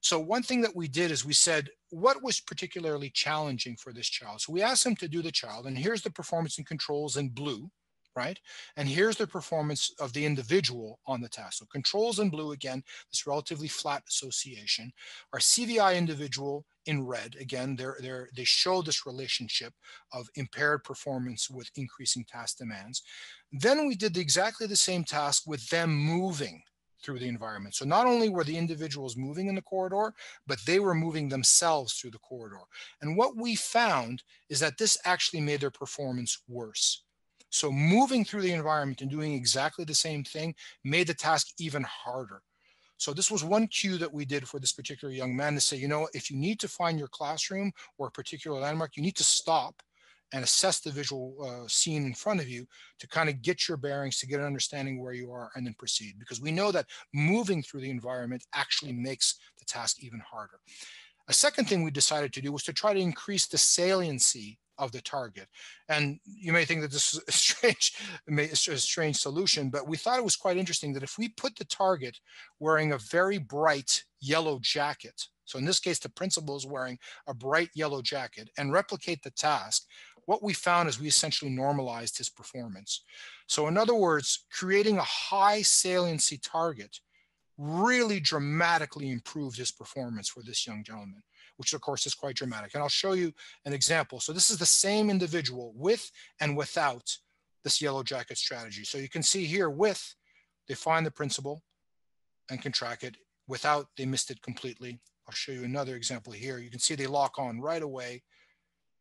So one thing that we did is we said what was particularly challenging for this child. So we asked them to do the child and here's the performance and controls in blue right? And here's the performance of the individual on the task. So controls in blue, again, this relatively flat association. Our CVI individual in red, again, they're, they're, they show this relationship of impaired performance with increasing task demands. Then we did exactly the same task with them moving through the environment. So not only were the individuals moving in the corridor, but they were moving themselves through the corridor. And what we found is that this actually made their performance worse. So moving through the environment and doing exactly the same thing made the task even harder. So this was one cue that we did for this particular young man to say, you know, if you need to find your classroom or a particular landmark, you need to stop and assess the visual uh, scene in front of you to kind of get your bearings, to get an understanding where you are and then proceed. Because we know that moving through the environment actually makes the task even harder. A second thing we decided to do was to try to increase the saliency of the target. And you may think that this is a strange, a strange solution, but we thought it was quite interesting that if we put the target wearing a very bright yellow jacket, so in this case, the principal is wearing a bright yellow jacket and replicate the task, what we found is we essentially normalized his performance. So in other words, creating a high saliency target really dramatically improved his performance for this young gentleman which of course is quite dramatic. And I'll show you an example. So this is the same individual with and without this yellow jacket strategy. So you can see here with, they find the principal, and contract it. Without, they missed it completely. I'll show you another example here. You can see they lock on right away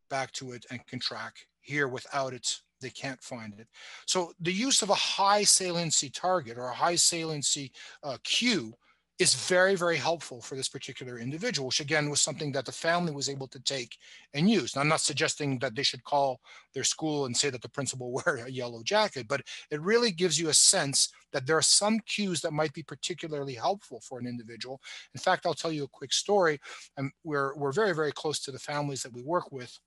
back to it and can track. Here, without it, they can't find it. So the use of a high saliency target or a high saliency uh, cue is very, very helpful for this particular individual, which again was something that the family was able to take and use. Now, I'm not suggesting that they should call their school and say that the principal wear a yellow jacket, but it really gives you a sense that there are some cues that might be particularly helpful for an individual. In fact, I'll tell you a quick story. And we're, we're very, very close to the families that we work with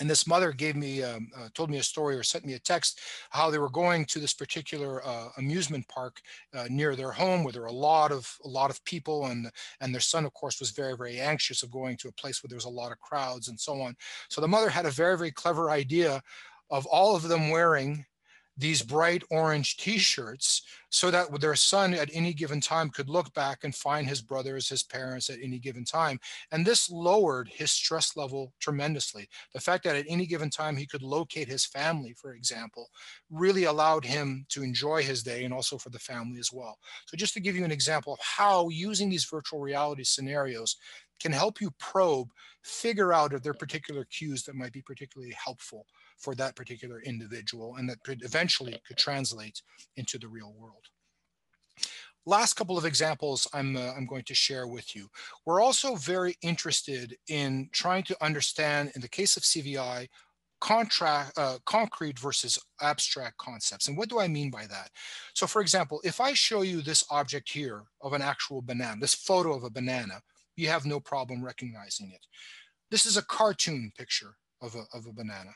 and this mother gave me um, uh, told me a story or sent me a text how they were going to this particular uh, amusement park uh, near their home where there were a lot of a lot of people and and their son of course was very very anxious of going to a place where there was a lot of crowds and so on. So the mother had a very very clever idea of all of them wearing these bright orange t-shirts so that their son at any given time could look back and find his brothers, his parents at any given time. And this lowered his stress level tremendously. The fact that at any given time he could locate his family, for example, really allowed him to enjoy his day and also for the family as well. So just to give you an example of how using these virtual reality scenarios can help you probe, figure out if there are particular cues that might be particularly helpful for that particular individual and that could eventually could translate into the real world. Last couple of examples I'm, uh, I'm going to share with you. We're also very interested in trying to understand, in the case of CVI, contract, uh, concrete versus abstract concepts. And what do I mean by that? So for example, if I show you this object here of an actual banana, this photo of a banana, you have no problem recognizing it. This is a cartoon picture of a, of a banana.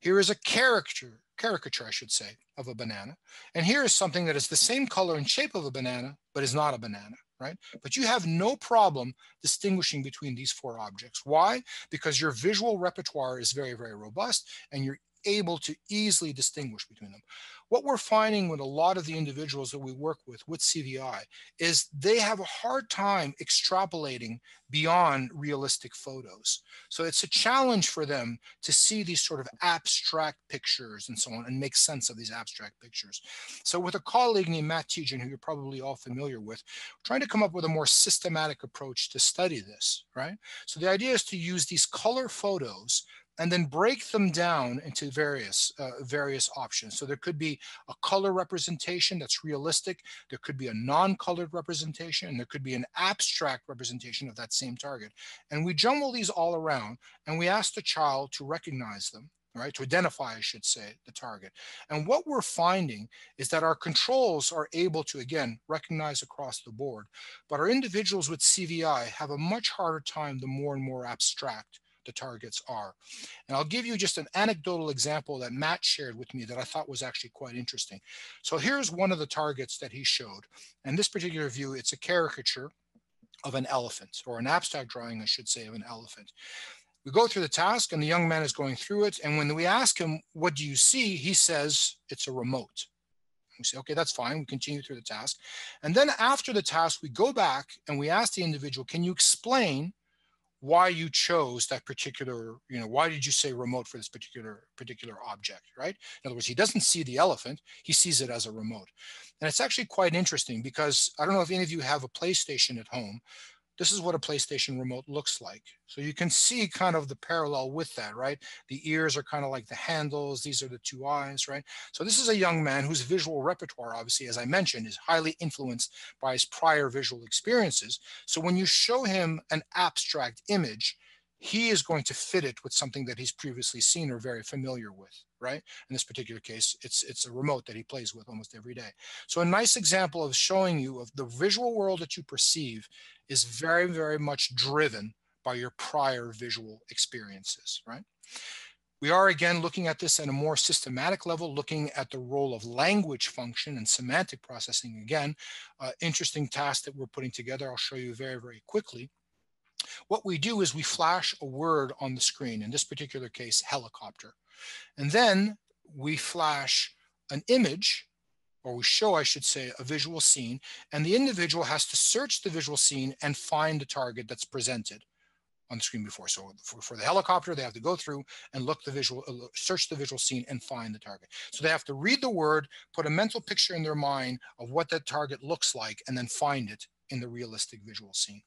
Here is a caricature, caricature, I should say, of a banana. And here is something that is the same color and shape of a banana, but is not a banana, right? But you have no problem distinguishing between these four objects. Why? Because your visual repertoire is very, very robust and you're able to easily distinguish between them. What we're finding with a lot of the individuals that we work with with CVI is they have a hard time extrapolating beyond realistic photos. So it's a challenge for them to see these sort of abstract pictures and so on and make sense of these abstract pictures. So with a colleague named Matt Tietjen, who you're probably all familiar with, trying to come up with a more systematic approach to study this, right? So the idea is to use these color photos and then break them down into various uh, various options. So there could be a color representation that's realistic. There could be a non-colored representation, and there could be an abstract representation of that same target. And we jumble these all around, and we ask the child to recognize them, right? To identify, I should say, the target. And what we're finding is that our controls are able to, again, recognize across the board, but our individuals with CVI have a much harder time the more and more abstract the targets are. And I'll give you just an anecdotal example that Matt shared with me that I thought was actually quite interesting. So here's one of the targets that he showed. And this particular view, it's a caricature of an elephant or an abstract drawing, I should say, of an elephant. We go through the task and the young man is going through it. And when we ask him, what do you see? He says, it's a remote. We say, okay, that's fine. We continue through the task. And then after the task, we go back and we ask the individual, can you explain why you chose that particular, you know, why did you say remote for this particular particular object, right? In other words, he doesn't see the elephant, he sees it as a remote. And it's actually quite interesting because I don't know if any of you have a PlayStation at home, this is what a PlayStation remote looks like. So you can see kind of the parallel with that, right? The ears are kind of like the handles. These are the two eyes, right? So this is a young man whose visual repertoire, obviously, as I mentioned, is highly influenced by his prior visual experiences. So when you show him an abstract image, he is going to fit it with something that he's previously seen or very familiar with, right? In this particular case, it's it's a remote that he plays with almost every day. So a nice example of showing you of the visual world that you perceive is very, very much driven by your prior visual experiences, right? We are again looking at this at a more systematic level, looking at the role of language function and semantic processing. Again, uh, interesting task that we're putting together. I'll show you very, very quickly. What we do is we flash a word on the screen, in this particular case, helicopter. And then we flash an image, or we show, I should say, a visual scene, and the individual has to search the visual scene and find the target that's presented. on the screen before. So for, for the helicopter, they have to go through and look the visual, uh, search the visual scene and find the target. So they have to read the word, put a mental picture in their mind of what that target looks like, and then find it in the realistic visual scene.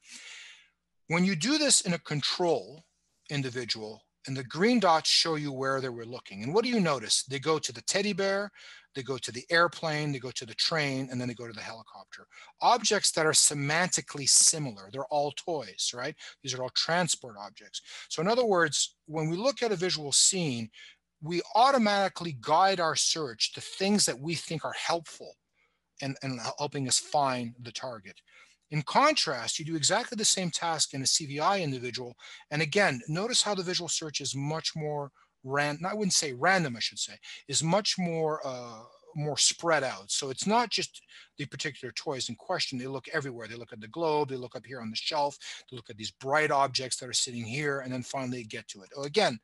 When you do this in a control individual, and the green dots show you where they were looking. And what do you notice? They go to the teddy bear, they go to the airplane, they go to the train, and then they go to the helicopter. Objects that are semantically similar, they're all toys, right? These are all transport objects. So in other words, when we look at a visual scene, we automatically guide our search to things that we think are helpful and, and helping us find the target. In contrast, you do exactly the same task in a CVI individual. And again, notice how the visual search is much more random. I wouldn't say random, I should say, is much more uh, more spread out. So it's not just the particular toys in question. They look everywhere. They look at the globe, they look up here on the shelf, they look at these bright objects that are sitting here, and then finally get to it. Again,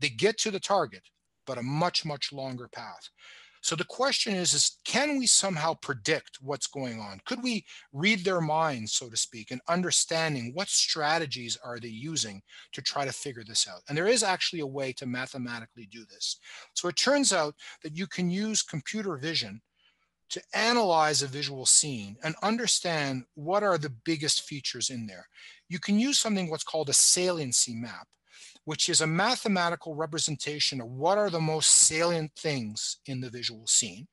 they get to the target, but a much, much longer path. So the question is, is can we somehow predict what's going on? Could we read their minds, so to speak, and understanding what strategies are they using to try to figure this out? And there is actually a way to mathematically do this. So it turns out that you can use computer vision to analyze a visual scene and understand what are the biggest features in there. You can use something what's called a saliency map which is a mathematical representation of what are the most salient things in the visual scene.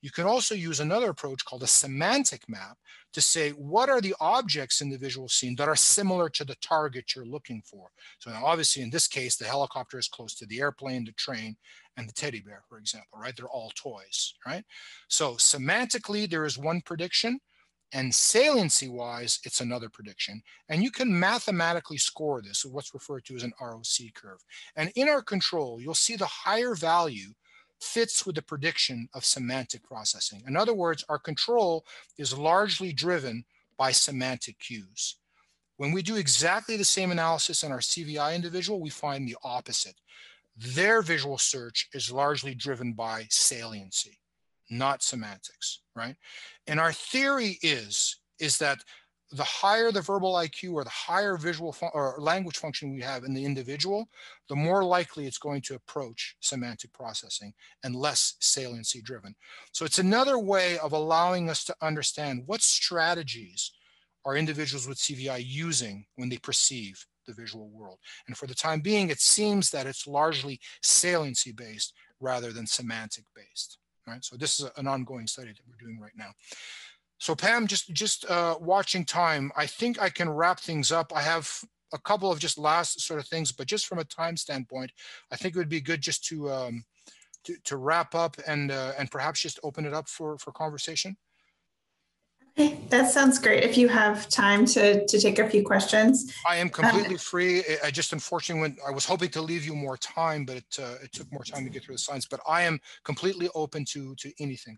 You can also use another approach called a semantic map to say what are the objects in the visual scene that are similar to the target you're looking for. So obviously in this case, the helicopter is close to the airplane, the train, and the teddy bear, for example, right? They're all toys, right? So semantically, there is one prediction. And saliency wise, it's another prediction. And you can mathematically score this, what's referred to as an ROC curve. And in our control, you'll see the higher value fits with the prediction of semantic processing. In other words, our control is largely driven by semantic cues. When we do exactly the same analysis on our CVI individual, we find the opposite. Their visual search is largely driven by saliency not semantics, right? And our theory is, is that the higher the verbal IQ or the higher visual or language function we have in the individual, the more likely it's going to approach semantic processing and less saliency driven. So it's another way of allowing us to understand what strategies are individuals with CVI using when they perceive the visual world. And for the time being, it seems that it's largely saliency based rather than semantic based right? So this is an ongoing study that we're doing right now. So Pam, just just uh, watching time, I think I can wrap things up. I have a couple of just last sort of things, but just from a time standpoint, I think it would be good just to um, to, to wrap up and uh, and perhaps just open it up for for conversation. Okay, that sounds great. If you have time to, to take a few questions. I am completely um, free. I just unfortunately went, I was hoping to leave you more time, but it, uh, it took more time to get through the science, but I am completely open to, to anything.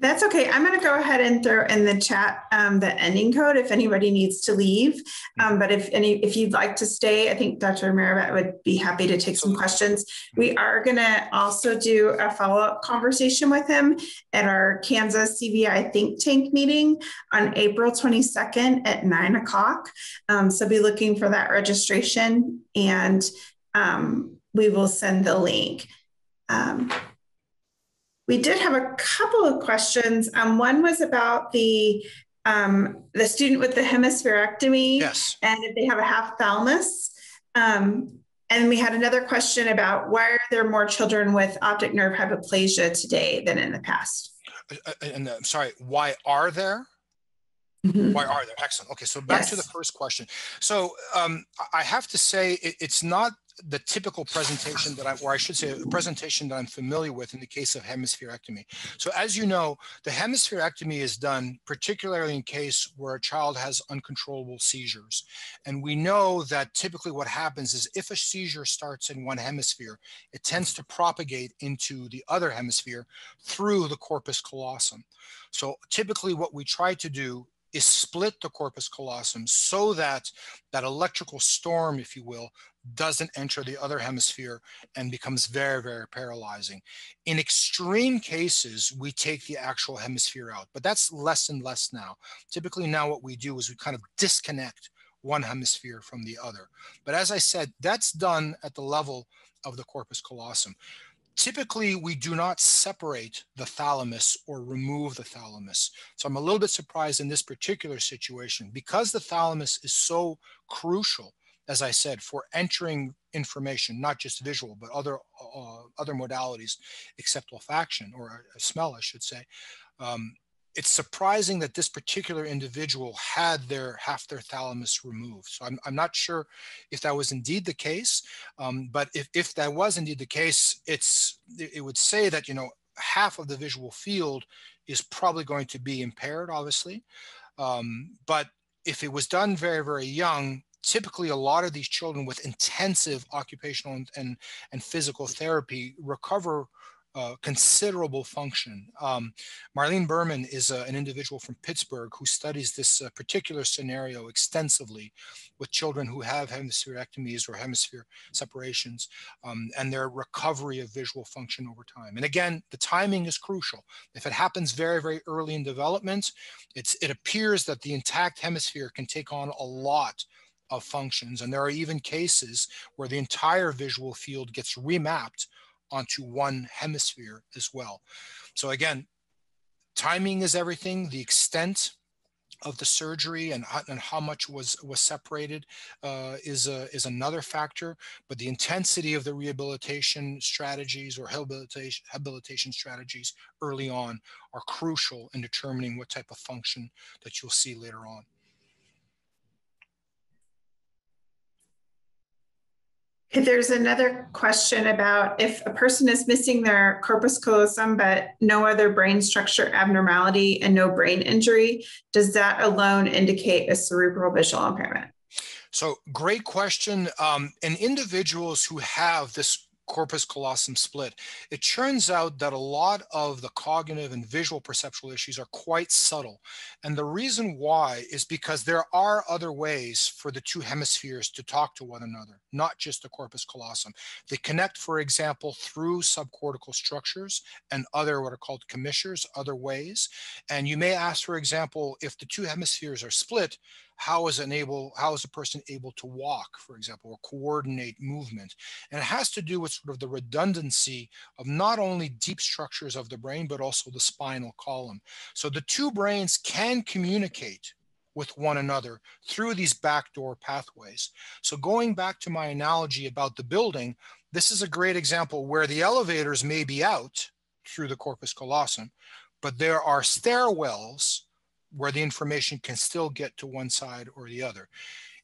That's okay. I'm going to go ahead and throw in the chat um, the ending code if anybody needs to leave. Um, but if any, if you'd like to stay, I think Dr. Merabet would be happy to take some questions. We are going to also do a follow-up conversation with him at our Kansas CVI think tank meeting on April 22nd at nine o'clock. Um, so be looking for that registration and um, we will send the link. We did have a couple of questions. Um, one was about the um, the student with the hemispherectomy yes. and if they have a half thalamus. Um, and we had another question about why are there more children with optic nerve hypoplasia today than in the past? Uh, uh and uh, I'm sorry, why are there? Mm-hmm. Why are there? Excellent. Okay, so back yes. to the first question. So um, I have to say it, it's not the typical presentation that I, or I should say a presentation that I'm familiar with in the case of hemispherectomy. So as you know, the hemispherectomy is done particularly in case where a child has uncontrollable seizures. And we know that typically what happens is if a seizure starts in one hemisphere, it tends to propagate into the other hemisphere through the corpus callosum. So typically what we try to do is split the corpus callosum so that that electrical storm, if you will, doesn't enter the other hemisphere and becomes very, very paralyzing. In extreme cases, we take the actual hemisphere out, but that's less and less now. Typically now what we do is we kind of disconnect one hemisphere from the other. But as I said, that's done at the level of the corpus callosum. Typically, we do not separate the thalamus or remove the thalamus. So I'm a little bit surprised in this particular situation because the thalamus is so crucial, as I said, for entering information, not just visual, but other uh, other modalities, except olfaction or uh, smell, I should say. Um, it's surprising that this particular individual had their half their thalamus removed. So I'm, I'm not sure if that was indeed the case, um, but if, if that was indeed the case, it's it would say that you know half of the visual field is probably going to be impaired, obviously. Um, but if it was done very very young, typically a lot of these children with intensive occupational and, and, and physical therapy recover uh, considerable function. Um, Marlene Behrmann is an individual from Pittsburgh who studies this uh, particular scenario extensively with children who have hemispherectomies or hemisphere separations um, and their recovery of visual function over time. And again, the timing is crucial. If it happens very, very early in development, it appears that the intact hemisphere can take on a lot of functions. And there are even cases where the entire visual field gets remapped onto one hemisphere as well. So again, timing is everything. The extent of the surgery and, and how much was was separated uh, is a, is another factor. But the intensity of the rehabilitation strategies or rehabilitation, rehabilitation strategies early on are crucial in determining what type of function that you'll see later on. There's another question about if a person is missing their corpus callosum but no other brain structure abnormality and no brain injury, does that alone indicate a cerebral visual impairment? So, great question. Um, and individuals who have this corpus callosum split, it turns out that a lot of the cognitive and visual perceptual issues are quite subtle. And the reason why is because there are other ways for the two hemispheres to talk to one another, not just the corpus callosum. They connect, for example, through subcortical structures and other what are called commissures, other ways. And you may ask, for example, if the two hemispheres are split, how is an able how is a person able to walk for example or coordinate movement? And it has to do with sort of the redundancy of not only deep structures of the brain but also the spinal column. So the two brains can communicate with one another through these backdoor pathways. So going back to my analogy about the building this is a great example where the elevators may be out through the corpus callosum but there are stairwells where the information can still get to one side or the other.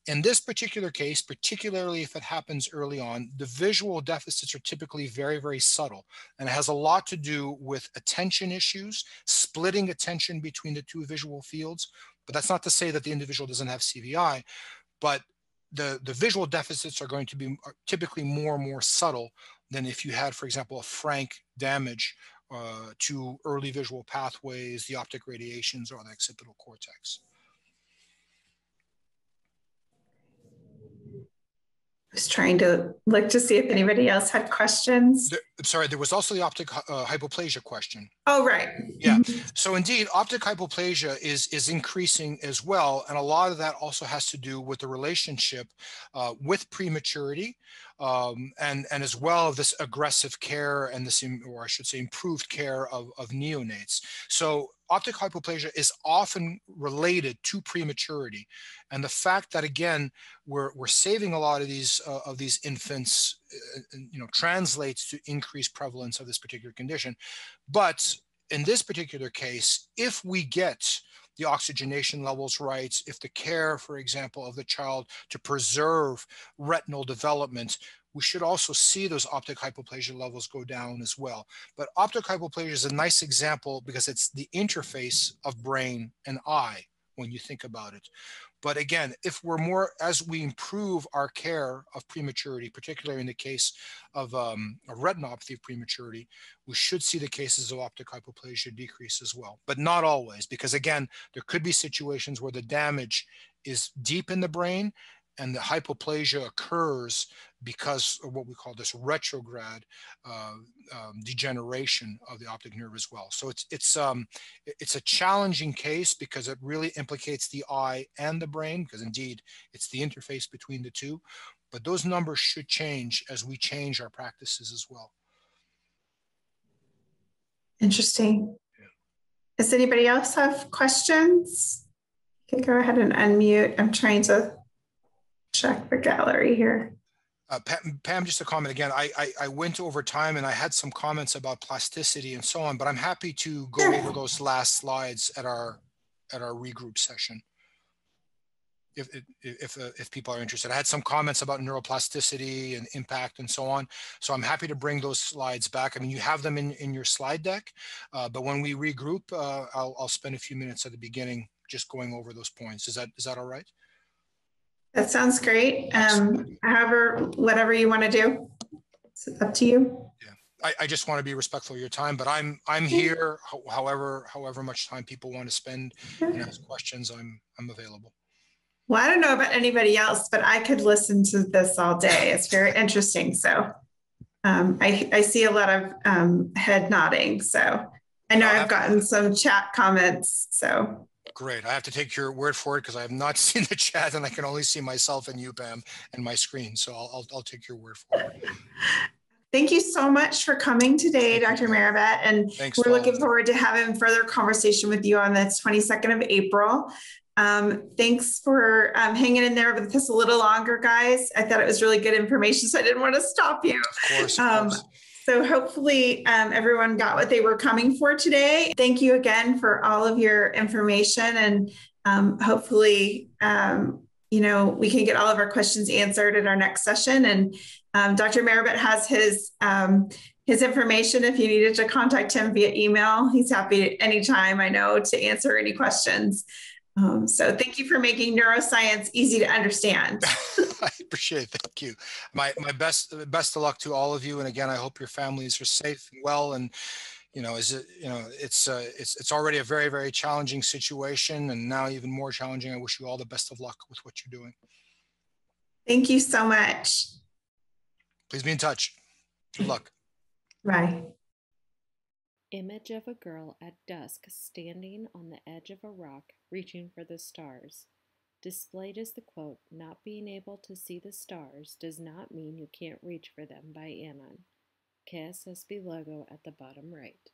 In this particular case, particularly if it happens early on, the visual deficits are typically very, very subtle. And it has a lot to do with attention issues, splitting attention between the two visual fields. But that's not to say that the individual doesn't have CVI, but the, the visual deficits are going to be typically more and more subtle than if you had, for example, a frank damage uh, to early visual pathways, the optic radiations, or the occipital cortex. Was trying to look to see if anybody else had questions. There, sorry, there was also the optic uh, hypoplasia question. Oh, right. Yeah. Mm-hmm. So indeed, optic hypoplasia is is increasing as well, and a lot of that also has to do with the relationship uh, with prematurity, um, and and as well this aggressive care and this, or I should say, improved care of of neonates. So optic hypoplasia is often related to prematurity, and the fact that again we're we're saving a lot of these uh, of these infants, uh, you know, translates to increased prevalence of this particular condition. But in this particular case, if we get the oxygenation levels right, if the care, for example, of the child to preserve retinal development, we should also see those optic hypoplasia levels go down as well. But optic hypoplasia is a nice example because it's the interface of brain and eye when you think about it. But again, if we're more, as we improve our care of prematurity, particularly in the case of um, a retinopathy of prematurity, we should see the cases of optic hypoplasia decrease as well. But not always, because again, there could be situations where the damage is deep in the brain and the hypoplasia occurs because of what we call this retrograde uh, um, degeneration of the optic nerve as well. So it's it's um, it's a challenging case because it really implicates the eye and the brain because indeed it's the interface between the two. But those numbers should change as we change our practices as well. Interesting. Yeah. Does anybody else have questions? You can go ahead and unmute. I'm trying to check the gallery here. Uh, Pam, Pam, just a comment again. I, I, I went over time and I had some comments about plasticity and so on, but I'm happy to go over those last slides at our at our regroup session. If if if, uh, if people are interested, I had some comments about neuroplasticity and impact and so on. So I'm happy to bring those slides back. I mean, you have them in in your slide deck, uh, but when we regroup, uh, I'll I'll spend a few minutes at the beginning just going over those points. Is that is that all right? That sounds great. Um, however, whatever you want to do, it's up to you. Yeah, I, I just want to be respectful of your time, but I'm I'm here. However, however much time people want to spend and ask questions, I'm I'm available. Well, I don't know about anybody else, but I could listen to this all day. It's very interesting. So um, I, I see a lot of um, head nodding. So I know I've gotten some chat comments. So Great. I have to take your word for it because I have not seen the chat and I can only see myself and you, Pam, and my screen. So I'll, I'll, I'll take your word for it. Thank you so much for coming today, Dr. Merabet. And Thanks, we're looking forward to having further conversation with you on the 22nd of April. Um, thanks for um, hanging in there with us a little longer, guys. I thought it was really good information, so I didn't want to stop you. Of course. Of um, course. So hopefully um, everyone got what they were coming for today. Thank you again for all of your information and um, hopefully, um, you know, we can get all of our questions answered in our next session. And um, Dr. Merabet has his um, his information if you needed to contact him via email. He's happy anytime I know to answer any questions. Um, so thank you for making neuroscience easy to understand. I appreciate it. Thank you. My my best best of luck to all of you. And again, I hope your families are safe and well. And you know, is it you know, it's uh, it's it's already a very very challenging situation, and now even more challenging. I wish you all the best of luck with what you're doing. Thank you so much. Please be in touch. Good luck. Bye. Image of a girl at dusk standing on the edge of a rock reaching for the stars. Displayed is the quote, Not being able to see the stars does not mean you can't reach for them by Anon. KSSB logo at the bottom right.